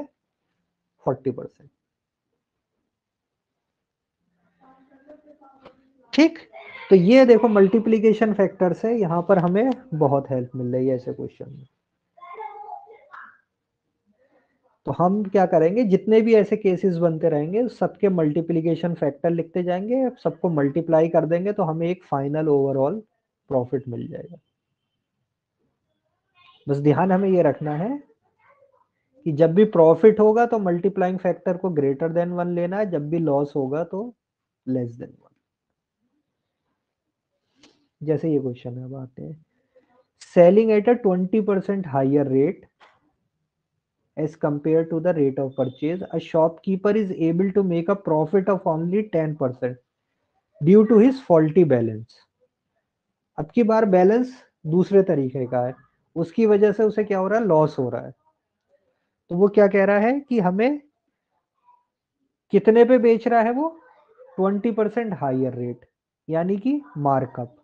फोर्टी परसेंट ठीक? तो ये देखो मल्टीप्लीकेशन फैक्टर से यहाँ पर हमें बहुत हेल्प मिल रही है ऐसे क्वेश्चन में। तो हम क्या करेंगे, जितने भी ऐसे केसेस बनते रहेंगे, सबके मल्टीप्लीकेशन फैक्टर लिखते जाएँगे, सबको मल्टीप्लाई कर देंगे तो हमें एक फाइनल ओवरऑल प्रॉफिट मिल जाएगा। बस ध्यान हमें ये रखना है कि जब भी प्रॉफिट होगा तो मल्टीप्लाइंग फैक्टर को ग्रेटर देन वन लेना है, जब भी लॉस होगा तो लेस देन वन जैसे ये क्वेश्चन है अब आते हैं। Selling at a twenty percent higher rate as compared to the rate of purchase, a shopkeeper is able to make a profit of only 10% due to his faulty balance. अब की बार balance दूसरे तरीके का है। उसकी वजह से उसे क्या हो रहा है? लॉस हो रहा है। तो वो क्या कह रहा है कि हमें कितने पे बेच रहा है वो? 20 परसेंट हाइयर रेट यानी कि मार्कअप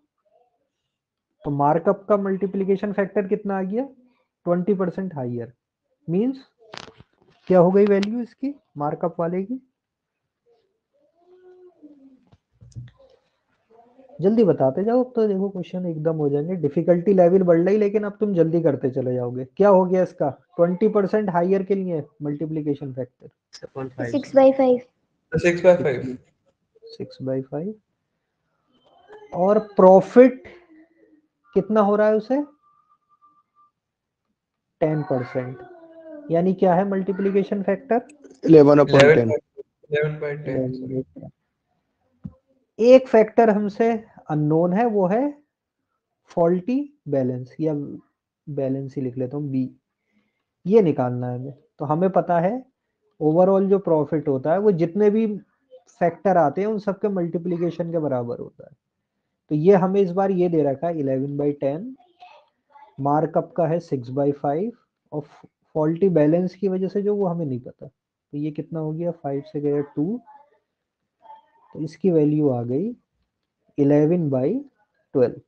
तो मार्कअप का मल्टीप्लिकेशन फैक्टर कितना आ गया? 20 परसेंट हाइयर मीन्स क्या हो गई वैल्यू इसकी? मार्कअप वाले की? जल्दी बताते जाओ अब तो देखो क्वेश्चन एकदम हो जाएँगे। डिफिकल्टी लेवल बढ़ रही लेकिन अब तुम जल्दी करते चले जाओगे। क्या हो गया इसका? ट्वेंटी परसेंट हाइयर के लिए multiplication factor six by five six by five six by five और प्रॉफिट कितना हो रहा है उसे? टेन परसेंट यानी क्या है multiplication factor 11 upon 11 10. by 11 by 10 sorry. एक फैक्टर हमसे अननोन है वो है फॉल्टी बैलेंस या बैलेंस ही लिख लेता हूँ बी ये निकालना है हमें। तो हमें पता है ओवरऑल जो प्रॉफिट होता है वो जितने भी फैक्टर आते हैं उन सबके मल्टीप्लीकेशन के बराबर होता है। तो ये हमें इस बार ये दे रखा है इलेवन बाई टेन मार्कअप का है सिक्स बाई फाइव और फॉल्टी बैलेंस की वजह से जो वो हमें नहीं पता। तो ये कितना हो गया? फाइव से गया टू तो इसकी वैल्यू आ गई इलेवन बाई ट्वेल्व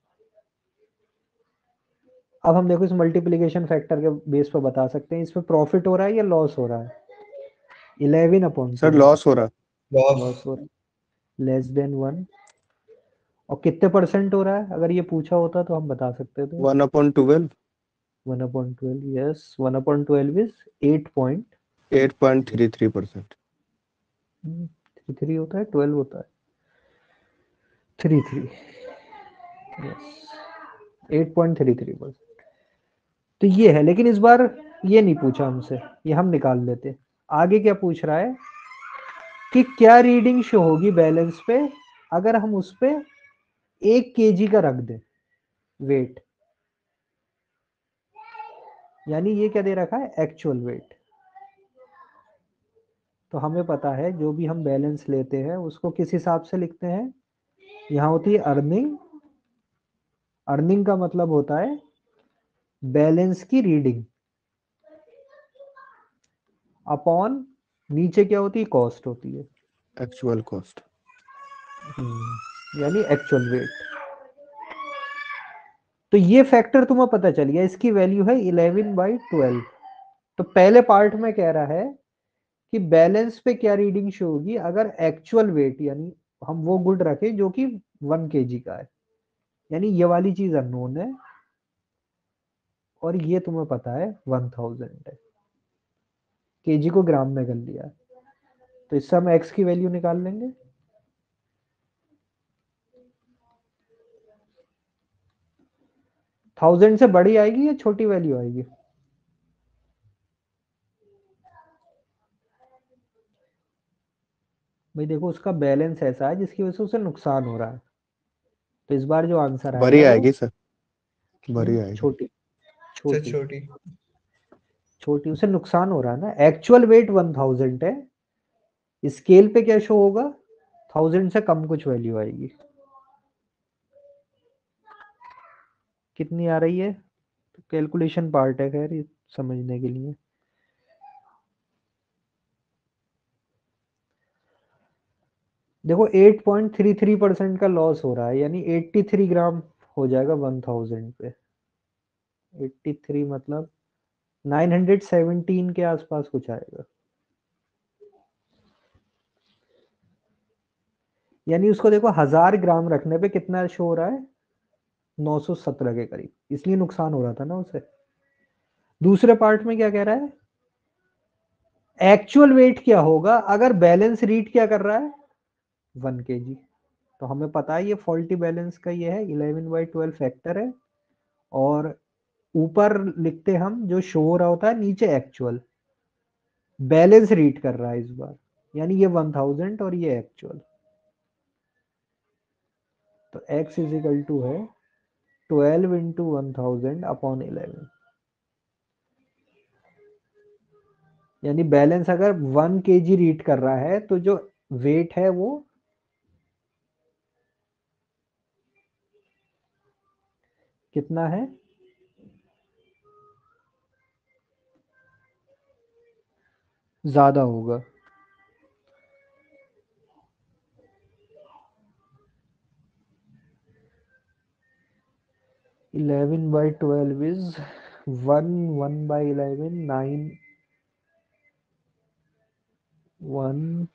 अब हम देखो इस मल्टीप्लीकेशन फैक्टर के बेस पर बता सकते हैं। इसमें प्रॉफिट हो रहा है या लॉस हो रहा है? इलेवन अपॉन सर लॉस हो रहा loss लॉस हो रहा है। लेस देन वन और कितने परसेंट हो रहा है? अगर ये पूछा होता तो हम बता सकते थे। 1 upon 12 one upon twelve yes one upon twelve is eight point 8.33 percent. Three three होता है ट्वेल्व होता है. Three three yes eight point three three percent तो ये है लेकिन इस बार ये नहीं पूछा हमसे. ये हम निकाल लेते. आगे क्या पूछ रहा है? कि क्या रीडिंग शो होगी बैलेंस पे? अगर हम उस पे एक केजी का रख दें वेट यानी ये क्या दे रखा है? एक्चुअल वेट तो हमें पता है जो भी हम बैलेंस लेते हैं उसको किस हिसाब से लिखते हैं? यहाँ होती है अर्निंग अर्निंग का मतलब होता है बैलेंस की रीडिंग अपॉन नीचे क्या होती है? कॉस्ट होती है. एक्चुअल कॉस्ट यानी एक्चुअल वेट तो ये फैक्टर तुम्हें पता चल गया, इसकी वैल्यू है 11 बाई ट्वेल्व तो पहले पार्ट में कह रहा है कि बैलेंस पे क्या रीडिंग शो होगी? अगर एक्चुअल वेट यानी हम वो गुड रखें जो कि वन के का है। यानी ये वाली चीज़ अननोन है और ये तुम्हें पता है वन थाउज़ेंड है। केजी को ग्राम में कर लिया। तो इससे हम एक्स की वैल्यू निकाल लेंगे। थाउज़ेंड से बड़ी आएगी या छोटी वैल्यू आएगी? भाई देखो उसका बैलेंस ऐसा है जिसकी वजह से उसे नुकसान हो रहा है। तो इस बार जो आंसर बड़ी आएगी सर। बड़ी आएगी। छोटी छोटी। छोटी। छोटी उसे नुकसान हो रहा है ना। एक्चुअल वेट वन थाउज़ेंड है। स्केल पे क्या शो होगा? थाउज़ेंड से कम कुछ वैल्यू आएगी। कितनी आ रही है? तो कैलकुलेशन पार्ट है, खैर, ये समझने के लिए। देखो 8.33 परसेंट का लॉस हो रहा है, यानी 83 ग्राम हो जाएगा 1000 पे। 83 मतलब 917 के आसपास कुछ आएगा। यानी उसको देखो, हज़ार ग्राम रखने पे कितना शो हो रहा है? 917 के करीब। इसलिए नुकसान हो रहा था ना उसे। दूसरे पार्ट में क्या कह रहा है? एक्चुअल वेट क्या होगा? अगर बैलेंस रीड क्या कर रहा है? वन के जी तो हमें पता है ये फॉल्टी बैलेंस का ये है इलेवन बाई ट्वेल्व फैक्टर है। और ऊपर लिखते हम, जो शो हो रहा होता है, नीचे एक्चुअल बैलेंस रीड कर रहा है इस बार। यानी ये वन थाउज़ेंड और ये एक्चुअल तो x इज़ इक्वल टू है twelve into one thousand upon eleven यानी बैलेंस अगर वन के जी रीड कर रहा है तो जो वेट है वो कितना है? ज़्यादा होगा। Eleven by twelve is one one by eleven, nine, one,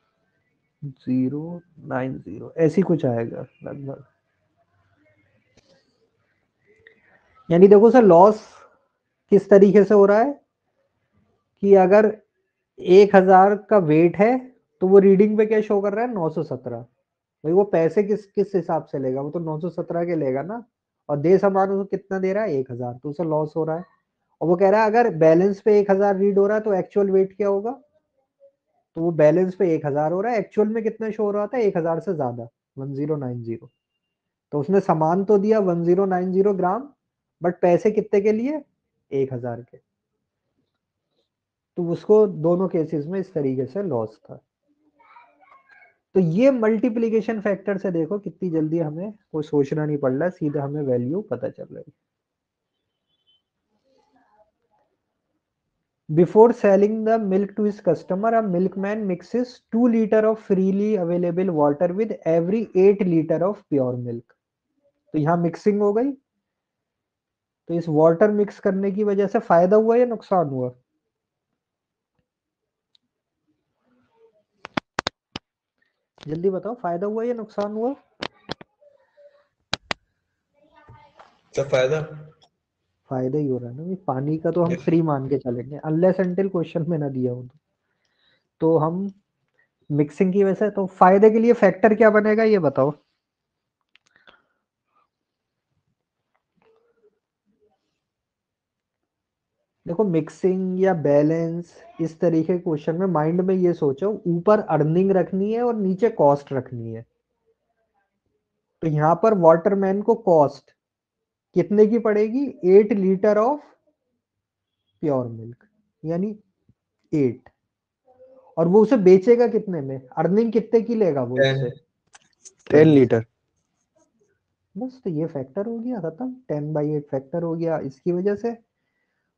zero, nine, zero. ऐसी कुछ आएगा लगभग। यानी देखो सर लॉस किस तरीके से हो रहा है कि अगर एक हज़ार का वेट है तो वो रीडिंग पे क्या शो कर रहा है? नौ सौ सत्रह। भाई वो पैसे किस किस हिसाब से लेगा? वो तो नौ सौ सत्रह के लेगा ना। और दे सामान उसको कितना दे रहा है? एक हज़ार। तो उसे लॉस हो रहा है। और वो कह रहा है, अगर बैलेंस पे एक हज़ार रीड हो रहा है तो एक्चुअल वेट क्या होगा? तो वो बैलेंस पे एक हज़ार हो रहा है। एक्चुअल में कितना शो हो रहा था? एक हज़ार से ज़्यादा। वन ज़ीरो नाइन ज़ीरो तो उसने सामान तो दिया one zero nine zero gram but पैसे कितने के लिए? एक हज़ार के। तो उसको दोनों केसेस में इस तरीके से लॉस था। तो ये मल्टीप्लीकेशन फैक्टर से देखो कितनी जल्दी हमें कोई सोचना नहीं पड़ रहा है सीधा हमें वैल्यू पता चल रही before selling the milk to his customer a milk man mixes two litre of freely available water with every eight litre of pure milk तो यहाँ मिक्सिंग हो गई। तो इस वाटर मिक्स करने की वजह से फ़ायदा हुआ या नुकसान हुआ? जल्दी बताओ फ़ायदा हुआ या नुकसान हुआ? सर फ़ायदा? फ़ायदा ही हो रहा है ना पानी का तो हम फ्री मान के चलेंगे। अनलेस अनटिल क्वेश्चन में ना दिया हो तो। तो हम मिक्सिंग की वजह से तो फ़ायदे के लिए फैक्टर क्या बनेगा ये बताओ। देखो मिक्सिंग या बैलेंस इस तरीके के क्वेश्चन में माइंड में ये सोचो ऊपर अर्निंग रखनी है और नीचे कॉस्ट रखनी है। तो यहाँ पर वाटरमैन को कॉस्ट कितने की पड़ेगी? Eight litre of pure milk यानी एट और वो उसे बेचेगा कितने में? अर्निंग कितने की लेगा वो. उससे टेन लीटर बस तो ये फैक्टर हो गया खत्म। टेन बाई एट फैक्टर हो गया इसकी वजह से।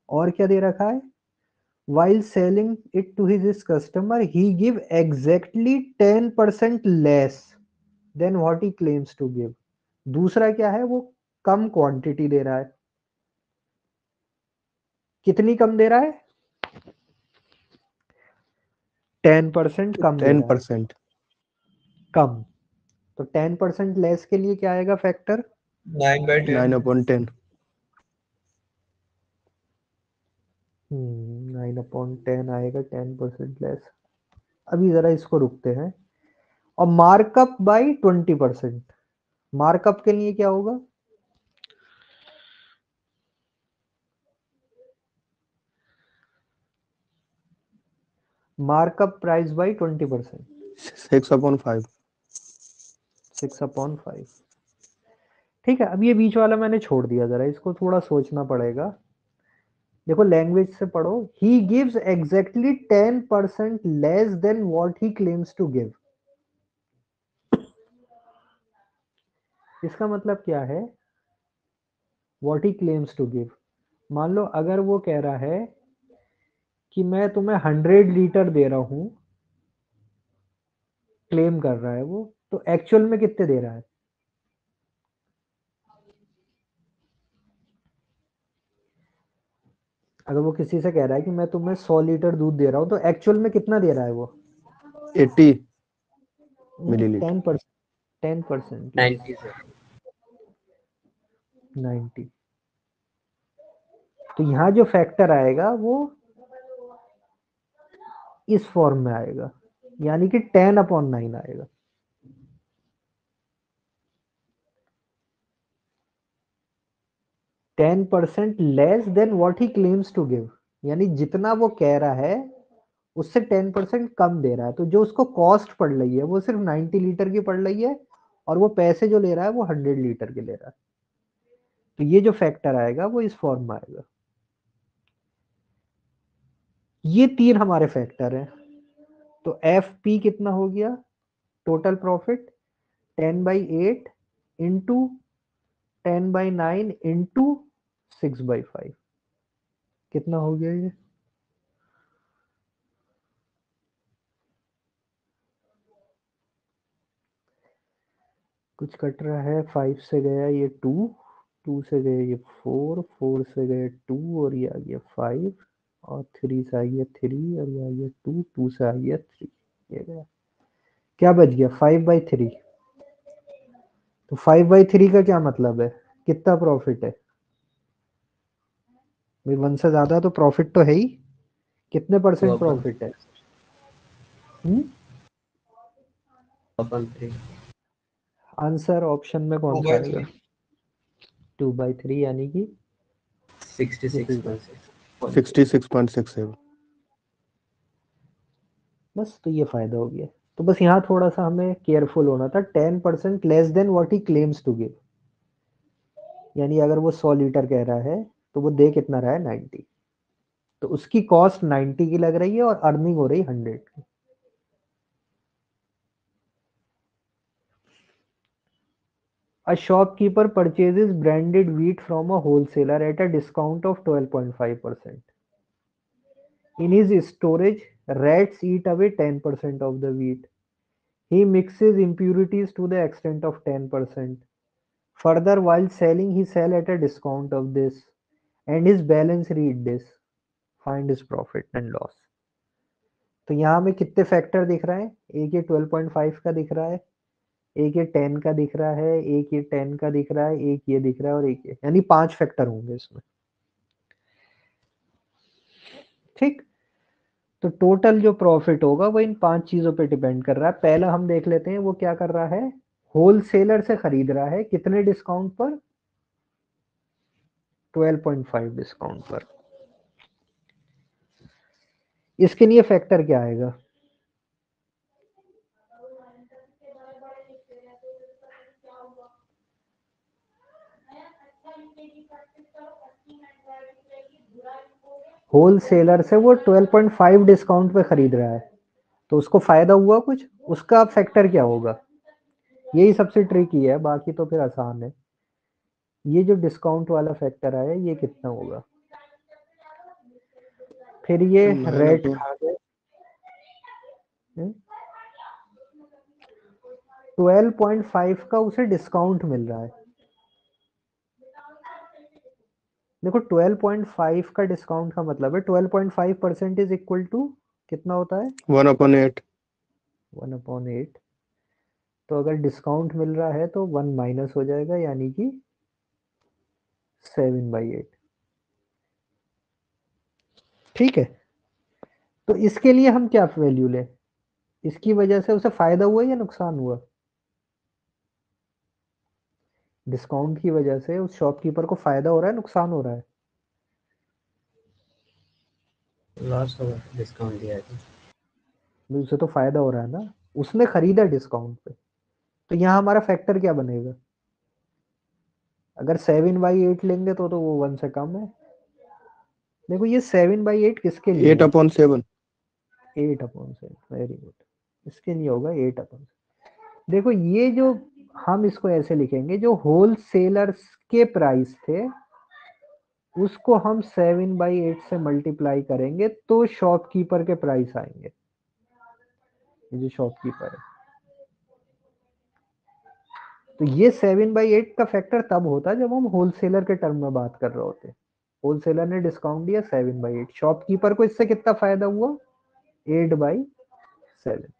और क्या दे रखा है? While selling it to his customer he give exactly 10% less than what he claims to give. दूसरा क्या है? वो कम क्वांटिटी दे रहा है। कितनी कम दे रहा है? टेन परसेंट कम टेन परसेंट कम। तो टेन परसेंट लेस के लिए क्या आएगा factor nine by ten nine upon ten nine upon ten आएगा टेन परसेंट लेस अभी जरा इसको रुकते हैं। और markup by twenty percent markup के लिए क्या होगा? Markup price by twenty percent six upon five six upon five ठीक है अब ये बीच वाला मैंने छोड़ दिया जरा इसको थोड़ा सोचना पड़ेगा। देखो लैंग्वेज से पढ़ो he gives exactly ten percent less than what he claims to give इसका मतलब क्या है? What he claims to give मान लो, अगर वो कह रहा है कि मैं तुम्हें हंड्रेड लीटर दे रहा हूँ क्लेम कर रहा है वो तो एक्चुअल में कितने दे रहा है? अगर वो किसी से कह रहा है कि मैं तुम्हें सौ लीटर दूध दे रहा हूँ तो एक्चुअल में कितना दे रहा है वो? Eighty ten percent ten percent. Ninety तो यहाँ जो फैक्टर आएगा वो इस फॉर्म में आएगा। यानी कि टेन अपॉन नाइन आएगा। Ten percent less than what he claims to give यानी जितना वो कह रहा है, उससे टेन परसेंट कम दे रहा है। तो जो उसको कॉस्ट पड़ रही है, वो सिर्फ़ नाइन्टी लीटर की पड़ रही है और वो पैसे जो ले रहा है, वो हंड्रेड लीटर के ले रहा है। तो ये जो फैक्टर आएगा, वो इस फॉर्म में आएगा। ये तीन हमारे फैक्टर हैं। तो एफ़ पी कितना हो गया? Total profit ten by eight into ten by nine into six by five. कितना हो गया ये? कुछ कट रहा है, फाइव से गया ये टू टू से गया ये फोर फोर से गया टू, और ये आ गया फाइव, और थ्री से आ गया थ्री, और ये आ गया टू टू से आ गया थ्री, ये गया। क्या बच गया? Five by three. तो फाइव बाई थ्री का क्या मतलब है? कितना प्रॉफिट है? भाई वन से ज़्यादा तो प्रॉफिट तो है ही। कितने परसेंट प्रॉफिट है? हम्म? आंसर ऑप्शन में कौन सा आएगा टू बाई थ्री यानी कि सिक्सटी सिक्स पॉइंट सिक्स बस तो ये फ़ायदा हो गया। तो बस यहाँ थोड़ा सा हमें केयरफुल होना था। Ten percent less than what he claims to give यानी अगर वो सौ लीटर कह रहा है तो वो दे कितना रहा है? नाइन्टी तो उसकी कॉस्ट नाइन्टी की लग रही है और अर्निंग हो रही हंड्रेड की। A shopkeeper purchases branded wheat from a wholesaler at a discount of 12.5%. In his storage, rats eat away 10% of the wheat. He mixes impurities to the extent of 10%. Further, while selling, he sell at a discount of this. And his balance read this. Find his profit and loss. तो यहाँ में कितने factor दिख रहा है एक ये 12.5 का दिख रहा है एक ये 10 का दिख रहा है एक ये 10 का दिख रहा है एक ये दिख रहा है और एक ये यानी पाँच फैक्टर होंगे इसमें ठीक तो टोटल जो प्रॉफिट होगा, वो इन पाँच चीज़ों पे डिपेंड कर रहा है। पहला हम देख लेते हैं, वो क्या कर रहा है? होलसेलर से खरीद रहा है। कितने डिस्काउंट पर? 12.5 डिस्काउंट पर। इसके लिए फैक्टर क्या आएगा? होलसेलर से वो 12.5 डिस्काउंट पे खरीद रहा है। तो उसको फ़ायदा हुआ कुछ? उसका फैक्टर क्या होगा? यही सबसे ट्रिकी है बाकी तो फिर आसान है। ये जो डिस्काउंट वाला फैक्टर आया ये कितना होगा? फिर ये रेट खा गए ट्वेल्व पॉइंट फाइव का उसे डिस्काउंट मिल रहा है। देखो 12.5 का डिस्काउंट का मतलब है 12.5 परसेंट इज़ इक्वल टू कितना होता है? One upon eight one upon eight तो अगर डिस्काउंट मिल रहा है तो वन माइनस हो जाएगा यानी कि सेवन बाई एट ठीक है? तो इसके लिए हम क्या वैल्यू लें? इसकी वजह से उसे फ़ायदा हुआ या नुकसान हुआ? डिस्काउंट की वजह से उस शॉपकीपर को फ़ायदा हो रहा है नुकसान हो रहा है? लॉस होगा डिस्काउंट दिया है तो। उसे तो फ़ायदा हो रहा है ना। उसने खरीदा डिस्काउंट पे। तो यहाँ हमारा फैक्टर क्या बनेगा? अगर सेवन बाई एट लेंगे तो तो वो वन से कम है। देखो ये सेवन बाई एट किसके लिए eight upon seven eight upon seven very good इसके लिए होगा एट अपॉन देखो ये जो हम इसको ऐसे लिखेंगे, जो होल सेलर्स के प्राइस थे, उसको हम सेवन बाई एट से मल्टीप्लाई करेंगे तो शॉपकीपर के प्राइस आएँगे। ये जो शॉपकीपर है। तो ये सेवन बाई एट का फैक्टर तब होता जब हम होलसेलर के टर्म में बात कर रहे होते। होलसेलर ने डिस्काउंट दिया सेवन बाई एट शॉपकीपर को इससे कितना फ़ायदा हुआ? एट बाई सेवन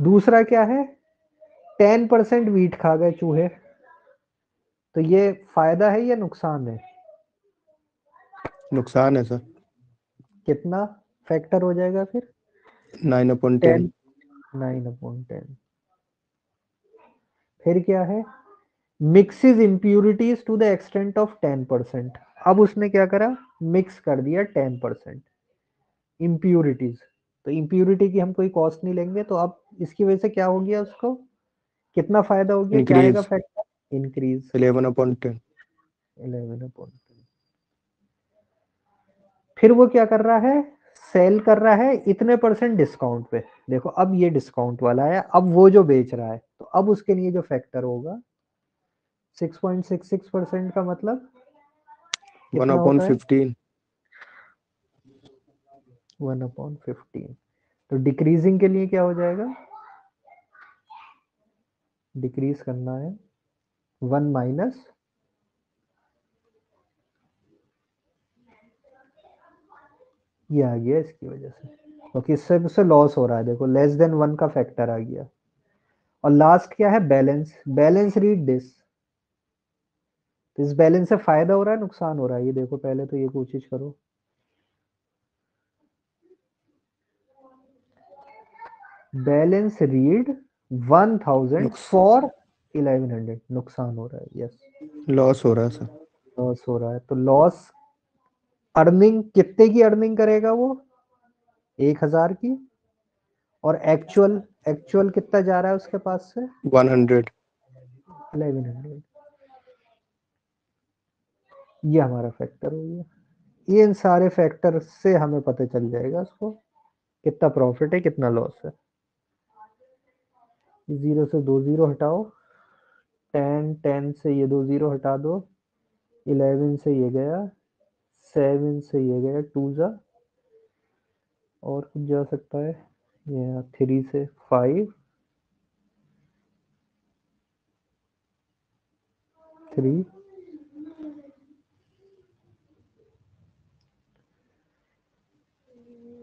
दूसरा क्या है? टेन परसेंट वीट खा गए चूहे। तो ये फ़ायदा है या नुकसान है? नुकसान है सर। कितना फैक्टर हो जाएगा फिर? Nine upon ten nine upon ten फिर क्या है? Mixes impurities to the extent of ten percent अब उसने क्या करा? मिक्स कर दिया टेन परसेंट इम्प्यूरिटीज तो इम्प्यूरिटी की हम कोई कॉस्ट नहीं लेंगे तो अब इसकी वजह से क्या हो गया उसको? कितना फ़ायदा हो गया? क्या आएगा factor increase eleven upon ten eleven upon फिर वो क्या कर रहा है? सेल कर रहा है इतने परसेंट डिस्काउंट पे। देखो अब ये डिस्काउंट वाला है अब वो जो बेच रहा है तो अब उसके लिए जो फैक्टर होगा 6.66 परसेंट का मतलब one upon fifteen one upon fifteen तो डिक्रीजिंग के लिए क्या हो जाएगा? डिक्रीज करना है वन माइनस ये आ गया इसकी वजह से। क्योंकि इससे उससे लॉस हो रहा है। देखो लेस देन वन का फैक्टर आ गया। और लास्ट क्या है? बैलेंस बैलेंस रीड दिस इस बैलेंस से फ़ायदा हो रहा है, नुकसान हो रहा है? ये देखो, पहले तो ये कोशिश करो। बैलेंस रीड वन थाउज़ेंड नुकसान। For eleven hundred. नुकसान हो रहा है यस लॉस हो रहा है सर लॉस हो रहा है तो लॉस अर्निंग कितने की अर्निंग करेगा वो? एक हज़ार की? और एक्चुअल एक्चुअल कितना जा रहा है उसके पास से? One hundred eleven hundred. ये हमारा फैक्टर हो गया। ये इन सारे फैक्टर से हमें पता चल जाएगा उसको कितना प्रॉफिट है कितना लॉस है। ज़ीरो से दो ज़ीरो हटाओ। टेन टेन से ये दो ज़ीरो हटा दो। इलेवन से ये गया। सेवन से ये गया। टू जा। और कुछ जा सकता है। ये थ्री से फाइव। थ्री।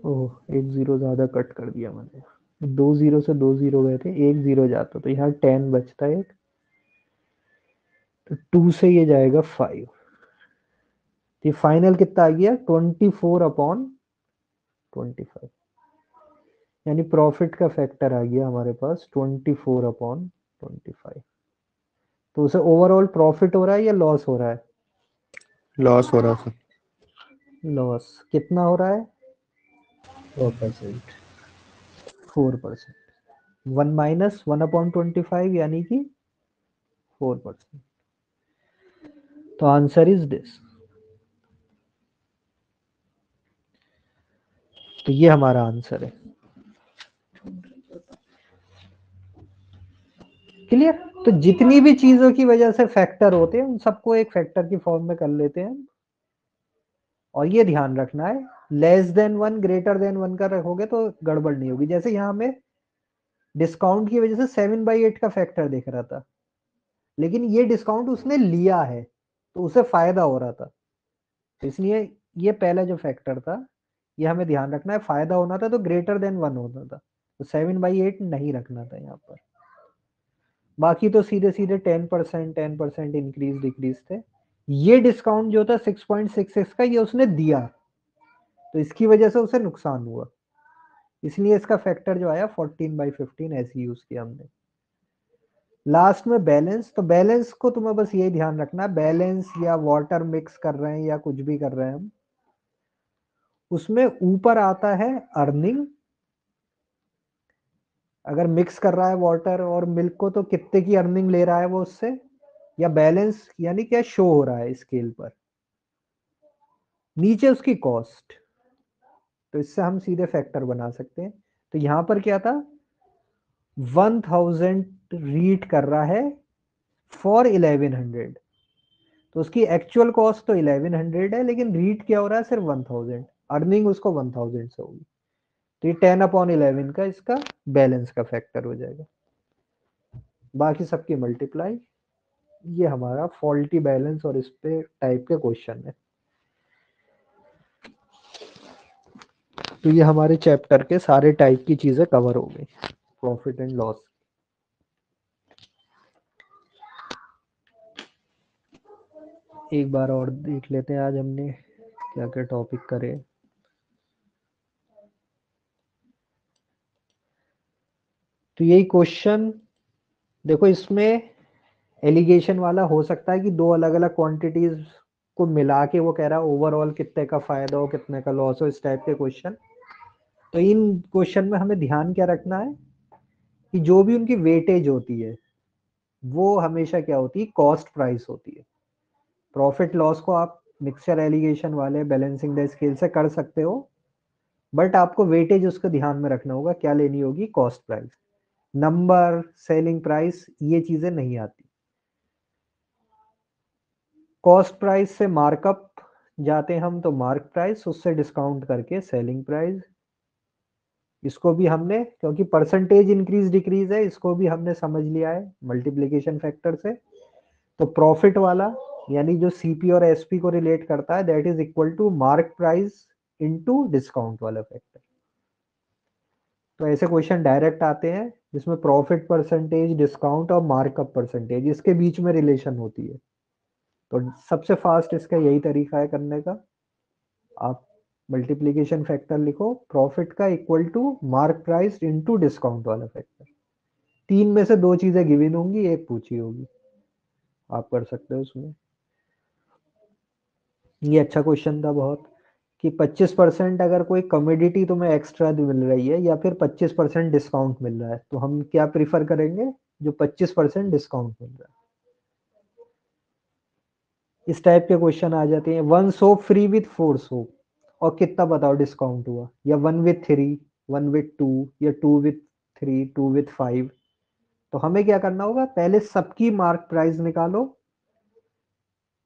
ओह, एक ज़ीरो ज़्यादा कट कर दिया मैंने। दो ज़ीरो से दो ज़ीरो गए थे एक ज़ीरो जाता तो यहाँ टेन बचता है एक तो टू से ये जाएगा फाइव। ये फाइनल कितना आ गया? Twenty four upon twenty five. यानी प्रॉफिट का फैक्टर आ गया हमारे पास twenty four upon twenty five. तो उसे ओवरऑल प्रॉफिट हो रहा है या लॉस हो रहा है? लॉस हो रहा है लॉस कितना हो रहा है. Four percent. One minus one upon twenty five यानी कि फोर परसेंट। तो आंसर इज़ दिस। तो ये हमारा आंसर है। क्लियर? तो जितनी भी चीज़ों की वजह से फैक्टर होते हैं, उन सबको एक फैक्टर की फॉर्म में कर लेते हैं। और ये ध्यान रखना है less than one greater than one का रखोगे तो गड़बड़ नहीं होगी। जैसे यहाँ में डिस्काउंट की वजह से सेवन बाई एट का फैक्टर दिख रहा था, लेकिन ये डिस्काउंट उसने लिया है तो उसे फ़ायदा हो रहा था। तो इसलिए ये पहला जो फैक्टर था, ये हमें ध्यान रखना है, फ़ायदा होना था तो ग्रेटर देन वन होता था। तो सेवन बाई एट नहीं रखना था यहाँ पर। बाकी तो सीधे सीधे ten percent ten percent increase decrease थे। ये डिस्काउंट जो था सिक्स पॉइंट सिक्स सिक्स का, ये उसने दिया। तो इसकी वजह से उसे नुकसान हुआ। इसलिए इसका फैक्टर जो आया फोर्टीन बाई फिफ्टीन ऐसे यूज़ किया हमने। लास्ट में बैलेंस तो बैलेंस को तुम्हें बस यही ध्यान रखना बैलेंस या वाटर मिक्स कर रहे हैं या कुछ भी कर रहे हैं हम, उसमें ऊपर आता है अर्निंग अगर मिक्स कर रहा है वाटर और मिल्क को तो कितने की अर्निंग ले रहा है वो उससे? या बैलेंस यानी क्या शो हो रहा है स्केल पर? नीचे उसकी कॉस्ट तो इससे हम सीधे फैक्टर बना सकते हैं। तो यहाँ पर क्या था? वन थाउज़ेंड रीड कर रहा है फॉर इलेवन हंड्रेड तो उसकी एक्चुअल कॉस्ट तो इलेवन हंड्रेड है, लेकिन रीड क्या हो रहा है? सिर्फ़ वन थाउज़ेंड अर्निंग उसको वन थाउज़ेंड से होगी। तो ये टेन अपॉन इलेवन का इसका बैलेंस का फैक्टर हो जाएगा। बाकी सबकी मल्टीप्लाई ये हमारा फॉल्टी बैलेंस और इस पे टाइप के क्वेश्चन है। तो ये हमारे चैप्टर के सारे टाइप की चीज़ें कवर हो गई। प्रॉफिट एंड लॉस एक बार और देख लेते हैं आज हमने क्या क्या टॉपिक करे। तो यही क्वेश्चन देखो इसमें एलिगेशन वाला हो सकता है कि दो अलग अलग क्वांटिटीज को मिला के वो कह रहा है ओवरऑल कितने का फ़ायदा हो कितने का लॉस हो, इस टाइप के क्वेश्चन तो इन क्वेश्चन में हमें ध्यान क्या रखना है कि जो भी उनकी वेटेज होती है, वो हमेशा क्या होती है कॉस्ट प्राइस होती है. प्रॉफिट लॉस को आप मिक्सचर एलिगेशन वाले बैलेंसिंग द स्केल से कर सकते हो बट आपको वेटेज उसको ध्यान में रखना होगा, क्या लेनी होगी cost price number selling price ये चीज़ें नहीं आती. कॉस्ट प्राइस से मार्कअप जाते हम तो मार्क प्राइस, उससे डिस्काउंट करके सेलिंग प्राइस। इसको भी हमने, क्योंकि परसेंटेज इंक्रीज डिक्रीज है, इसको भी हमने समझ लिया है मल्टीप्लीकेशन फैक्टर से। तो प्रॉफिट वाला, यानी जो सीपी और एसपी को रिलेट करता है that is equal to mark price into discount वाला फैक्टर तो ऐसे क्वेश्चन डायरेक्ट आते हैं, जिसमें प्रॉफिट परसेंटेज डिस्काउंट और मार्कअप परसेंटेज इसके बीच में रिलेशन होती है। तो सबसे फास्ट इसका यही तरीका है करने का। आप मल्टीप्लीकेशन फैक्टर लिखो प्रॉफिट का equal to mark price into discount वाला फैक्टर तीन में से दो चीज़ें गिविन होंगी, एक पूछी होगी। आप कर सकते हो उसमें। ये अच्छा क्वेश्चन था बहुत, कि 25 परसेंट अगर कोई कमोडिटी तुम्हें एक्स्ट्रा मिल रही है, या फिर 25 परसेंट डिस्काउंट मिल रहा है तो हम क्या प्रिफर करेंगे? जो 25 परसेंट डिस्काउंट मिल रहा है। इस टाइप के क्वेश्चन आ जाते हैं। One soap free with four soap और कितना बताओ डिस्काउंट हुआ? या one with three one with two या two with three two with five तो हमें क्या करना होगा? पहले सबकी मार्क प्राइस निकालो।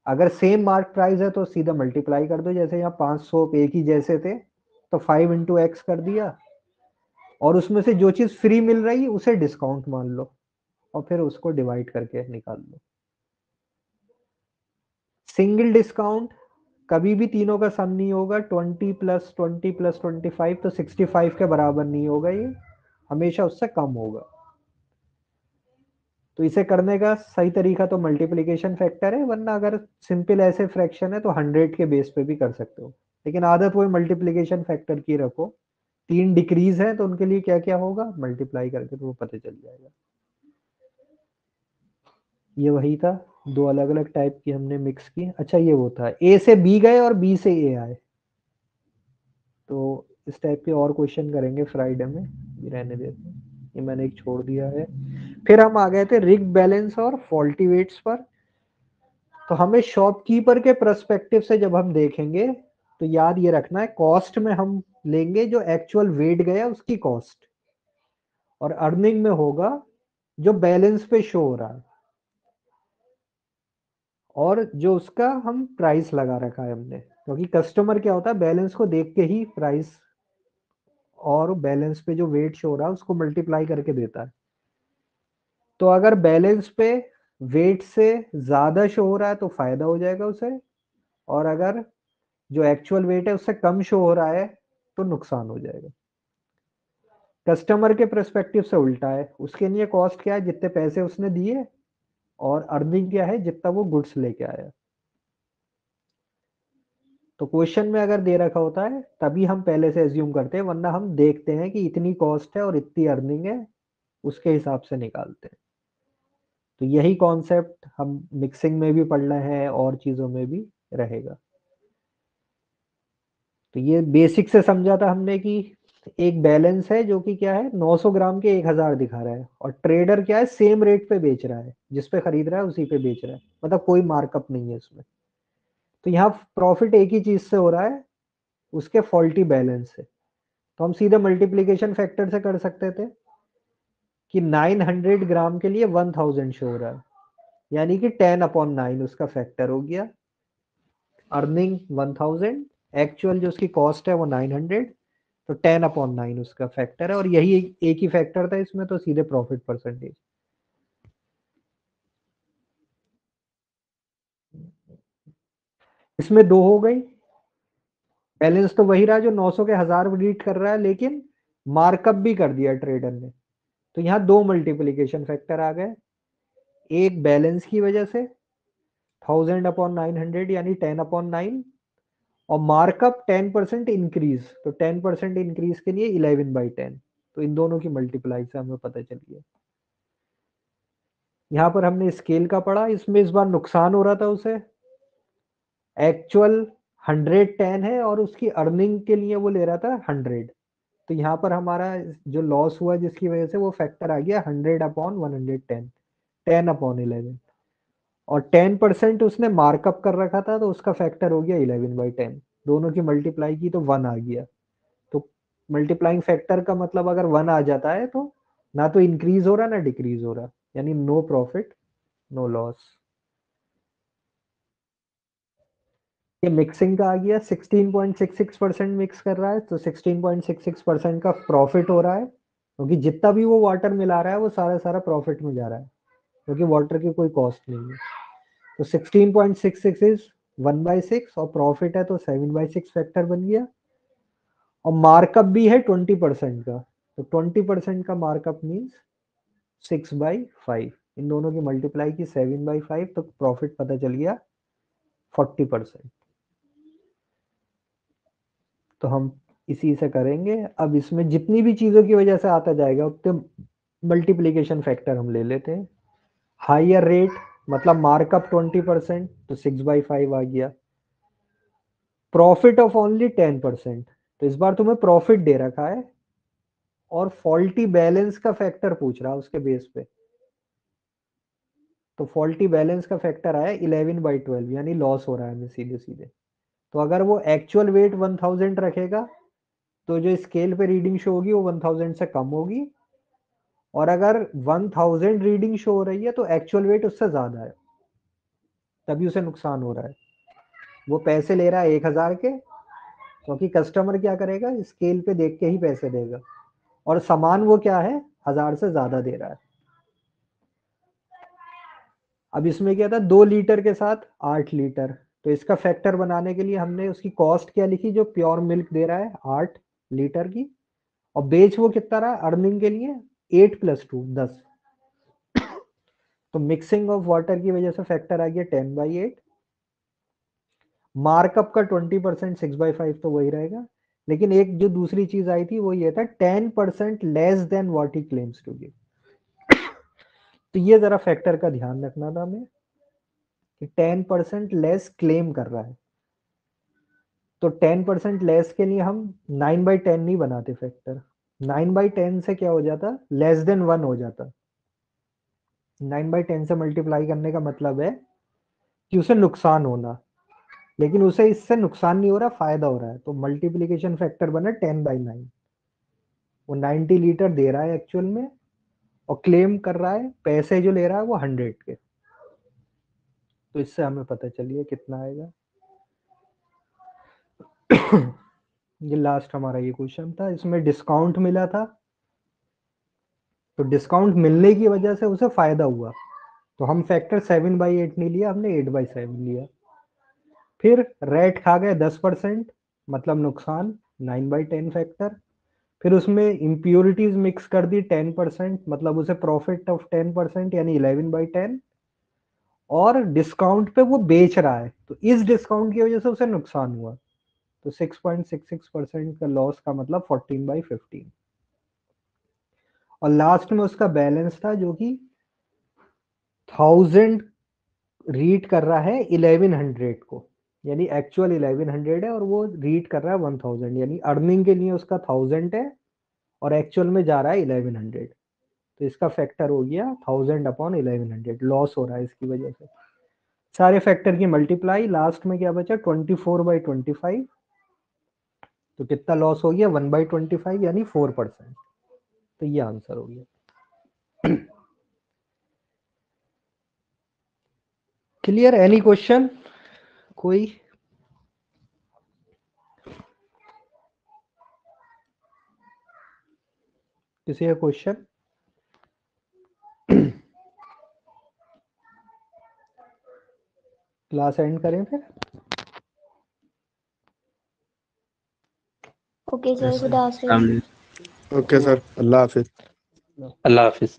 अगर सेम मार्क प्राइस है तो सीधा मल्टीप्लाई कर दो। जैसे यहाँ पाँच सौ एक ही जैसे थे तो फाइव इंटू एक्स कर दिया। और उसमें से जो चीज़ फ्री मिल रही है उसे डिस्काउंट मान लो। और फिर उसको डिवाइड करके निकाल लो। सिंगल डिस्काउंट, कभी भी तीनों का सम नहीं होगा। Twenty plus twenty plus, twenty five तो सिक्सटी फाइव के बराबर नहीं होगा ये। हमेशा उससे कम होगा। तो इसे करने का सही तरीका तो मल्टीप्लीकेशन फैक्टर है, वरना अगर सिंपल ऐसे फ्रैक्शन है तो हंड्रेड के बेस पे भी कर सकते हो। लेकिन आदत वही मल्टीप्लीकेशन फैक्टर की रखो। तीन डिक्रीज है तो उनके लिए क्या क्या होगा? मल्टीप्लाई करके तो वो पता चल जाएगा। ये वही था, दो अलग अलग टाइप की हमने मिक्स की। अच्छा ये वो था ए से बी गए और बी से ए आए। तो इस टाइप के और क्वेश्चन करेंगे फ्राइडे में, ये रहने देते हैं। ये मैंने एक छोड़ दिया है। फिर हम आ गए थे रिग बैलेंस और फॉल्टी वेट्स पर। तो हमें शॉपकीपर के परस्पेक्टिव से जब हम देखेंगे तो याद ये रखना है कॉस्ट में हम लेंगे जो एक्चुअल वेट गया, उसकी कॉस्ट और अर्निंग में होगा, जो बैलेंस पे शो हो रहा है। और जो उसका हम प्राइस लगा रखा है हमने, क्योंकि तो कस्टमर क्या होता है बैलेंस को देख के ही प्राइस और बैलेंस पे जो वेट शो हो रहा है, उसको मल्टीप्लाई करके देता है। तो अगर बैलेंस पे वेट से ज़्यादा शो हो रहा है तो फ़ायदा हो जाएगा उसे, और अगर जो एक्चुअल वेट है, उससे कम शो हो रहा है तो नुकसान हो जाएगा। कस्टमर के परस्पेक्टिव से उल्टा है, उसके लिए कॉस्ट क्या है, जितने पैसे उसने दिए और अर्निंग क्या है, जितना वो गुड्स लेके आया। तो क्वेश्चन में अगर दे रखा होता है, तभी हम पहले से एज्यूम करते हैं, वरना हम देखते हैं कि इतनी कॉस्ट है और इतनी अर्निंग है, उसके हिसाब से निकालते हैं। तो यही कॉन्सेप्ट हम मिक्सिंग में भी पढ़ रहे हैं और चीज़ों में भी रहेगा। तो ये बेसिक से समझा था हमने कि एक बैलेंस है जो कि क्या है? 900 ग्राम के 1000 दिखा रहा है और ट्रेडर क्या है? सेम रेट पे बेच रहा है। जिस पे खरीद रहा है, उसी पे बेच रहा है। मतलब कोई मार्कअप नहीं है उसमें। तो यहाँ प्रॉफिट एक ही चीज़ से हो रहा है, उसके फॉल्टी बैलेंस से तो हम सीधे मल्टीप्लीकेशन फैक्टर से कर सकते थे कि 900 ग्राम के लिए 1000 शो हो रहा है। यानी कि 10 अपॉन नाइन उसका फैक्टर हो गया। अर्निंग 1000 एक्चुअल जो उसकी कॉस्ट है वो 900 तो 10 अपॉन नाइन उसका फैक्टर है, और यही एक ही फैक्टर था इसमें तो सीधे प्रॉफिट परसेंटेज। इसमें दो हो गई। बैलेंस तो वही रहा जो 900 के हज़ार रीड कर रहा है, लेकिन मार्कअप भी कर दिया ट्रेडर ने। तो यहाँ दो मल्टीप्लीकेशन फैक्टर आ गए। एक बैलेंस की वजह से, थाउज़ेंड अपॉन नाइन हंड्रेड, यानी टेन अपॉन नाइन और मार्कअप टेन परसेंट इंक्रीज तो टेन परसेंट इंक्रीज के लिए इलेवन बाई टेन तो इन दोनों की मल्टीप्लाई से हमें पता चल गया। यहाँ पर हमने स्केल का पढ़ा, इसमें इस बार नुकसान हो रहा था उसे। एक्चुअल हंड्रेड टेन है और उसकी अर्निंग के लिए वो ले रहा था हंड्रेड तो यहाँ पर हमारा जो लॉस हुआ जिसकी वजह से वो फैक्टर आ गया hundred upon one hundred ten ten upon eleven और टेन परसेंट उसने मार्कअप कर रखा था तो उसका फैक्टर हो गया इलेवन बाई टेन दोनों की मल्टीप्लाई की तो वन आ गया. तो मल्टीप्लाइंग फैक्टर का मतलब अगर वन आ जाता है तो ना तो इंक्रीज हो रहा, ना डिक्रीज हो रहा. यानी नो प्रॉफिट नो लॉस ये मिक्सिंग का आ गया 16.66 परसेंट मिक्स कर रहा है तो 16.66 परसेंट का प्रॉफिट हो रहा है, क्योंकि तो जितना भी वो वाटर मिला रहा है, वो सारा सारा प्रॉफिट में जा रहा है. क्योंकि वाटर की कोई कॉस्ट नहीं है। तो 16.66 इज़ वन बाई सिक्स और प्रॉफिट है तो सेवन बाई सिक्स फैक्टर बन गया। और मार्कअप भी है ट्वेंटी परसेंट का। तो ट्वेंटी परसेंट का markup means six by five इन दोनों की मल्टीप्लाई की सेवन बाई फाइव तो प्रॉफिट पता चल गया फोर्टी परसेंट तो हम इसी से करेंगे। अब इसमें जितनी भी चीज़ों की वजह से आता जाएगा, उतने मल्टीप्लीकेशन फैक्टर हम ले लेते हैं। हायर रेट मतलब मार्कअप ट्वेंटी परसेंट तो सिक्स बाई फाइव आ गया। Profit of only ten percent तो इस बार तुम्हें प्रॉफिट दे रखा है। और फॉल्टी बैलेंस का फैक्टर पूछ रहा उसके बेस पे। तो फॉल्टी बैलेंस का फैक्टर आया इलेवन बाई ट्वेल्व, यानी लॉस हो रहा है हमें सीधे सीधे तो अगर वो एक्चुअल वेट वन थाउज़ेंड रखेगा तो जो स्केल पे रीडिंग शो होगी वो वन थाउज़ेंड से कम होगी। और अगर वन थाउज़ेंड रीडिंग शो हो रही है तो एक्चुअल वेट उससे ज़्यादा है। तभी उसे नुकसान हो रहा है। वो पैसे ले रहा है एक हज़ार के, क्योंकि तो कस्टमर क्या करेगा? स्केल पे देख के ही पैसे देगा। और सामान वो क्या है? हज़ार से ज़्यादा दे रहा है। अब इसमें क्या था? दो लीटर के साथ आठ लीटर तो इसका फैक्टर बनाने के लिए हमने उसकी कॉस्ट क्या लिखी? जो प्योर मिल्क दे रहा है, आठ लीटर की। और बेच वो कितना रहा? अर्निंग के लिए एट प्लस टू, दस। तो मिक्सिंग ऑफ़ वाटर की वजह से फैक्टर आ गया टेन बाई एट। मार्कअप का twenty percent six by five तो वही रहेगा। लेकिन एक जो दूसरी चीज़ आई थी, वो ये था ten percent less than what he claims to give तो ये जरा फैक्टर का ध्यान रखना था हमें कि टेन परसेंट लेस क्लेम कर रहा है। तो टेन परसेंट लेस के लिए हम नाइन बाई टेन नहीं बनाते फैक्टर नाइन बाई टेन से क्या हो जाता? लेस देन वन हो जाता। नाइन बाई टेन से मल्टीप्लाई करने का मतलब है कि उसे नुकसान होना। लेकिन उसे इससे नुकसान नहीं हो रहा, फ़ायदा हो रहा है। तो मल्टीप्लीकेशन फैक्टर बना टेन बाई नाइन। वो नाइन्टी लीटर दे रहा है एक्चुअल में और क्लेम कर रहा है पैसे जो ले रहा है वो हंड्रेड के। तो इससे हमें पता चलिए कितना आएगा। ये लास्ट हमारा ये क्वेश्चन था, इसमें डिस्काउंट मिला था। तो डिस्काउंट मिलने की वजह से उसे फ़ायदा हुआ। तो हम फैक्टर सेवन बाई एट नहीं लिया, हमने एट बाई सेवन लिया। फिर रेट खा गए दस परसेंट मतलब नुकसान नाइन बाई टेन फैक्टर फिर उसमें इम्प्योरिटीज मिक्स कर दी टेन परसेंट मतलब उसे प्रॉफिट ऑफ़ टेन परसेंट, यानी इलेवन बाई टेन और डिस्काउंट पे वो बेच रहा है तो इस डिस्काउंट की वजह से उसे नुकसान हुआ। तो 6.66 परसेंट का लॉस का मतलब 14 बाई फिफ्टीन और लास्ट में उसका बैलेंस था जो कि थाउज़ेंड रीड कर रहा है 1100 को. यानी एक्चुअल 1100 है और वो रीड कर रहा है 1000 यानी अर्निंग के लिए उसका थाउज़ेंड है और एक्चुअल में जा रहा है 1100 तो इसका फैक्टर हो गया thousand upon eleven hundred loss हो रहा है इसकी वजह से. सारे फैक्टर की मल्टीप्लाई लास्ट में क्या बचा? Twenty four by twenty five तो कितना लॉस हो गया? वन बाई ट्वेंटी फाइव यानी फोर परसेंट तो ये आंसर हो गया। क्लियर एनी क्वेश्चन कोई? किसी का क्वेश्चन क्लास एंड करें फिर। ओके सर खुदा हाफिज ओके सर अल्लाह हाफिज। अल्लाह हाफिज।